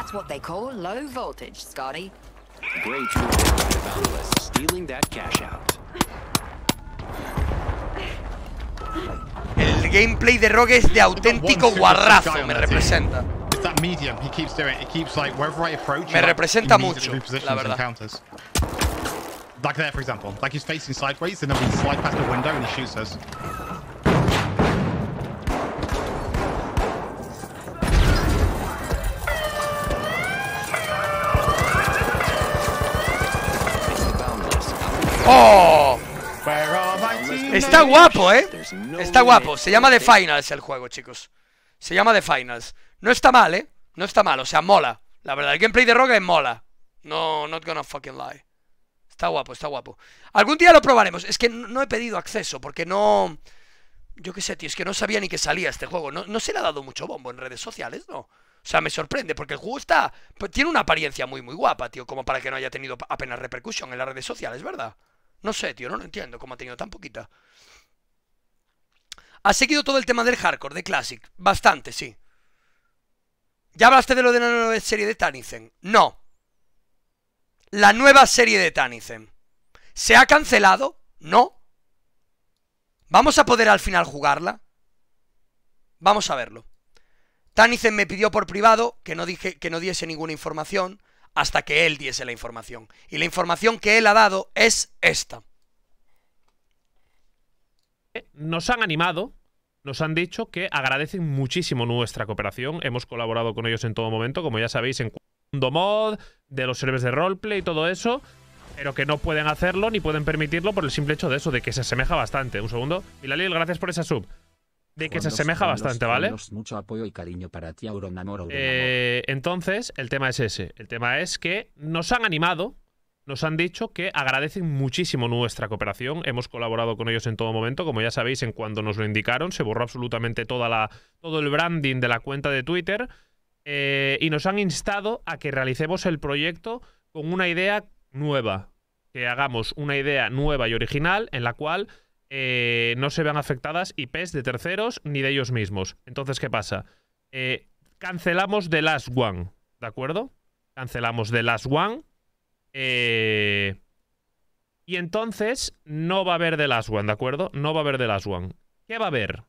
That's what they call low voltage, Scotty. Great move there by the stealing that cash out. El gameplay de rogue es de auténtico guarrazo, guy on me representa. It's that medium. He keeps doing. it. He keeps like wherever I approach. Me representa mucho, la verdad. Like there, for example. Like he's facing sideways, and then we slide past the window and he shoots us. ¡Oh! Está guapo, ¿eh? Está guapo. Se llama The Finals el juego, chicos. Se llama The Finals. No está mal, ¿eh? No está mal, o sea, mola. La verdad, el gameplay de Rogue es mola. No, not gonna fucking lie. Está guapo, está guapo. Algún día lo probaremos. Es que no he pedido acceso porque no... Yo qué sé, tío, es que no sabía ni que salía este juego. No, no se le ha dado mucho bombo en redes sociales, ¿no? O sea, me sorprende porque el juego está... pues, tiene una apariencia muy, muy guapa, tío, como para que no haya tenido apenas repercusión en las redes sociales, ¿verdad? No sé, tío, no lo entiendo cómo ha tenido tan poquita. ¿Ha seguido todo el tema del hardcore, de Classic? Bastante, sí. ¿Ya hablaste de lo de la nueva serie de Tannicen? No. La nueva serie de Tannicen. ¿Se ha cancelado? No. ¿Vamos a poder al final jugarla? Vamos a verlo. Tannicen me pidió por privado que no, dije, que no diese ninguna información hasta que él diese la información. Y la información que él ha dado es esta. Nos han animado, nos han dicho que agradecen muchísimo nuestra cooperación. Hemos colaborado con ellos en todo momento, como ya sabéis, en Mundo Mod, de los servers de roleplay y todo eso. Pero que no pueden hacerlo ni pueden permitirlo por el simple hecho de eso, de que se asemeja bastante. Un segundo. Milalil, gracias por esa sub. De que se asemeja bastante, ¿vale? Mucho apoyo y cariño para ti. Eh, entonces, el tema es ese. El tema es que nos han animado, nos han dicho que agradecen muchísimo nuestra cooperación. Hemos colaborado con ellos en todo momento. Como ya sabéis, en cuando nos lo indicaron, se borró absolutamente toda la, todo el branding de la cuenta de Twitter. Eh, y nos han instado a que realicemos el proyecto con una idea nueva. Que hagamos una idea nueva y original en la cual eh, no se vean afectadas IPs de terceros ni de ellos mismos. Entonces, ¿qué pasa? Eh, cancelamos The Last One, ¿de acuerdo? Cancelamos The Last One. Eh, y entonces no va a haber The Last One, ¿de acuerdo? No va a haber The Last One. ¿Qué va a haber?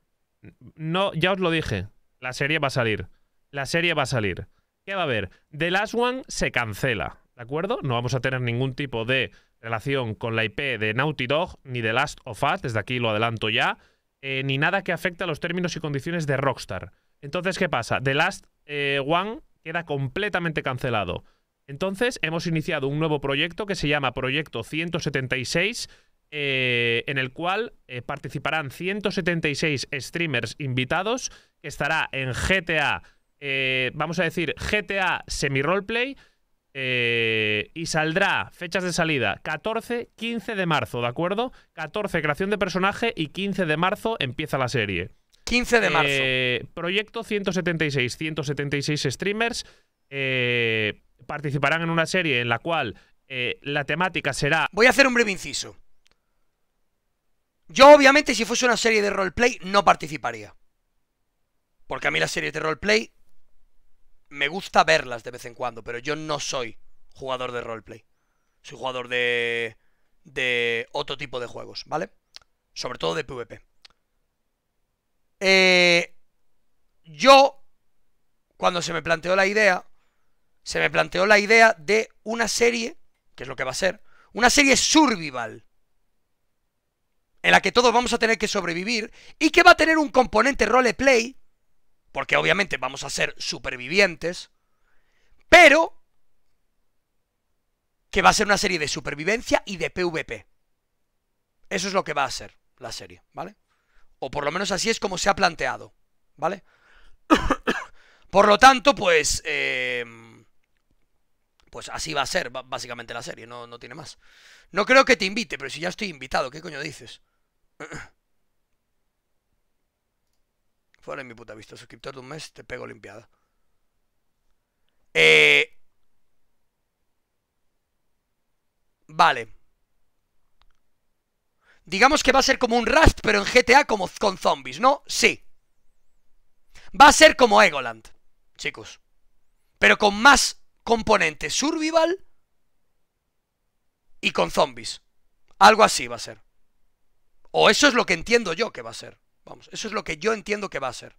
No, ya os lo dije. La serie va a salir. La serie va a salir. ¿Qué va a haber? The Last One se cancela, ¿de acuerdo? No vamos a tener ningún tipo de relación con la IP de Naughty Dog ni de Last of Us, desde aquí lo adelanto ya, eh, ni nada que afecte a los términos y condiciones de Rockstar. Entonces, ¿qué pasa? The Last eh, One queda completamente cancelado. Entonces, hemos iniciado un nuevo proyecto que se llama Proyecto 176, eh, en el cual participarán 176 streamers invitados, que estará en GTA, vamos a decir, GTA Semi-Roleplay, eh, y saldrá, fechas de salida, 14, 15 de marzo, ¿de acuerdo? 14, creación de personaje y 15 de marzo empieza la serie. 15 de marzo. Eh, proyecto 176, 176 streamers eh, participarán en una serie en la cual la temática será... Voy a hacer un breve inciso. Yo obviamente si fuese una serie de roleplay no participaría. Porque a mí las series de roleplay me gusta verlas de vez en cuando, pero yo no soy jugador de roleplay. Soy jugador de, de otro tipo de juegos, ¿vale? Sobre todo de PvP. Eh, yo, cuando se me planteó la idea, se me planteó la idea de una serie, que es lo que va a ser, una serie survival, en la que todos vamos a tener que sobrevivir y que va a tener un componente roleplay porque obviamente vamos a ser supervivientes, pero que va a ser una serie de supervivencia y de PvP. Eso es lo que va a ser la serie, ¿vale? O por lo menos así es como se ha planteado, ¿vale? por lo tanto, pues... Eh, pues así va a ser básicamente la serie, no, no tiene más. No creo que te invite, pero si ya estoy invitado, ¿qué coño dices? Fuera mi puta vista, suscriptor de un mes, te pego limpiada. Eh... Vale. Digamos que va a ser como un Rust, pero en GTA como con zombies, ¿no? Sí. Va a ser como Egoland, chicos. Pero con más componentes survival y con zombies. Algo así va a ser. O eso es lo que entiendo yo que va a ser. Vamos, eso es lo que yo entiendo que va a ser.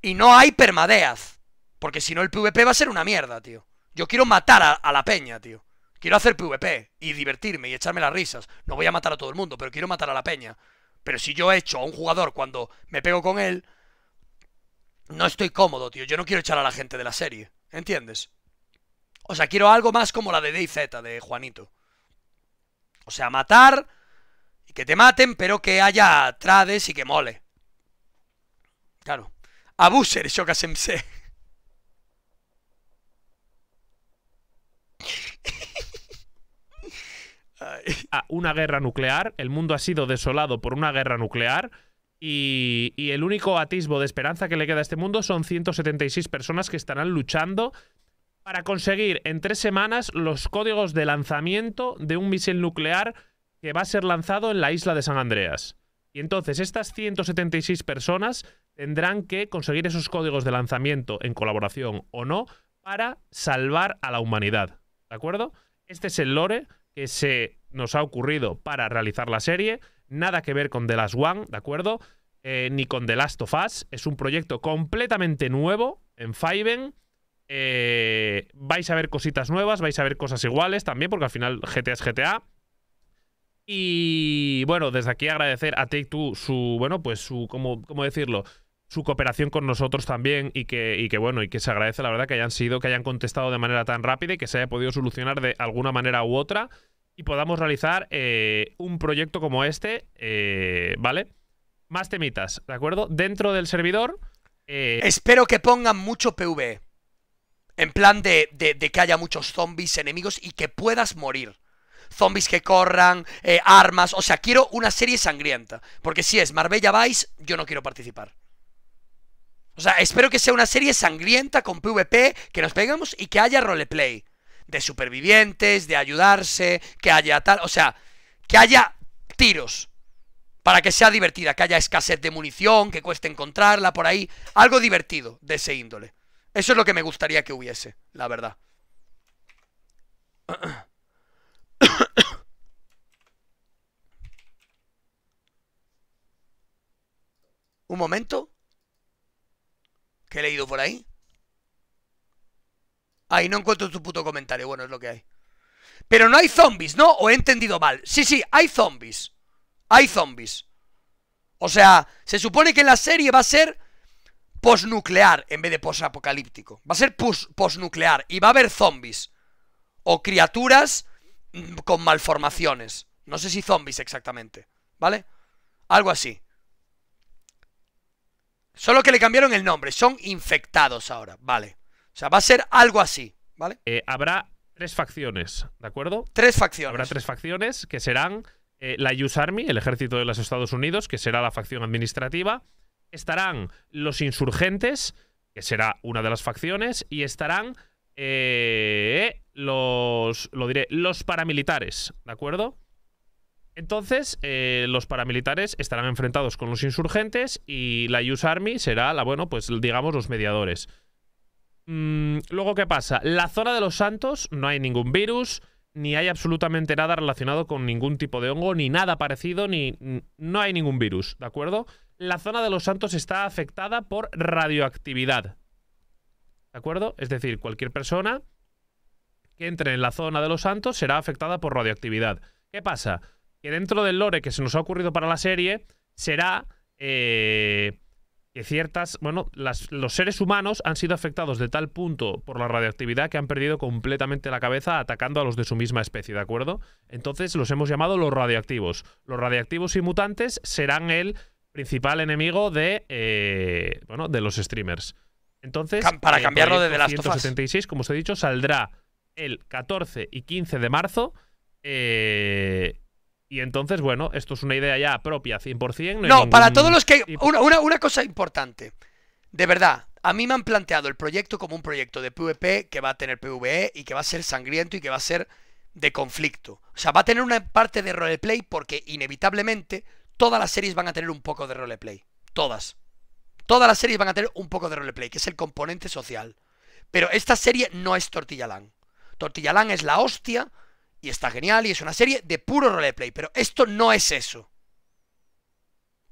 Y no hay permadeaz. Porque si no el PvP va a ser una mierda, tío. Yo quiero matar a, la peña, tío. Quiero hacer PvP y divertirme y echarme las risas. No voy a matar a todo el mundo, pero quiero matar a la peña. Pero si yo echo a un jugador cuando me pego con él, no estoy cómodo, tío. Yo no quiero echar a la gente de la serie. ¿Entiendes? O sea, quiero algo más como la de DayZ, de Juanito. O sea, matar y que te maten, pero que haya trades y que mole. Claro. Abuser, Shoka Sensei. una guerra nuclear. El mundo ha sido desolado por una guerra nuclear. Y, y el único atisbo de esperanza que le queda a este mundo son 176 personas que estarán luchando para conseguir en tres semanas los códigos de lanzamiento de un misil nuclear que va a ser lanzado en la isla de San Andreas. Y entonces estas 176 personas tendrán que conseguir esos códigos de lanzamiento en colaboración o no para salvar a la humanidad. ¿De acuerdo? Este es el lore que se nos ha ocurrido para realizar la serie. Nada que ver con The Last One, ¿de acuerdo? Eh, ni con The Last of Us. Es un proyecto completamente nuevo en Fiven. Eh, vais a ver cositas nuevas, vais a ver cosas iguales también, porque al final GTA es GTA. Y bueno, desde aquí agradecer a Take Two su, bueno, pues su, ¿cómo, cómo decirlo? Su cooperación con nosotros también y que, bueno, y que se agradece la verdad que hayan sido, que hayan contestado de manera tan rápida y que se haya podido solucionar de alguna manera u otra y podamos realizar eh, un proyecto como este, eh, ¿vale? Más temitas, ¿de acuerdo? Dentro del servidor... Eh, Espero que pongan mucho PvE. En plan de, de, de que haya muchos zombies enemigos y que puedas morir zombies que corran, eh, armas. O sea, quiero una serie sangrienta. Porque si es Marbella Vice, yo no quiero participar. O sea, espero que sea una serie sangrienta con PvP, que nos pegamos y que haya roleplay. De supervivientes, de ayudarse, que haya tal. O sea, que haya tiros. Para que sea divertida, que haya escasez de munición, que cueste encontrarla por ahí. Algo divertido de ese índole. Eso es lo que me gustaría que hubiese, la verdad. Un momento. ¿Qué he leído por ahí? Ahí no encuentro tu puto comentario. Bueno, es lo que hay. Pero no hay zombies, ¿no? ¿O he entendido mal? Sí, sí, hay zombies. Hay zombies. O sea, se supone que la serie va a ser posnuclear en vez de posapocalíptico. Va a ser posnuclear y va a haber zombies. O criaturas mm, con malformaciones. No sé si zombies exactamente. ¿Vale? Algo así. Solo que le cambiaron el nombre. Son infectados ahora. Vale. O sea, va a ser algo así. ¿Vale? Eh, habrá tres facciones, ¿de acuerdo? Tres facciones. Habrá tres facciones que serán eh, la US Army, el ejército de los Estados Unidos, que será la facción administrativa. Estarán los insurgentes, que será una de las facciones. Y estarán eh, los, lo diré, los paramilitares, ¿de acuerdo? Entonces, eh, los paramilitares estarán enfrentados con los insurgentes y la US Army será la, bueno, pues digamos los mediadores. Mm, luego, ¿qué pasa? La zona de los santos no hay ningún virus, ni hay absolutamente nada relacionado con ningún tipo de hongo, ni nada parecido, ni no hay ningún virus, ¿de acuerdo? La zona de los santos está afectada por radioactividad. ¿De acuerdo? Es decir, cualquier persona que entre en la zona de los santos será afectada por radioactividad. ¿Qué pasa? Que dentro del lore que se nos ha ocurrido para la serie será eh, que ciertas, bueno, las, los seres humanos han sido afectados de tal punto por la radioactividad que han perdido completamente la cabeza atacando a los de su misma especie, ¿de acuerdo? Entonces los hemos llamado los radioactivos. Los radioactivos y mutantes serán el principal enemigo de, eh, bueno, de los streamers. Entonces, para el cambiarlo de The proyecto Last of Us. 176, como os he dicho, saldrá el 14 y 15 de marzo. eh, y entonces, bueno, esto es una idea ya propia 100%. No, No, para todos los que... Una, una, una cosa importante. De verdad, a mí me han planteado el proyecto como un proyecto de PvP que va a tener PvE y que va a ser sangriento y que va a ser de conflicto. O sea, va a tener una parte de roleplay porque inevitablemente todas las series van a tener un poco de roleplay. Todas. Todas las series van a tener un poco de roleplay, que es el componente social. Pero esta serie no es Tortillalán. Tortillalán es la hostia y está genial y es una serie de puro roleplay. Pero esto no es eso.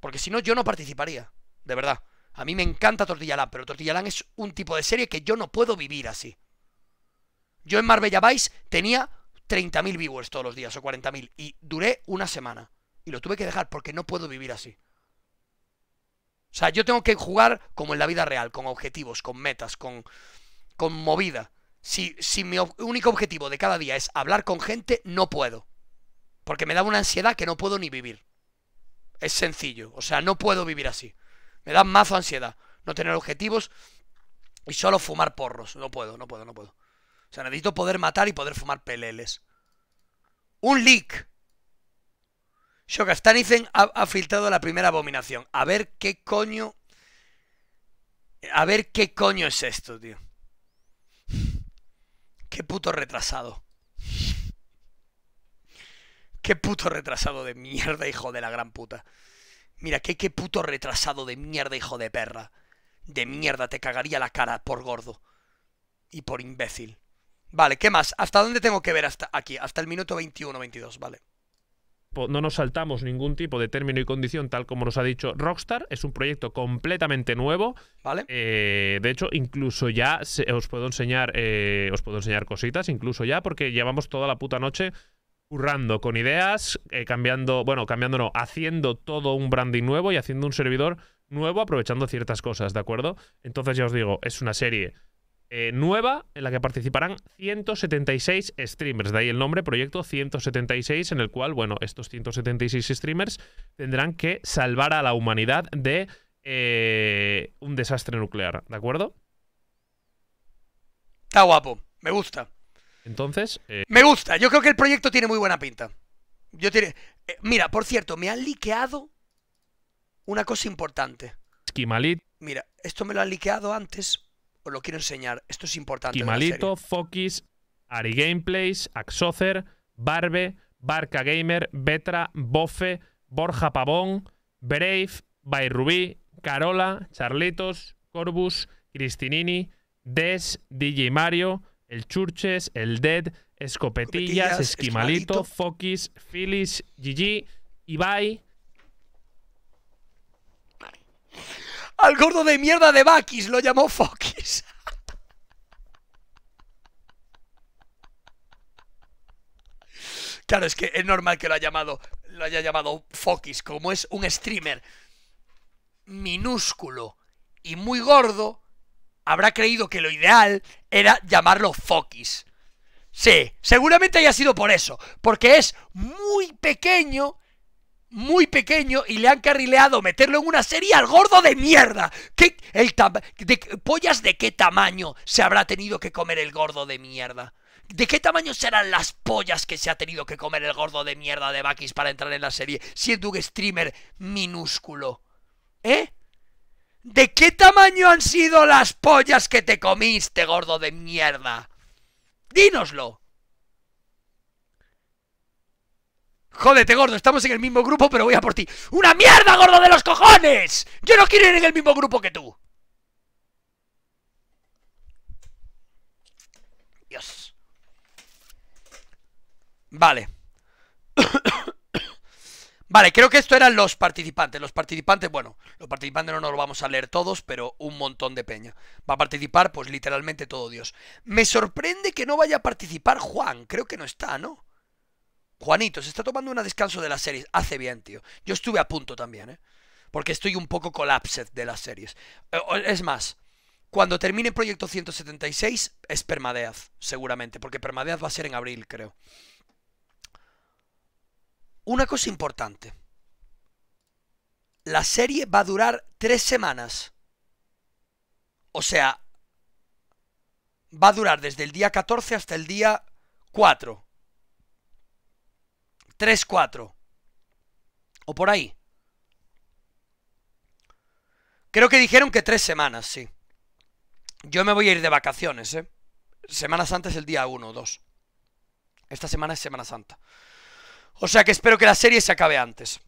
Porque si no, yo no participaría. De verdad. A mí me encanta Tortillalán, pero Tortillalán es un tipo de serie que yo no puedo vivir así. Yo en Marbella Vice tenía 30.000 viewers todos los días o 40.000 y duré una semana. Y lo tuve que dejar porque no puedo vivir así. O sea, yo tengo que jugar como en la vida real, con objetivos, con metas, con, con movida. Si, si mi único objetivo de cada día es hablar con gente, no puedo. Porque me da una ansiedad que no puedo ni vivir. Es sencillo. O sea, no puedo vivir así. Me da mazo ansiedad. no tener objetivos y solo fumar porros. No puedo, no puedo, no puedo. O sea, necesito poder matar y poder fumar peleles. Un leak. Shoka Stanisen ha, ha filtrado la primera abominación. A ver qué coño... A ver qué coño es esto, tío. Qué puto retrasado. Qué puto retrasado de mierda, hijo de la gran puta. Mira, qué, qué puto retrasado de mierda, hijo de perra. De mierda, te cagaría la cara por gordo. Y por imbécil. Vale, ¿qué más? ¿Hasta dónde tengo que ver hasta aquí? Hasta el minuto 21-22, vale. No nos saltamos ningún tipo de término y condición, tal como nos ha dicho Rockstar. Es un proyecto completamente nuevo. ¿Vale? Eh, de hecho, incluso ya se- os puedo enseñar, eh, os puedo enseñar cositas, incluso ya, porque llevamos toda la puta noche currando con ideas, eh, cambiando, bueno, cambiando no, haciendo todo un branding nuevo y haciendo un servidor nuevo, aprovechando ciertas cosas, ¿de acuerdo? Entonces ya os digo, es una serie eh, nueva en la que participarán 176 streamers. De ahí el nombre, Proyecto 176, en el cual, bueno, estos 176 streamers tendrán que salvar a la humanidad de eh, un desastre nuclear, ¿de acuerdo? Está guapo, me gusta. Entonces, eh, Me gusta, yo creo que el proyecto tiene muy buena pinta. Yo tiene... mira, por cierto, me han liqueado una cosa importante. Esquimalito, Mira, esto me lo han liqueado antes, os lo quiero enseñar. Esto es importante. Esquimalito, Fokis, Ari Gameplays, Axocer, Barbe, Barca Gamer, Betra, Bofe, Borja Pavón, Brave, Bairrubí, Carola, Charlitos, Corbus, Cristinini, Des, DJ Mario, El Churches, El Dead, Escopetillas, Escopetillas, Esquimalito, Esquimalito. Fokis, Phyllis, Gigi, Ibai, Al gordo de mierda de Bakis lo llamó Fokis. Claro, es que es normal que lo haya llamado, lo haya llamado Fokis. Como es un streamer minúsculo y muy gordo, habrá creído que lo ideal era llamarlo Fokis. Sí, seguramente haya sido por eso, porque es muy pequeño, muy pequeño y le han carrileado meterlo en una serie al gordo de mierda. ¿Qué, el de, ¿Pollas de qué tamaño se habrá tenido que comer el gordo de mierda? ¿De qué tamaño serán las pollas que se ha tenido que comer el gordo de mierda de Bakis para entrar en la serie, siendo un streamer minúsculo? ¿Eh? ¿De qué tamaño han sido las pollas que te comiste, gordo de mierda? Dínoslo. Jódete, gordo, estamos en el mismo grupo, pero voy a por ti. ¡Una mierda, gordo de los cojones! Yo no quiero ir en el mismo grupo que tú. Dios. Vale. Vale, creo que esto eran los participantes. Los participantes, bueno, los participantes no nos lo vamos a leer todos, pero un montón de peña. Va a participar, pues literalmente todo Dios. Me sorprende que no vaya a participar Juan. Creo que no está, ¿no? Juanito, se está tomando un descanso de las series. Hace bien, tío. Yo estuve a punto también, ¿eh? Porque estoy un poco collapsed de las series. Eh, Es más, cuando termine Proyecto 176 es Permadeath, seguramente. Porque Permadeath va a ser en abril, creo. Una cosa importante. La serie va a durar tres semanas. O sea, va a durar desde el día 14 hasta el día 4. 3, 4. O por ahí. Creo que dijeron que tres semanas, sí. Yo me voy a ir de vacaciones, ¿eh? Semana Santa es el día 1 o 2. Esta semana es Semana Santa. O sea que espero que la serie se acabe antes.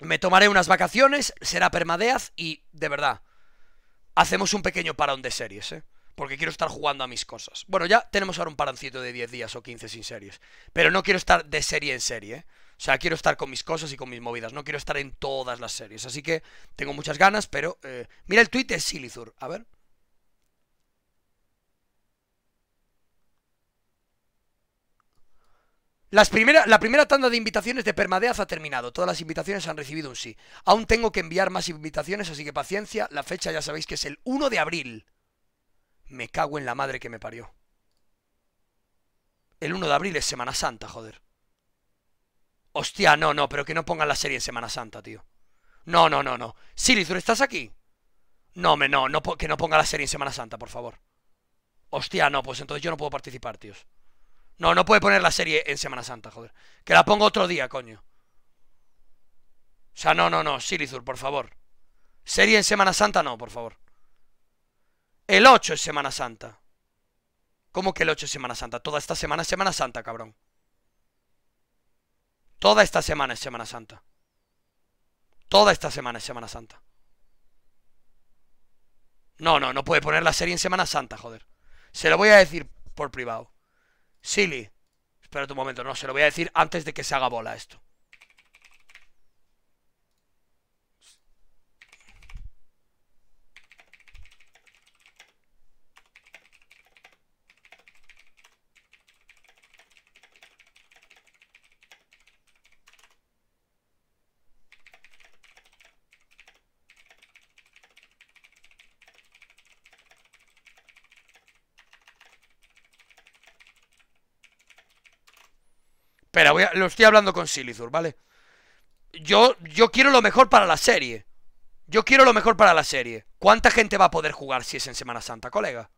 Me tomaré unas vacaciones, será permadeaz y, de verdad, hacemos un pequeño parón de series, ¿eh? Porque quiero estar jugando a mis cosas. Bueno, ya tenemos ahora un paroncito de 10 días o 15 sin series. Pero no quiero estar de serie en serie, ¿eh? O sea, quiero estar con mis cosas y con mis movidas. No quiero estar en todas las series. Así que tengo muchas ganas, pero... eh, Mira el tweet de Silithur. A ver. Las primera, la primera tanda de invitaciones de Permadeaz ha terminado. Todas las invitaciones han recibido un sí. Aún tengo que enviar más invitaciones, así que paciencia. La fecha ya sabéis que es el 1 de abril. Me cago en la madre que me parió. El 1 de abril es Semana Santa, joder. Hostia, no, no, pero que no pongan la serie en Semana Santa, tío. No, no, no, no. Silithur, ¿estás aquí? No, me, no, no, que no ponga la serie en Semana Santa, por favor. Hostia, no, pues entonces yo no puedo participar, tíos. No, no puede poner la serie en Semana Santa, joder. Que la ponga otro día, coño. O sea, no, no, no, Silizur, por favor. Serie en Semana Santa, no, por favor. El 8 es Semana Santa. ¿Cómo que el 8 es Semana Santa? Toda esta semana es Semana Santa, cabrón. Toda esta semana es Semana Santa. Toda esta semana es Semana Santa. No, no, no puede poner la serie en Semana Santa, joder. Se lo voy a decir por privado. Silly. Espera un momento, no, se lo voy a decir antes de que se haga bola esto. Espera, lo estoy hablando con Silizur, ¿vale? Yo, yo quiero lo mejor para la serie. Yo quiero lo mejor para la serie. ¿Cuánta gente va a poder jugar si es en Semana Santa, colega?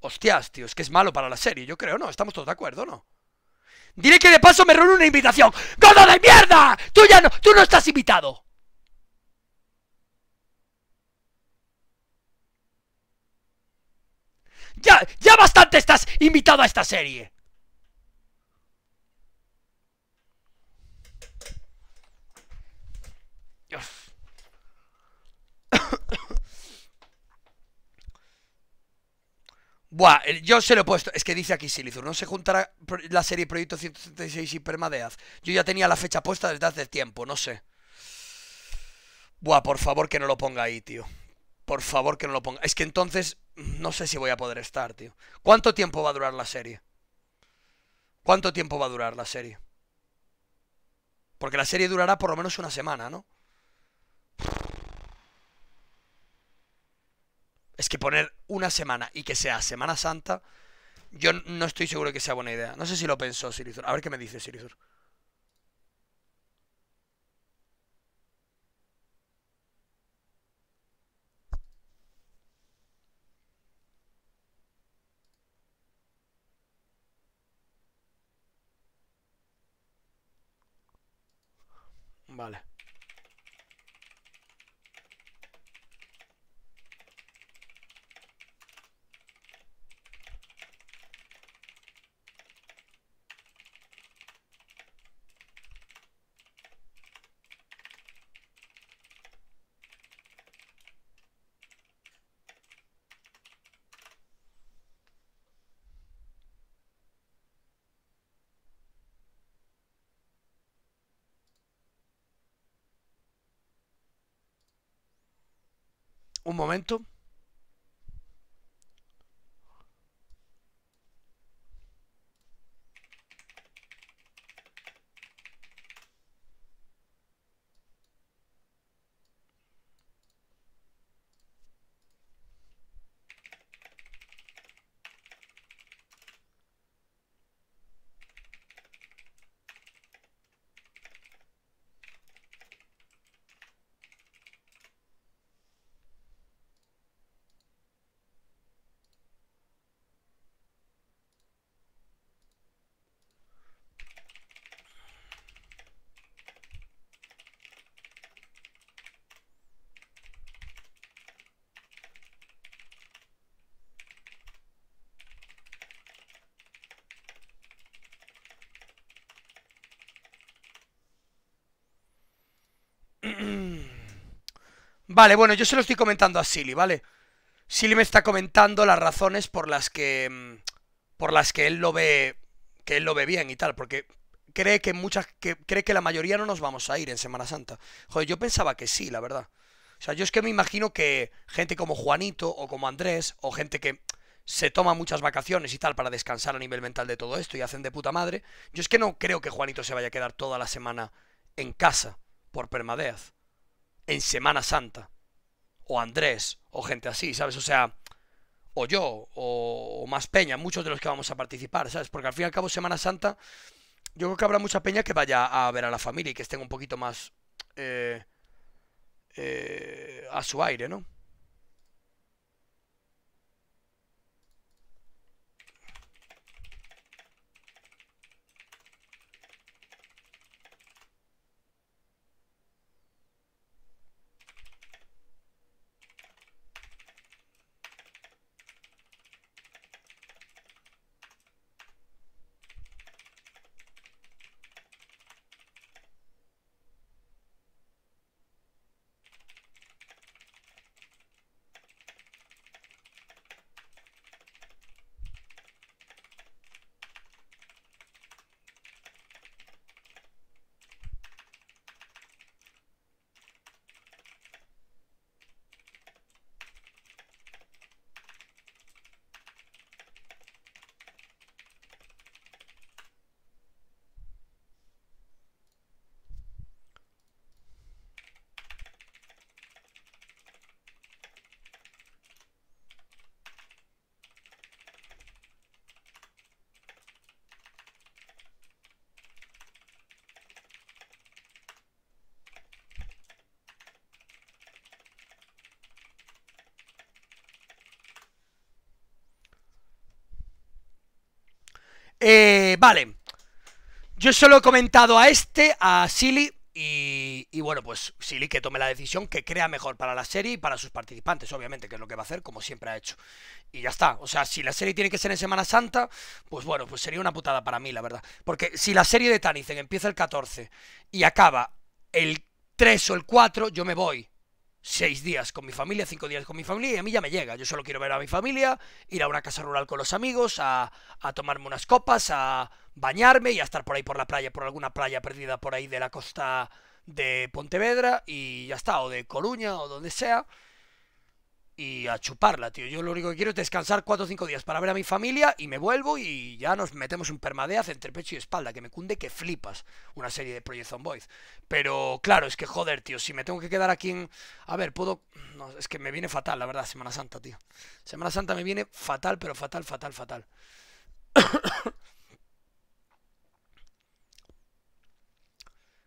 Hostias, tío, es que es malo para la serie, yo creo, ¿no? Estamos todos de acuerdo, ¿no? Diré que de paso me reúne una invitación. ¡Gordo de mierda! Tú ya no, tú no estás invitado. Ya, ya bastante estás invitado a esta serie. Dios. Buah, yo se lo he puesto. Es que dice aquí Silizur, no se juntará la serie Proyecto 136 y Permadeath. Yo ya tenía la fecha puesta desde hace tiempo, no sé. Buah, por favor que no lo ponga ahí, tío. Por favor que no lo ponga. Es que entonces no sé si voy a poder estar, tío. ¿Cuánto tiempo va a durar la serie? ¿Cuánto tiempo va a durar la serie? Porque la serie durará por lo menos una semana, ¿no? Es que poner una semana y que sea Semana Santa, yo no estoy seguro que sea buena idea. No sé si lo pensó Sirizur. A ver qué me dice Sirizur. Vale. Un momento. Vale, bueno, yo se lo estoy comentando a Silly, ¿vale? Silly me está comentando las razones por las que. mm, Por las que él lo ve. Que él lo ve bien y tal. Porque cree que muchas. Que, cree que la mayoría no nos vamos a ir en Semana Santa. Joder, yo pensaba que sí, la verdad. O sea, yo es que me imagino que gente como Juanito o como Andrés, o gente que se toma muchas vacaciones y tal para descansar a nivel mental de todo esto y hacen de puta madre. Yo es que no creo que Juanito se vaya a quedar toda la semana en casa por Permadeath en Semana Santa. O Andrés, o gente así, ¿sabes? O sea, o yo, o, o más peña, muchos de los que vamos a participar, ¿sabes? Porque al fin y al cabo Semana Santa, yo creo que habrá mucha peña que vaya a ver a la familia y que estén un poquito más... eh, eh, a su aire, ¿no? Eh, vale. Yo solo he comentado a este, a Silly, y, bueno, pues Silly que tome la decisión que crea mejor para la serie y para sus participantes, obviamente, que es lo que va a hacer, como siempre ha hecho. Y ya está. O sea, si la serie tiene que ser en Semana Santa, pues bueno, pues sería una putada para mí, la verdad. Porque si la serie de Tanisen empieza el 14 y acaba el 3 o el 4, yo me voy seis días con mi familia, cinco días con mi familia y a mí ya me llega. Yo solo quiero ver a mi familia, ir a una casa rural con los amigos, a, a, tomarme unas copas, a bañarme y a estar por ahí por la playa, por alguna playa perdida por ahí de la costa de Pontevedra y ya está, o de Coruña o donde sea. Y a chuparla, tío. Yo lo único que quiero es descansar cuatro o cinco días para ver a mi familia y me vuelvo y ya nos metemos un permadeaz entre pecho y espalda, que me cunde que flipas una serie de Project Zomboid. Pero claro, es que joder, tío, si me tengo que quedar aquí en... A ver, puedo... Es que me viene fatal, la verdad, Semana Santa, tío. Semana Santa me viene fatal, pero fatal, fatal, fatal.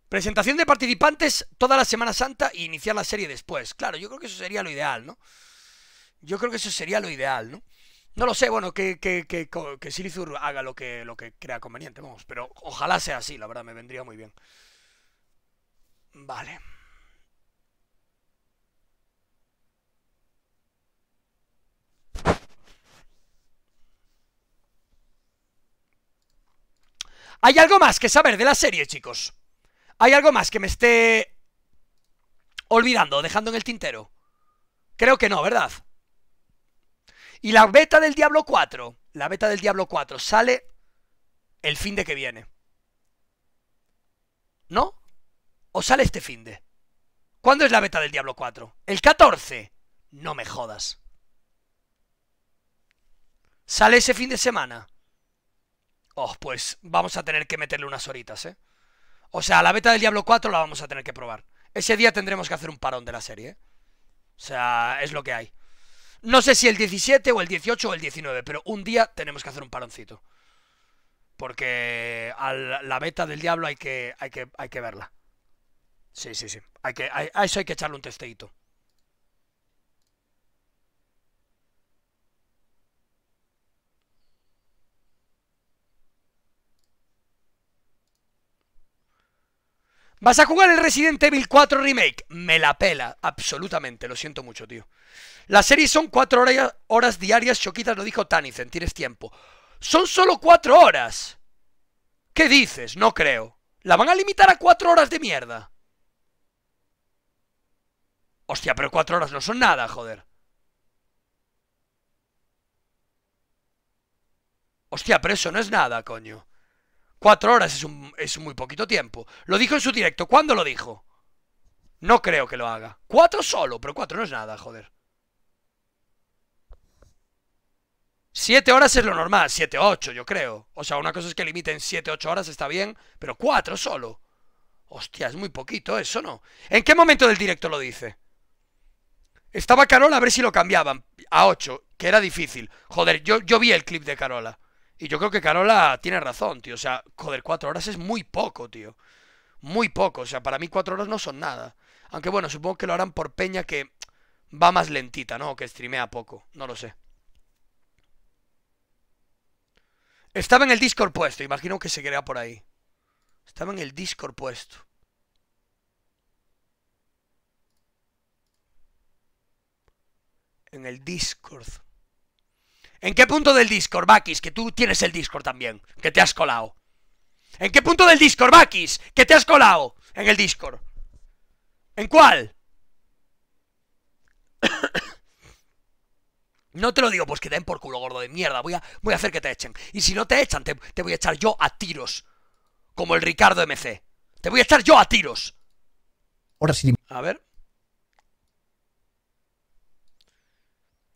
Presentación de participantes toda la Semana Santa e iniciar la serie después. Claro, yo creo que eso sería lo ideal, ¿no? Yo creo que eso sería lo ideal, ¿no? No lo sé, bueno, que, que, que, haga lo que, lo que crea conveniente, vamos. Pero ojalá sea así, la verdad, me vendría muy bien. Vale. ¿Hay algo más que saber de la serie, chicos? ¿Hay algo más que me esté olvidando, dejando en el tintero? Creo que no, ¿verdad? Y la beta del Diablo 4, la beta del Diablo 4 sale el fin de que viene. ¿No? ¿O sale este fin de? ¿Cuándo es la beta del Diablo 4? ¿El 14? No me jodas. ¿Sale ese fin de semana? Oh, pues vamos a tener que meterle unas horitas, ¿eh? O sea, la beta del Diablo 4 la vamos a tener que probar. Ese día tendremos que hacer un parón de la serie, ¿eh? O sea, es lo que hay. No sé si el 17 o el 18 o el 19, pero un día tenemos que hacer un paroncito. Porque a la beta del Diablo hay que, hay que, hay que verla. Sí, sí, sí. Hay que, a eso hay que echarle un testeito. ¿Vas a jugar el Resident Evil 4 Remake? Me la pela, absolutamente, lo siento mucho, tío. La serie son 4 horas, horas diarias, Choquitas lo dijo Tanisen, tienes tiempo. Son solo 4 horas. ¿Qué dices? No creo. ¿La van a limitar a 4 horas de mierda? Hostia, pero 4 horas no son nada, joder. Hostia, pero eso no es nada, coño. Cuatro horas es, un, es muy poquito tiempo. Lo dijo en su directo. ¿Cuándo lo dijo? No creo que lo haga. Cuatro solo, pero cuatro no es nada, joder. Siete horas es lo normal, siete, ocho, yo creo. O sea, una cosa es que limiten siete, ocho horas, está bien, pero cuatro solo. Hostia, es muy poquito eso, ¿no? ¿En qué momento del directo lo dice? Estaba Carola a ver si lo cambiaban a ocho, que era difícil. Joder, yo, yo vi el clip de Carola. Y yo creo que Carola tiene razón, tío. O sea, joder, cuatro horas es muy poco, tío. Muy poco. O sea, para mí cuatro horas no son nada. Aunque bueno, supongo que lo harán por peña que va más lentita, ¿no? O que streamea poco. No lo sé. Estaba en el Discord puesto. Imagino que se quedaría por ahí. Estaba en el Discord puesto. En el Discord. ¿En qué punto del Discord, Bakis? Que tú tienes el Discord también. Que te has colado. ¿En qué punto del Discord, Bakis? Que te has colado. En el Discord. ¿En cuál? No te lo digo, pues que te den por culo, gordo de mierda. Voy a, voy a hacer que te echen. Y si no te echan, te, te voy a echar yo a tiros. Como el Ricardo MC. Te voy a echar yo a tiros. Horas ilimitadas. A ver.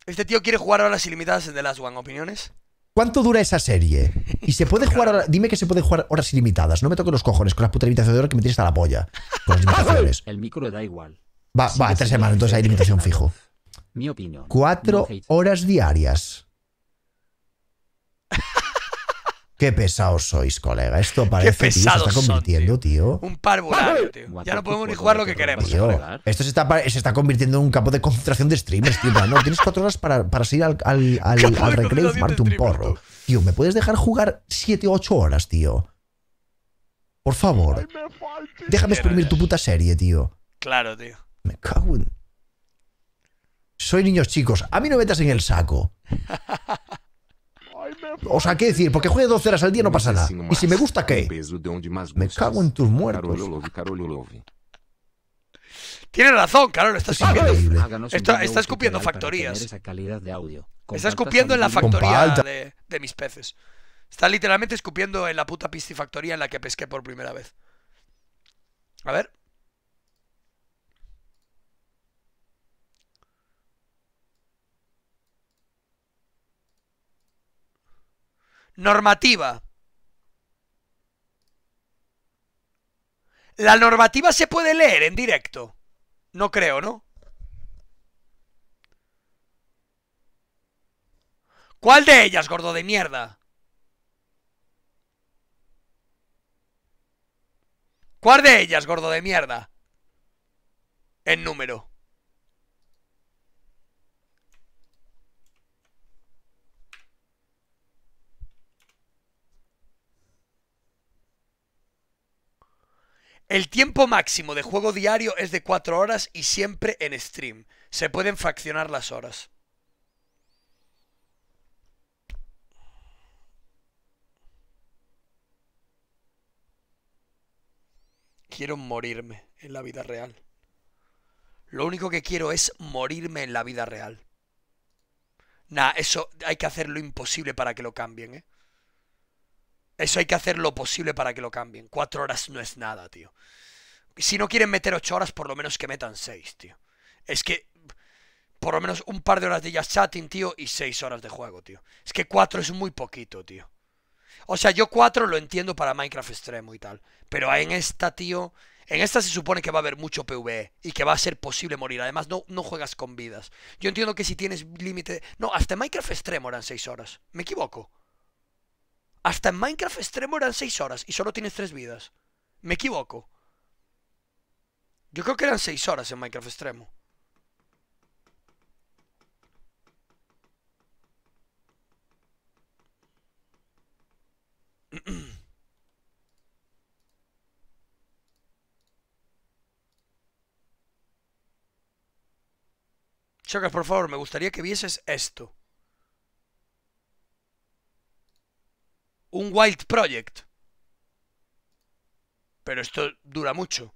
Este tío quiere jugar horas ilimitadas en The Last One. ¿Opiniones? ¿Cuánto dura esa serie? Y se puede jugar. ahora- Dime que se puede jugar horas ilimitadas. No me toques los cojones con la puta limitación de hora que me tienes hasta la polla. Con las limitaciones. El micro da igual. Va, Sigue va, tres semanas, entonces hay limitación fijo. Mi opinión. Cuatro No horas diarias. Qué pesados sois, colega. Esto parece tío, se pesados está son, convirtiendo, tío. Un parvulario, tío. Ya no podemos ni jugar lo que queremos. Tío, esto se está, pa- se está convirtiendo en un campo de concentración de streamers, tío. No, tienes cuatro horas para, para salir al, al, al, al recreo y fumarte un porro. Tío, ¿me puedes dejar jugar siete o ocho horas, tío? Por favor. Déjame exprimir tu puta serie, tío. Claro, tío. Me cago en... Soy niños chicos. A mí no me metas en el saco. O sea, ¿qué decir? Porque juegue 12 horas al día no pasa nada. Y si me gusta, ¿qué? Me cago en tus muertos. Tienes razón, claro, está Es escupiendo. Está, está escupiendo factorías. Está escupiendo en la factoría de, de mis peces. Está literalmente escupiendo en la puta piscifactoría en la que pesqué por primera vez. A ver. Normativa. La normativa se puede leer en directo. No creo, ¿no? ¿Cuál de ellas, gordo de mierda? ¿Cuál de ellas, gordo de mierda? En número. El tiempo máximo de juego diario es de 4 horas y siempre en stream. Se pueden fraccionar las horas. Quiero morirme en la vida real. Lo único que quiero es morirme en la vida real. Nah, eso hay que hacer lo imposible para que lo cambien, ¿eh? Eso hay que hacer lo posible para que lo cambien. Cuatro horas no es nada, tío. Si no quieren meter ocho horas, por lo menos que metan seis, tío. Es que por lo menos un par de horas de just chatting, tío, y seis horas de juego, tío. Es que cuatro es muy poquito, tío. O sea, yo cuatro lo entiendo para Minecraft extremo y tal. Pero en esta, tío. En esta se supone que va a haber mucho PvE y que va a ser posible morir. Además, no, no juegas con vidas. Yo entiendo que si tienes límite. No, hasta Minecraft extremo eran seis horas. ¿Me equivoco? Hasta en Minecraft extremo eran seis horas y solo tienes tres vidas. ¿Me equivoco? Yo creo que eran seis horas en Minecraft extremo. Chocas, por favor, me gustaría que vieses esto. Un Wild Project. Pero esto dura mucho.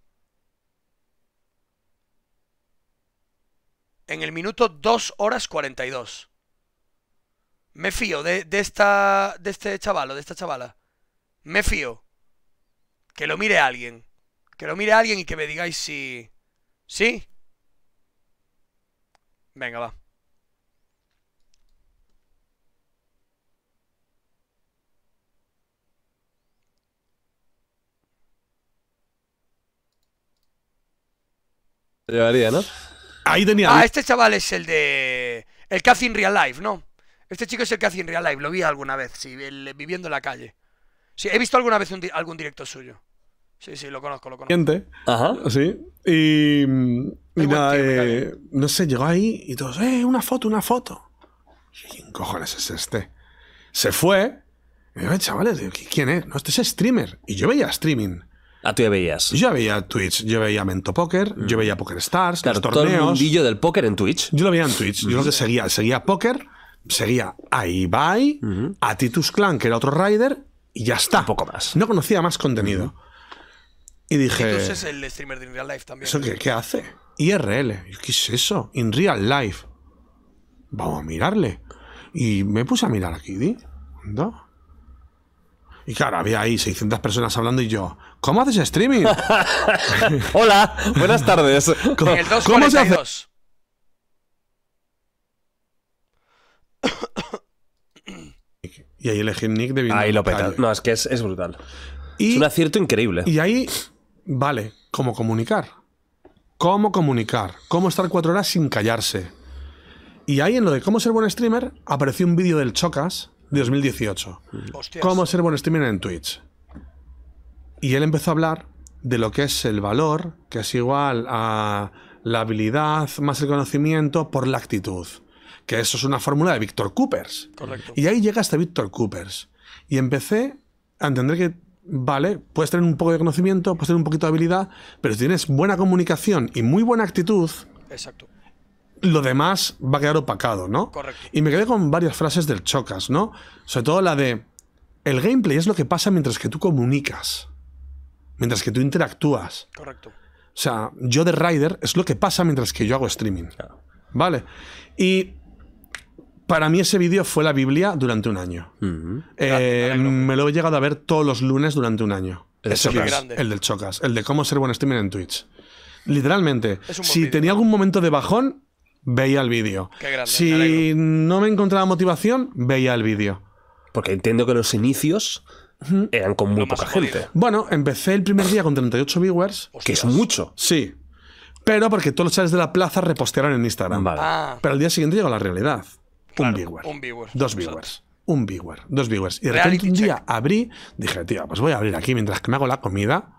En el minuto 2 horas 42. Me fío de, de esta. de este chaval o de esta chavala. Me fío. Que lo mire alguien. Que lo mire alguien y que me digáis si. ¿Sí? Venga, va. Llevaría, ¿no? Ahí tenía. Ah, este chaval es el de. El que hace en real life, ¿no? Este chico es el que hace en real life, lo vi alguna vez, sí, el- viviendo en la calle. Sí, he visto alguna vez un di- algún directo suyo. Sí, sí, lo conozco, lo conozco. cliente. Ajá. Sí. Y, y buen nada, tío, eh, no sé, llegó ahí y todos, eh, una foto, una foto. Y, ¿Quién cojones es este? Se fue. Y digo, "Eh, chavales, digo, "¿Qui- ¿quién es? No, este es streamer. Y yo veía streaming. Ah, tú ya veías. Yo ya veía Twitch, yo veía Mento Poker, yo veía Poker Stars, Mm. Claro, los todo el torneos. mundillo del póker en Twitch. Yo lo veía en Twitch. Yo lo que seguía, seguía Poker, seguía a Ibai, a Titus Clan, que era otro rider, y ya está. Un poco más. No conocía más contenido. Y dije, Titus es el streamer de In Real Life también. ¿eso qué, qué hace? IRL. ¿Qué es eso? In Real Life. Vamos a mirarle. Y me puse a mirar aquí, ¿di? ¿Anda? Y claro, había ahí 600 personas hablando y yo, ¿cómo haces streaming? Hola, buenas tardes. ¿Cómo, En el cómo se hace? 242. Y ahí elegí el nick de Ahí lo peta. calle. No, es que es, es brutal. Y- es un acierto increíble. Y ahí, vale, ¿cómo comunicar? ¿Cómo comunicar? ¿Cómo estar cuatro horas sin callarse? Y ahí en lo de cómo ser buen streamer apareció un vídeo del Chocas de 2018. Hostias. Cómo ser buen streamer en Twitch. Y él empezó a hablar de lo que es el valor, que es igual a la habilidad más el conocimiento por la actitud. Que eso es una fórmula de Víctor Coopers. Correcto. Y ahí llega hasta Víctor Coopers. Y empecé a entender que, vale, puedes tener un poco de conocimiento, puedes tener un poquito de habilidad, pero si tienes buena comunicación y muy buena actitud, Exacto. lo demás va a quedar opacado, ¿no? Correcto. Y me quedé con varias frases del Chocas, ¿no? Sobre todo la de, el gameplay es lo que pasa mientras que tú comunicas, mientras que tú interactúas. Correcto. O sea, yo de Rider es lo que pasa mientras que yo hago streaming. ¿Vale? Y para mí ese vídeo fue la Biblia durante un año. Eh, me lo he llegado a ver todos los lunes durante un año. El Ese Chocas. el del Chocas. El de cómo ser buen streamer en Twitch. Literalmente. Si tenía algún momento de bajón, veía el vídeo. Me Si no me encontraba motivación, veía el vídeo. Porque entiendo que los inicios eran con muy poca gente. Bueno, empecé el primer día con 38 viewers. Que es mucho. Sí. Pero porque todos los chavales de la plaza repostearon en Instagram. Vale. Ah, Pero al día siguiente llegó la realidad. un viewer. un viewer. Dos viewers. Un viewer. Dos viewers. Y de Reality repente un check. día abrí, dije, tío, pues voy a abrir aquí mientras que me hago la comida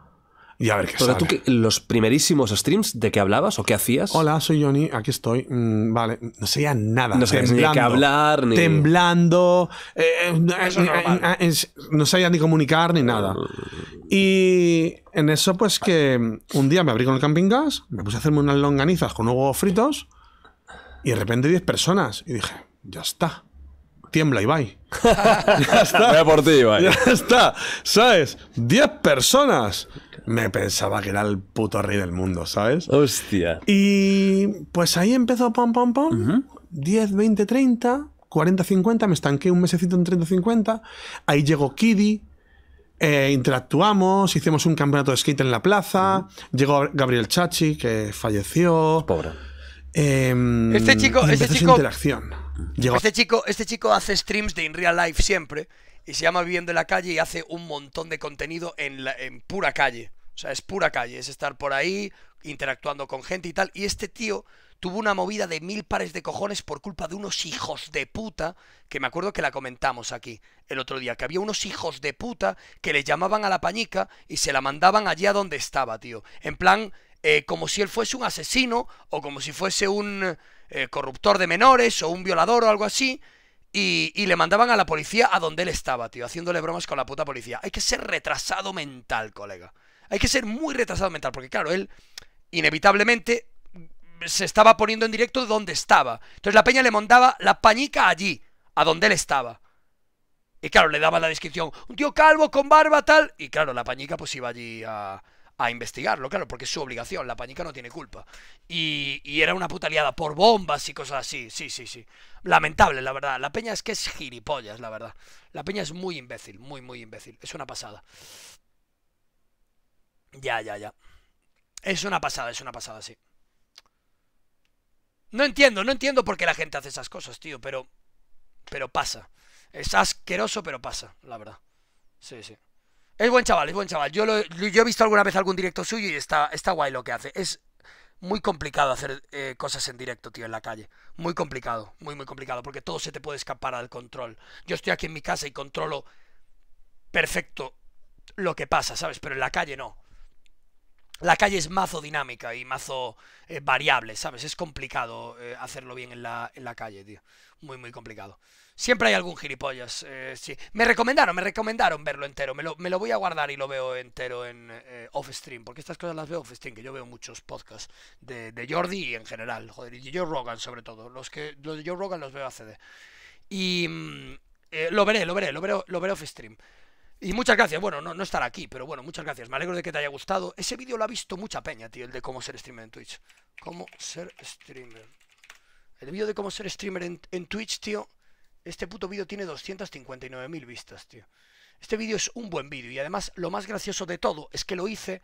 y a ver qué Porque sale. tú, los primerísimos streams, ¿de qué hablabas o qué hacías? Hola, soy Johnny, aquí estoy. Mm, vale, no sabía nada. No sabías ni qué hablar, ni- Temblando. eh, eh, eh, eh, eh, no sabía ni comunicar ni nada. Y en eso, pues que un día me abrí con el camping gas, me puse a hacerme unas longanizas con huevos fritos y de repente 10 personas. Y dije, ya está. Tiembla, Ibai. ya está. Voy a por ti, Ibai. Ya está, ¿sabes? 10 personas. Me pensaba que era el puto rey del mundo, ¿sabes? Hostia. Y pues ahí empezó pam, pam, pam. 10, 20, 30, 40, 50. Me estanqué un mesecito en 30, 50. Ahí llegó Kiddy. eh, interactuamos, hicimos un campeonato de skate en la plaza. Llegó Gabriel Chachi, que falleció. Pobre. Em, Este chico- este chico- interacción. Llegó Este chico, este chico hace streams de In Real Life siempre y se llama Viviendo en la calle y hace un montón de contenido en, la- en pura calle. O sea, es pura calle, es estar por ahí interactuando con gente y tal. Y este tío tuvo una movida de mil pares de cojones por culpa de unos hijos de puta, que me acuerdo que la comentamos aquí el otro día, que había unos hijos de puta que le llamaban a la pañica y se la mandaban allí a donde estaba, tío. En plan, eh, como si él fuese un asesino o como si fuese un eh, corruptor de menores o un violador o algo así. Y, le mandaban a la policía a donde él estaba, tío, haciéndole bromas con la puta policía. Hay que ser retrasado mental, colega. Hay que ser muy retrasado mental, porque claro, él inevitablemente se estaba poniendo en directo de donde estaba. Entonces la peña le mandaba la pañica allí, a donde él estaba. Y claro, le daba la descripción, un tío calvo con barba tal. Y claro, la pañica pues iba allí a, a investigarlo, claro, porque es su obligación, la pañica no tiene culpa. Y, y era una puta liada por bombas y cosas así, sí, sí, sí. Lamentable, la verdad. La peña es que es gilipollas, la verdad. La peña es muy imbécil, muy, muy imbécil. Es una pasada. Ya, ya, ya. Es una pasada, es una pasada, sí. No entiendo, no entiendo por qué la gente hace esas cosas, tío, pero. Pero pasa. Es asqueroso, pero pasa, la verdad. Sí, sí. Es buen chaval, es buen chaval. Yo, lo, yo he visto alguna vez algún directo suyo y está, está guay lo que hace. Es muy complicado hacer eh, cosas en directo, tío, en la calle. Muy complicado, muy, muy complicado, porque todo se te puede escapar al control. Yo estoy aquí en mi casa y controlo perfecto lo que pasa, ¿sabes? Pero en la calle no. la calle es mazo dinámica y mazo eh, variable, ¿sabes? Es complicado eh, hacerlo bien en la, en la calle, tío. Muy, muy complicado. Siempre hay algún gilipollas. eh, sí. Me recomendaron, me recomendaron verlo entero. Me lo, me lo voy a guardar y lo veo entero en eh, off stream. Porque estas cosas las veo off stream, que yo veo muchos podcasts de, de Jordi y en general. Joder, y Joe Rogan sobre todo. Los que los de Joe Rogan los veo a CD. Y mm, eh, lo veré, lo veré, lo veré, lo veré off stream. Y muchas gracias, bueno, no, no estará aquí, pero bueno, muchas gracias. Me alegro de que te haya gustado. Ese vídeo lo ha visto mucha peña, tío, el de cómo ser streamer en Twitch. Cómo ser streamer. El vídeo de cómo ser streamer en, en Twitch, tío. Este puto vídeo tiene 259.000 vistas, tío. Este vídeo es un buen vídeo y además lo más gracioso de todo es que lo hice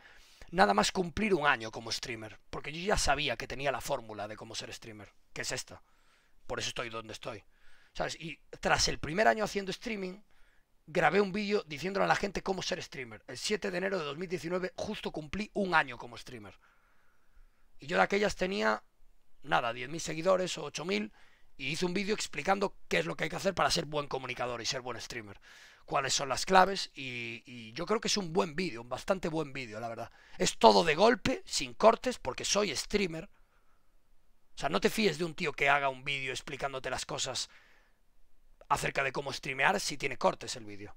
nada más cumplir un año como streamer. Porque yo ya sabía que tenía la fórmula de cómo ser streamer, que es esta. Por eso estoy donde estoy. ¿Sabes? Y tras el primer año haciendo streaming, grabé un vídeo diciéndole a la gente cómo ser streamer. El 7 de enero de 2019 justo cumplí un año como streamer. Y yo de aquellas tenía, nada, 10.000 seguidores o 8.000 y hice un vídeo explicando qué es lo que hay que hacer para ser buen comunicador y ser buen streamer. Cuáles son las claves y, yo creo que es un buen vídeo, un bastante buen vídeo, la verdad. Es todo de golpe, sin cortes, porque soy streamer. O sea, no te fíes de un tío que haga un vídeo explicándote las cosas acerca de cómo streamear si tiene cortes el vídeo.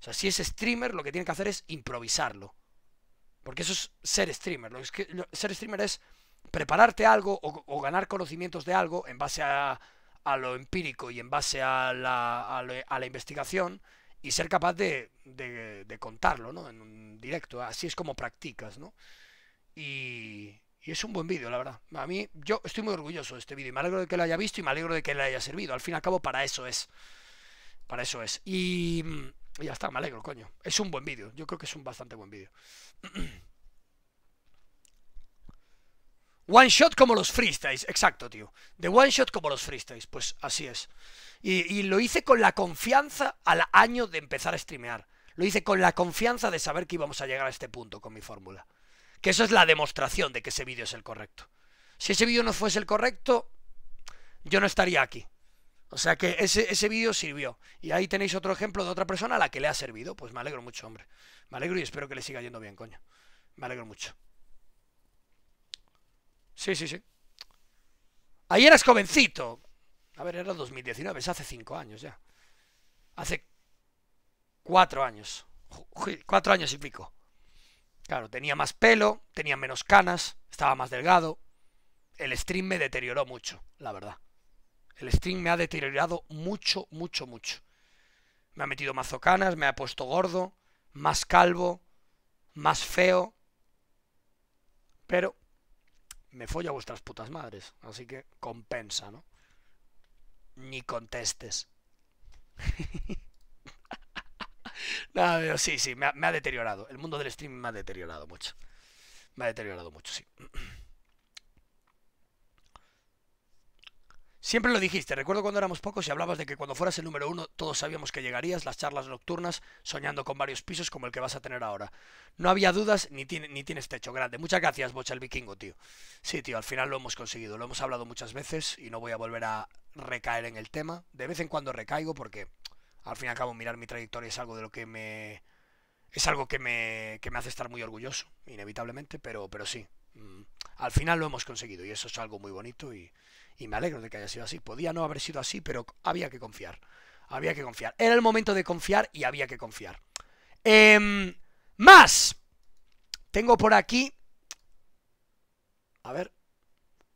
O sea, si es streamer, lo que tiene que hacer es improvisarlo. Porque eso es ser streamer. Lo que, lo, ser streamer es prepararte algo o, o, ganar conocimientos de algo en base a, a lo empírico y en base a la, a, investigación y ser capaz de, de, de, contarlo, ¿no? En un directo. Así es como practicas, ¿no? Y, y es un buen vídeo, la verdad. A mí, yo estoy muy orgulloso de este vídeo. Me alegro de que lo haya visto y me alegro de que le haya servido. Al fin y al cabo, para eso es. Para eso es. Y, y ya está, me alegro, coño. Es un buen vídeo. Yo creo que es un bastante buen vídeo. One shot como los freestyles, exacto, tío. De one shot como los freestyles, pues así es. Y, lo hice con la confianza al año de empezar a streamear. Lo hice con la confianza de saber que íbamos a llegar a este punto con mi fórmula. Que eso es la demostración de que ese vídeo es el correcto. Si ese vídeo no fuese el correcto, yo no estaría aquí. O sea que ese, ese vídeo sirvió. Y ahí tenéis otro ejemplo de otra persona a la que le ha servido. Pues me alegro mucho, hombre. Me alegro y espero que le siga yendo bien, coño. Me alegro mucho. Sí, sí, sí. Ahí eras jovencito. A ver, era 2019, es hace cinco años ya. Hace cuatro años. Cuatro años y pico. Claro, tenía más pelo, tenía menos canas, estaba más delgado. El stream me deterioró mucho, la verdad. El stream me ha deteriorado mucho, mucho, mucho. Me ha metido mazo canas, me ha puesto gordo, más calvo, más feo. Pero me follo a vuestras putas madres, así que compensa, ¿no? Ni contestes. Nada, sí, sí, me ha, me ha, deteriorado. El mundo del stream me ha deteriorado mucho. Me ha deteriorado mucho, sí. Siempre lo dijiste, recuerdo cuando éramos pocos y hablabas de que cuando fueras el número uno todos sabíamos que llegarías, las charlas nocturnas, soñando con varios pisos como el que vas a tener ahora. No había dudas ni, ni tienes techo grande. Muchas gracias, Bocha el Vikingo, tío. Sí, tío, al final lo hemos conseguido, lo hemos hablado muchas veces y no voy a volver a recaer en el tema. De vez en cuando recaigo porque al fin y al cabo mirar mi trayectoria es algo de lo que me es algo que me, que me hace estar muy orgulloso inevitablemente pero pero sí mm, al final lo hemos conseguido y eso es algo muy bonito y, y, me alegro de que haya sido así podía no haber sido así pero había que confiar había que confiar era el momento de confiar y había que confiar eh, más tengo por aquí a ver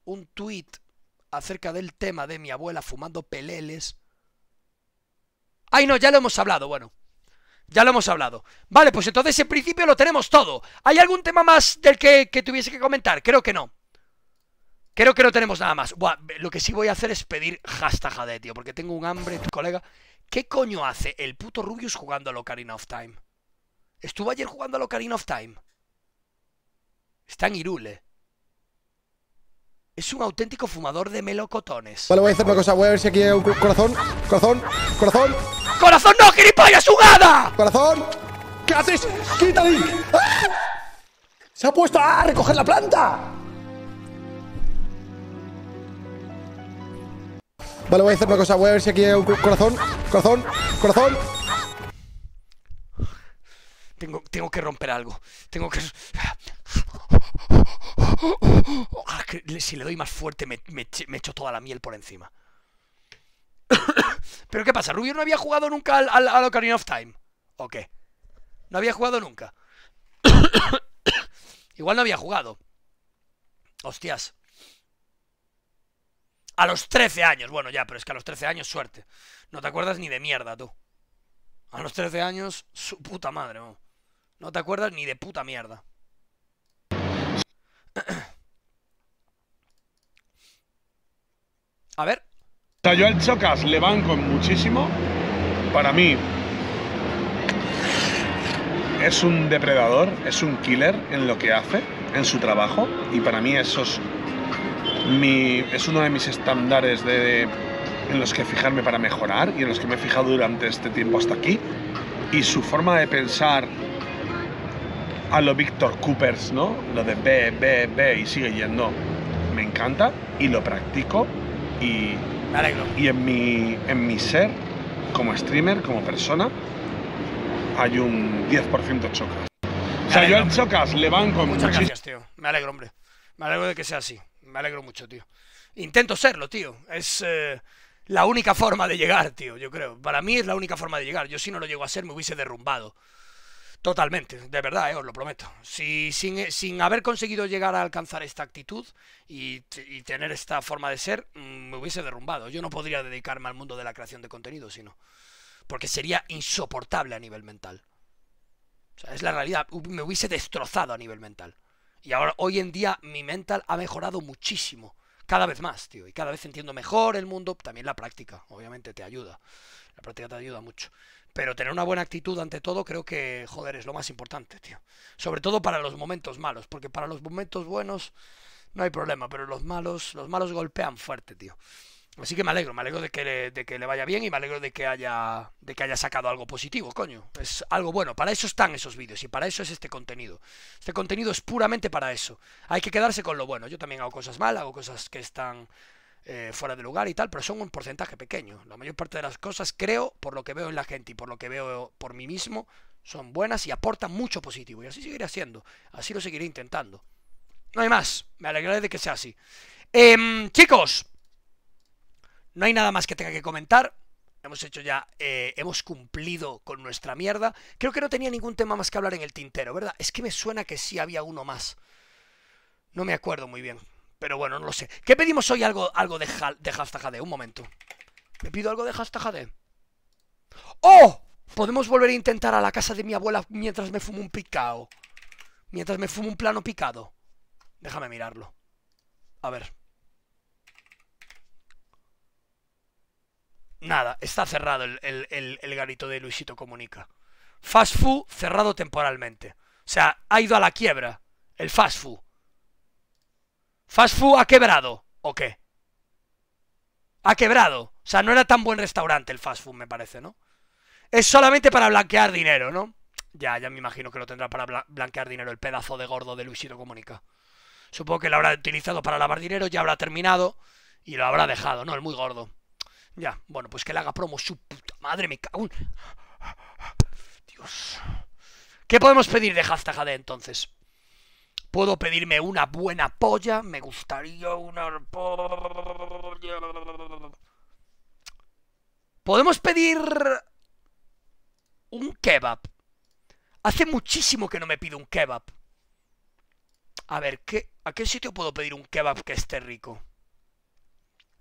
un tweet acerca del tema de mi abuela fumando peleles Ay, no, ya lo hemos hablado, bueno. Ya lo hemos hablado. Vale, pues entonces en principio lo tenemos todo. ¿Hay algún tema más del que, que tuviese que comentar? Creo que no. Creo que no tenemos nada más. Buah, lo que sí voy a hacer es pedir hashtag AD, tío, porque tengo un hambre, tu colega. ¿Qué coño hace el puto Rubius jugando a Ocarina of Time? ¿Estuvo ayer jugando a Ocarina of Time? Está en Irule. Es un auténtico fumador de melocotones. Vale, voy a hacer una cosa. Voy a ver si aquí hay un corazón. Corazón, corazón. ¡Corazón no, gilipollas, jugada! ¡Corazón! ¿Qué haces? ¡Quítale! ¡Ah! ¡Se ha puesto a recoger la planta! Vale, voy a hacer una cosa. Voy a ver si aquí hay un corazón. Corazón, corazón. Tengo, tengo que romper algo. Tengo que. Ah, si le doy más fuerte me, me echo toda la miel por encima. ¿Pero qué pasa? ¿Rubio no había jugado nunca al, al, al Ocarina of Time? ¿O qué? ¿No había jugado nunca? Igual no había jugado. Hostias. A los 13 años. Bueno, ya, pero es que a los 13 años, suerte. No te acuerdas ni de mierda, tú. A los 13 años, su puta madre, ¿no? No te acuerdas ni de puta mierda. A ver. Yo al Chocas le banco muchísimo. Para mí es un depredador, es un killer en lo que hace, en su trabajo. Y para mí eso es, mi, es uno de mis estándares de, en los que fijarme para mejorar y en los que me he fijado durante este tiempo hasta aquí. Y su forma de pensar a lo Víctor Coopers, ¿no? Lo de B, B, B y sigue yendo. Me encanta y lo practico y, y en, mi, en mi ser, como streamer, como persona, hay un 10% chocas. O sea, yo al chocas le banco Muchas muchísimo. gracias, tío. Me alegro, hombre. Me alegro de que sea así. Me alegro mucho, tío. Intento serlo, tío. Es eh, la única forma de llegar, tío, yo creo. Para mí es la única forma de llegar. Yo si no lo llego a ser me hubiese derrumbado. Totalmente, de verdad, eh, os lo prometo. Si, sin, sin haber conseguido llegar a alcanzar esta actitud y, y tener esta forma de ser, mm, me hubiese derrumbado. Yo no podría dedicarme al mundo de la creación de contenido, sino. Porque sería insoportable a nivel mental. O sea, es la realidad. Me hubiese destrozado a nivel mental. Y ahora, hoy en día, mi mental ha mejorado muchísimo. Cada vez más, tío. Y cada vez entiendo mejor el mundo. También la práctica, obviamente, te ayuda. La práctica te ayuda mucho. Pero tener una buena actitud ante todo, creo que, joder, es lo más importante, tío. Sobre todo para los momentos malos. Porque para los momentos buenos no hay problema. Pero los malos, los malos golpean fuerte, tío. Así que me alegro, me alegro de que, le, vaya bien y me alegro de que haya de que haya sacado algo positivo, coño. Es algo bueno, para eso están esos vídeos y para eso es este contenido. Este contenido es puramente para eso. Hay que quedarse con lo bueno. Yo también hago cosas mal, hago cosas que están eh, fuera de lugar y tal, pero son un porcentaje pequeño. La mayor parte de las cosas, creo, por lo que veo en la gente y por lo que veo por mí mismo, son buenas y aportan mucho positivo. Y así seguiré haciendo. Así lo seguiré intentando. No hay más. Me alegraré de que sea así. Em, chicos, no hay nada más que tenga que comentar. Hemos hecho ya, eh, hemos cumplido con nuestra mierda. Creo que no tenía ningún tema más que hablar en el tintero, ¿verdad? Es que me suena que sí había uno más. No me acuerdo muy bien. Pero bueno, no lo sé. ¿Qué pedimos hoy? Algo, algo de, de hashtag. Un momento. ¿Me pido algo de hashtag AD? ¡Oh! Podemos volver a intentar a la casa de mi abuela mientras me fumo un picao. Mientras me fumo un plano picado. Déjame mirarlo. A ver. Nada, está cerrado el, el- el- garito de Luisito Comunica. Fast food cerrado temporalmente. O sea, ha ido a la quiebra. El fast food. ¿Fast ha quebrado? ¿O qué? Ha quebrado. O sea, no era tan buen restaurante el fast food, me parece, ¿no? Es solamente para blanquear dinero, ¿no? Ya, ya me imagino que lo tendrá para bla- blanquear dinero el pedazo de gordo de Luisito Comunica. Supongo que lo habrá utilizado para lavar dinero, ya habrá terminado y lo habrá dejado, ¿no? El muy gordo. Ya, bueno, pues que le haga promo su puta madre, me cago. Dios. ¿Qué podemos pedir de hashtag AD entonces? Puedo pedirme una buena polla, me gustaría una. Podemos pedir un kebab. Hace muchísimo que no me pido un kebab. A ver, ¿qué, ¿a qué sitio puedo pedir un kebab que esté rico?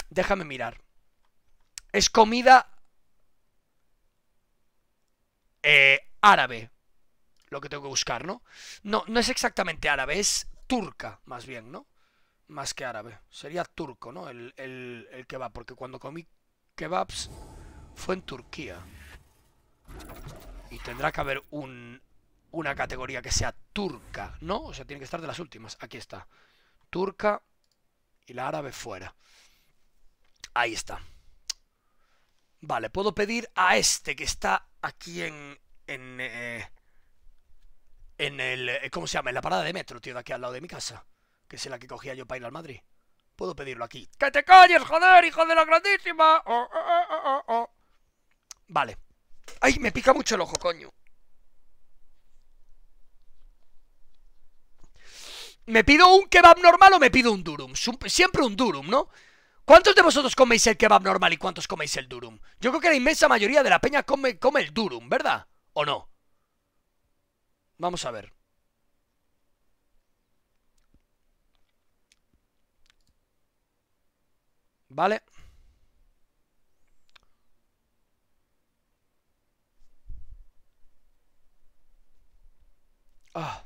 Déjame mirar. Es comida eh, árabe. Lo que tengo que buscar, ¿no? No, no es exactamente árabe, es turca, más bien, ¿no? Más que árabe. Sería turco, ¿no? El, el, el kebab, porque cuando comí kebabs fue en Turquía. Y tendrá que haber un, una categoría que sea turca, ¿no? O sea, tiene que estar de las últimas. Aquí está. Turca y la árabe fuera. Ahí está. Vale, puedo pedir a este que está aquí en... En, eh, en el... eh, ¿Cómo se llama? En la parada de metro, tío, de aquí al lado de mi casa. Que es la que cogía yo para ir al Madrid. Puedo pedirlo aquí. ¡Que te calles, joder, hijo de la grandísima! Oh, oh, oh. Vale. ¡Ay, me pica mucho el ojo, coño! ¿Me pido un kebab normal o me pido un durum? Siempre un durum, ¿no? ¿Cuántos de vosotros coméis el kebab normal y cuántos coméis el durum? Yo creo que la inmensa mayoría de la peña come, come el durum, ¿verdad? ¿O no? Vamos a ver. Vale. Ah.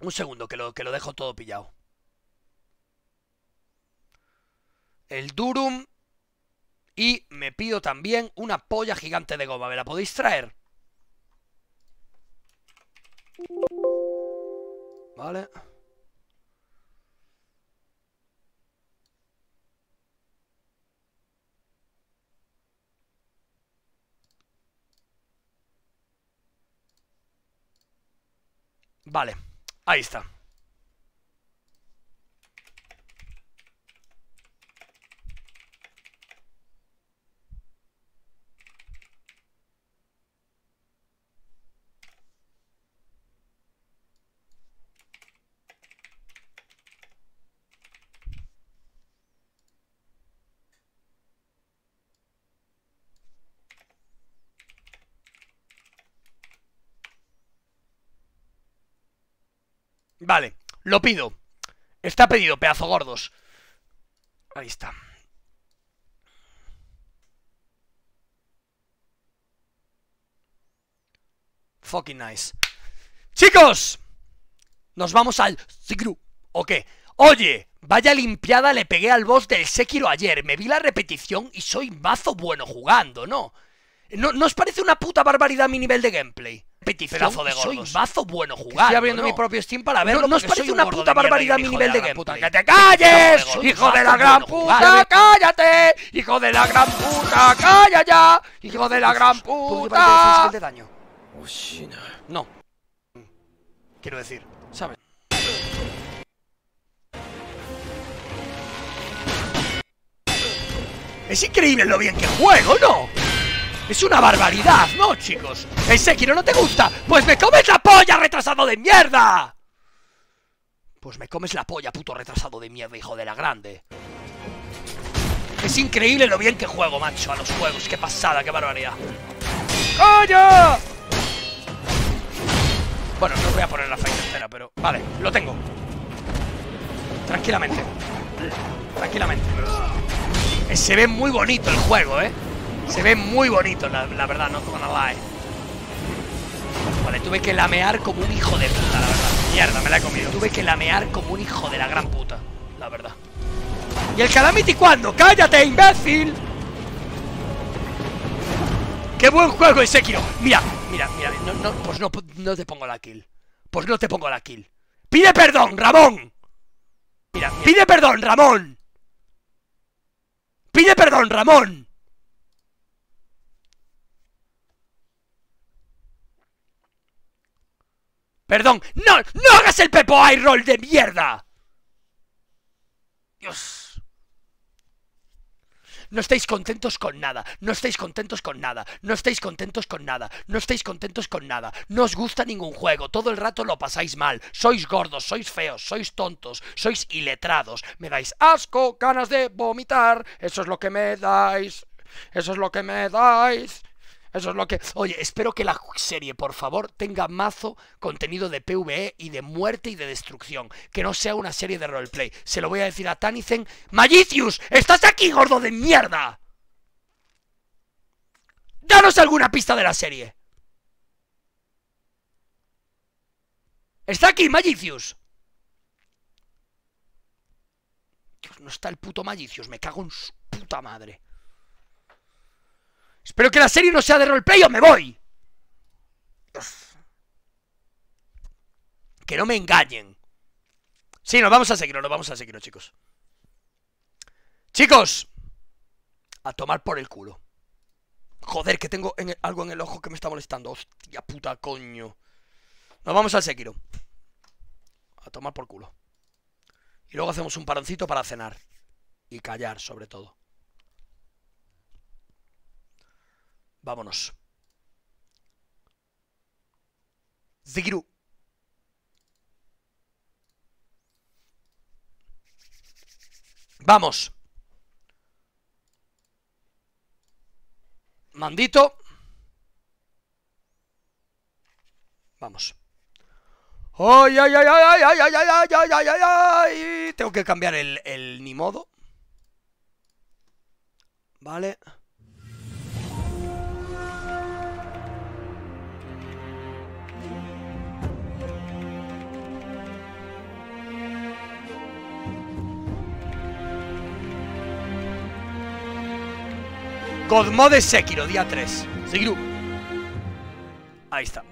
Un segundo, que lo, que lo dejo todo pillado. El Durum. Y me pido también una polla gigante de goma. ¿Me la podéis traer? Vale. Vale, ahí está. Vale, lo pido. Está pedido, pedazo gordos. Ahí está. Fucking nice. Chicos, nos vamos al Zigru. ¿O qué? Oye, vaya limpiada le pegué al boss del Sekiro ayer. Me vi la repetición y soy mazo bueno jugando, ¿no? ¿No, ¿no os parece una puta barbaridad mi nivel de gameplay? De y soy gordos. mazo bueno jugando. Estoy abriendo ¿no? mi propio Steam para verlo. ¿No, os parece una puta barbaridad mi nivel de de gameplay? ¡Que te calles! Soy ¡Hijo de la gran bueno puta! ¡Cállate! ¡Hijo de la gran puta! ¡Calla ya! ¡Hijo de la gran puta! de daño. No. Quiero decir, ¿sabes? Es increíble lo bien que juego, ¿no? Es una barbaridad, ¿no, chicos? ¿En Sekiro no te gusta? ¡Pues me comes la polla, retrasado de mierda! Pues me comes la polla, puto retrasado de mierda, hijo de la grande. Es increíble lo bien que juego, macho, a los juegos. Qué pasada, qué barbaridad. ¡Coño! Bueno, no voy a poner la fight entera, pero... Vale, lo tengo. Tranquilamente. Tranquilamente. Eh, Se ve muy bonito el juego, ¿eh? Se ve muy bonito, la, verdad, no gonna lie. Vale, tuve que lamear como un hijo de puta, la verdad. Mierda, me la he comido. Tuve que lamear como un hijo de la gran puta, la verdad. ¿Y el Calamity cuándo? ¡Cállate, imbécil! ¡Qué buen juego el! Mira, mira, mira, no, no, pues no, no te pongo la kill. Pues no te pongo la kill. ¡Pide perdón, Ramón! Mira, pide perdón, Ramón. Pide perdón, Ramón. Perdón. ¡No! ¡No hagas el Pepo Eye Roll de mierda! Dios. No estáis contentos con nada, no estáis contentos con nada, no estáis contentos con nada, no estáis contentos con nada, no os gusta ningún juego, todo el rato lo pasáis mal, sois gordos, sois feos, sois tontos, sois iletrados, me dais asco, ganas de vomitar, eso es lo que me dais, eso es lo que me dais. Eso es lo que... Oye, espero que la serie, por favor, tenga mazo contenido de PvE y de muerte y de destrucción. Que no sea una serie de roleplay. Se lo voy a decir a Tanisen. ¡Magicius! ¡Estás aquí, gordo de mierda! ¡Danos alguna pista de la serie! ¡Está aquí, Magicius! Dios, no está el puto Magicius. Me cago en su puta madre. Espero que la serie no sea de roleplay o me voy. Que no me engañen. Sí, nos vamos a seguir, nos vamos a seguir, chicos. Chicos. A tomar por el culo. Joder, que tengo algo en el ojo que me está molestando. Hostia puta, coño. Nos vamos al Sekiro. A tomar por culo. Y luego hacemos un paroncito para cenar. Y callar, sobre todo. Vámonos. Zekiru. Vamos. Mandito. Vamos. ¡Ay, ay, ay, ay, ay, ay, ay, ay, ay, ay, ay, ay! Tengo que cambiar el, el ni modo. Vale. Godmode Sekiro, día 3. Sekiro. Ahí está.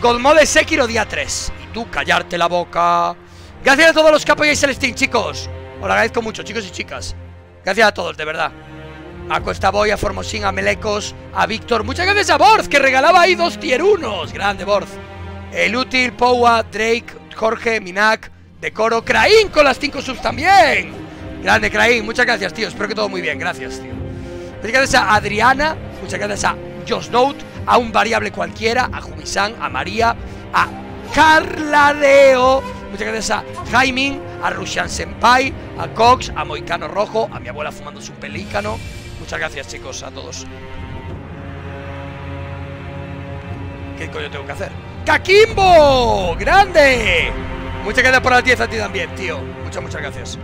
Godmode Sekiro, día 3. Y tú, callarte la boca. Gracias a todos los que apoyáis el Steam, chicos. Os lo agradezco mucho, chicos y chicas. Gracias a todos, de verdad. A Cuesta Boy, a Formosín, a Melecos, a Víctor. Muchas gracias a Borz, que regalaba ahí dos tier unos. Grande, Borz. El útil, Powa, Drake, Jorge, Minak, Decoro, Krain con las 5 subs también. Grande, Krain. Muchas gracias, tío. Espero que todo muy bien. Gracias, tío. Muchas gracias a Adriana. Muchas gracias a Josh. A un variable cualquiera. A Jumisan, a María. A Carladeo. Muchas gracias a Jaimin. A Rushan Senpai. A Cox. A Moicano Rojo. A mi abuela fumando su pelícano. Muchas gracias, chicos, a todos. ¿Qué coño tengo que hacer? ¡Kakimbo! ¡Grande! Muchas gracias por las 10 a ti también, tío. Muchas, muchas gracias.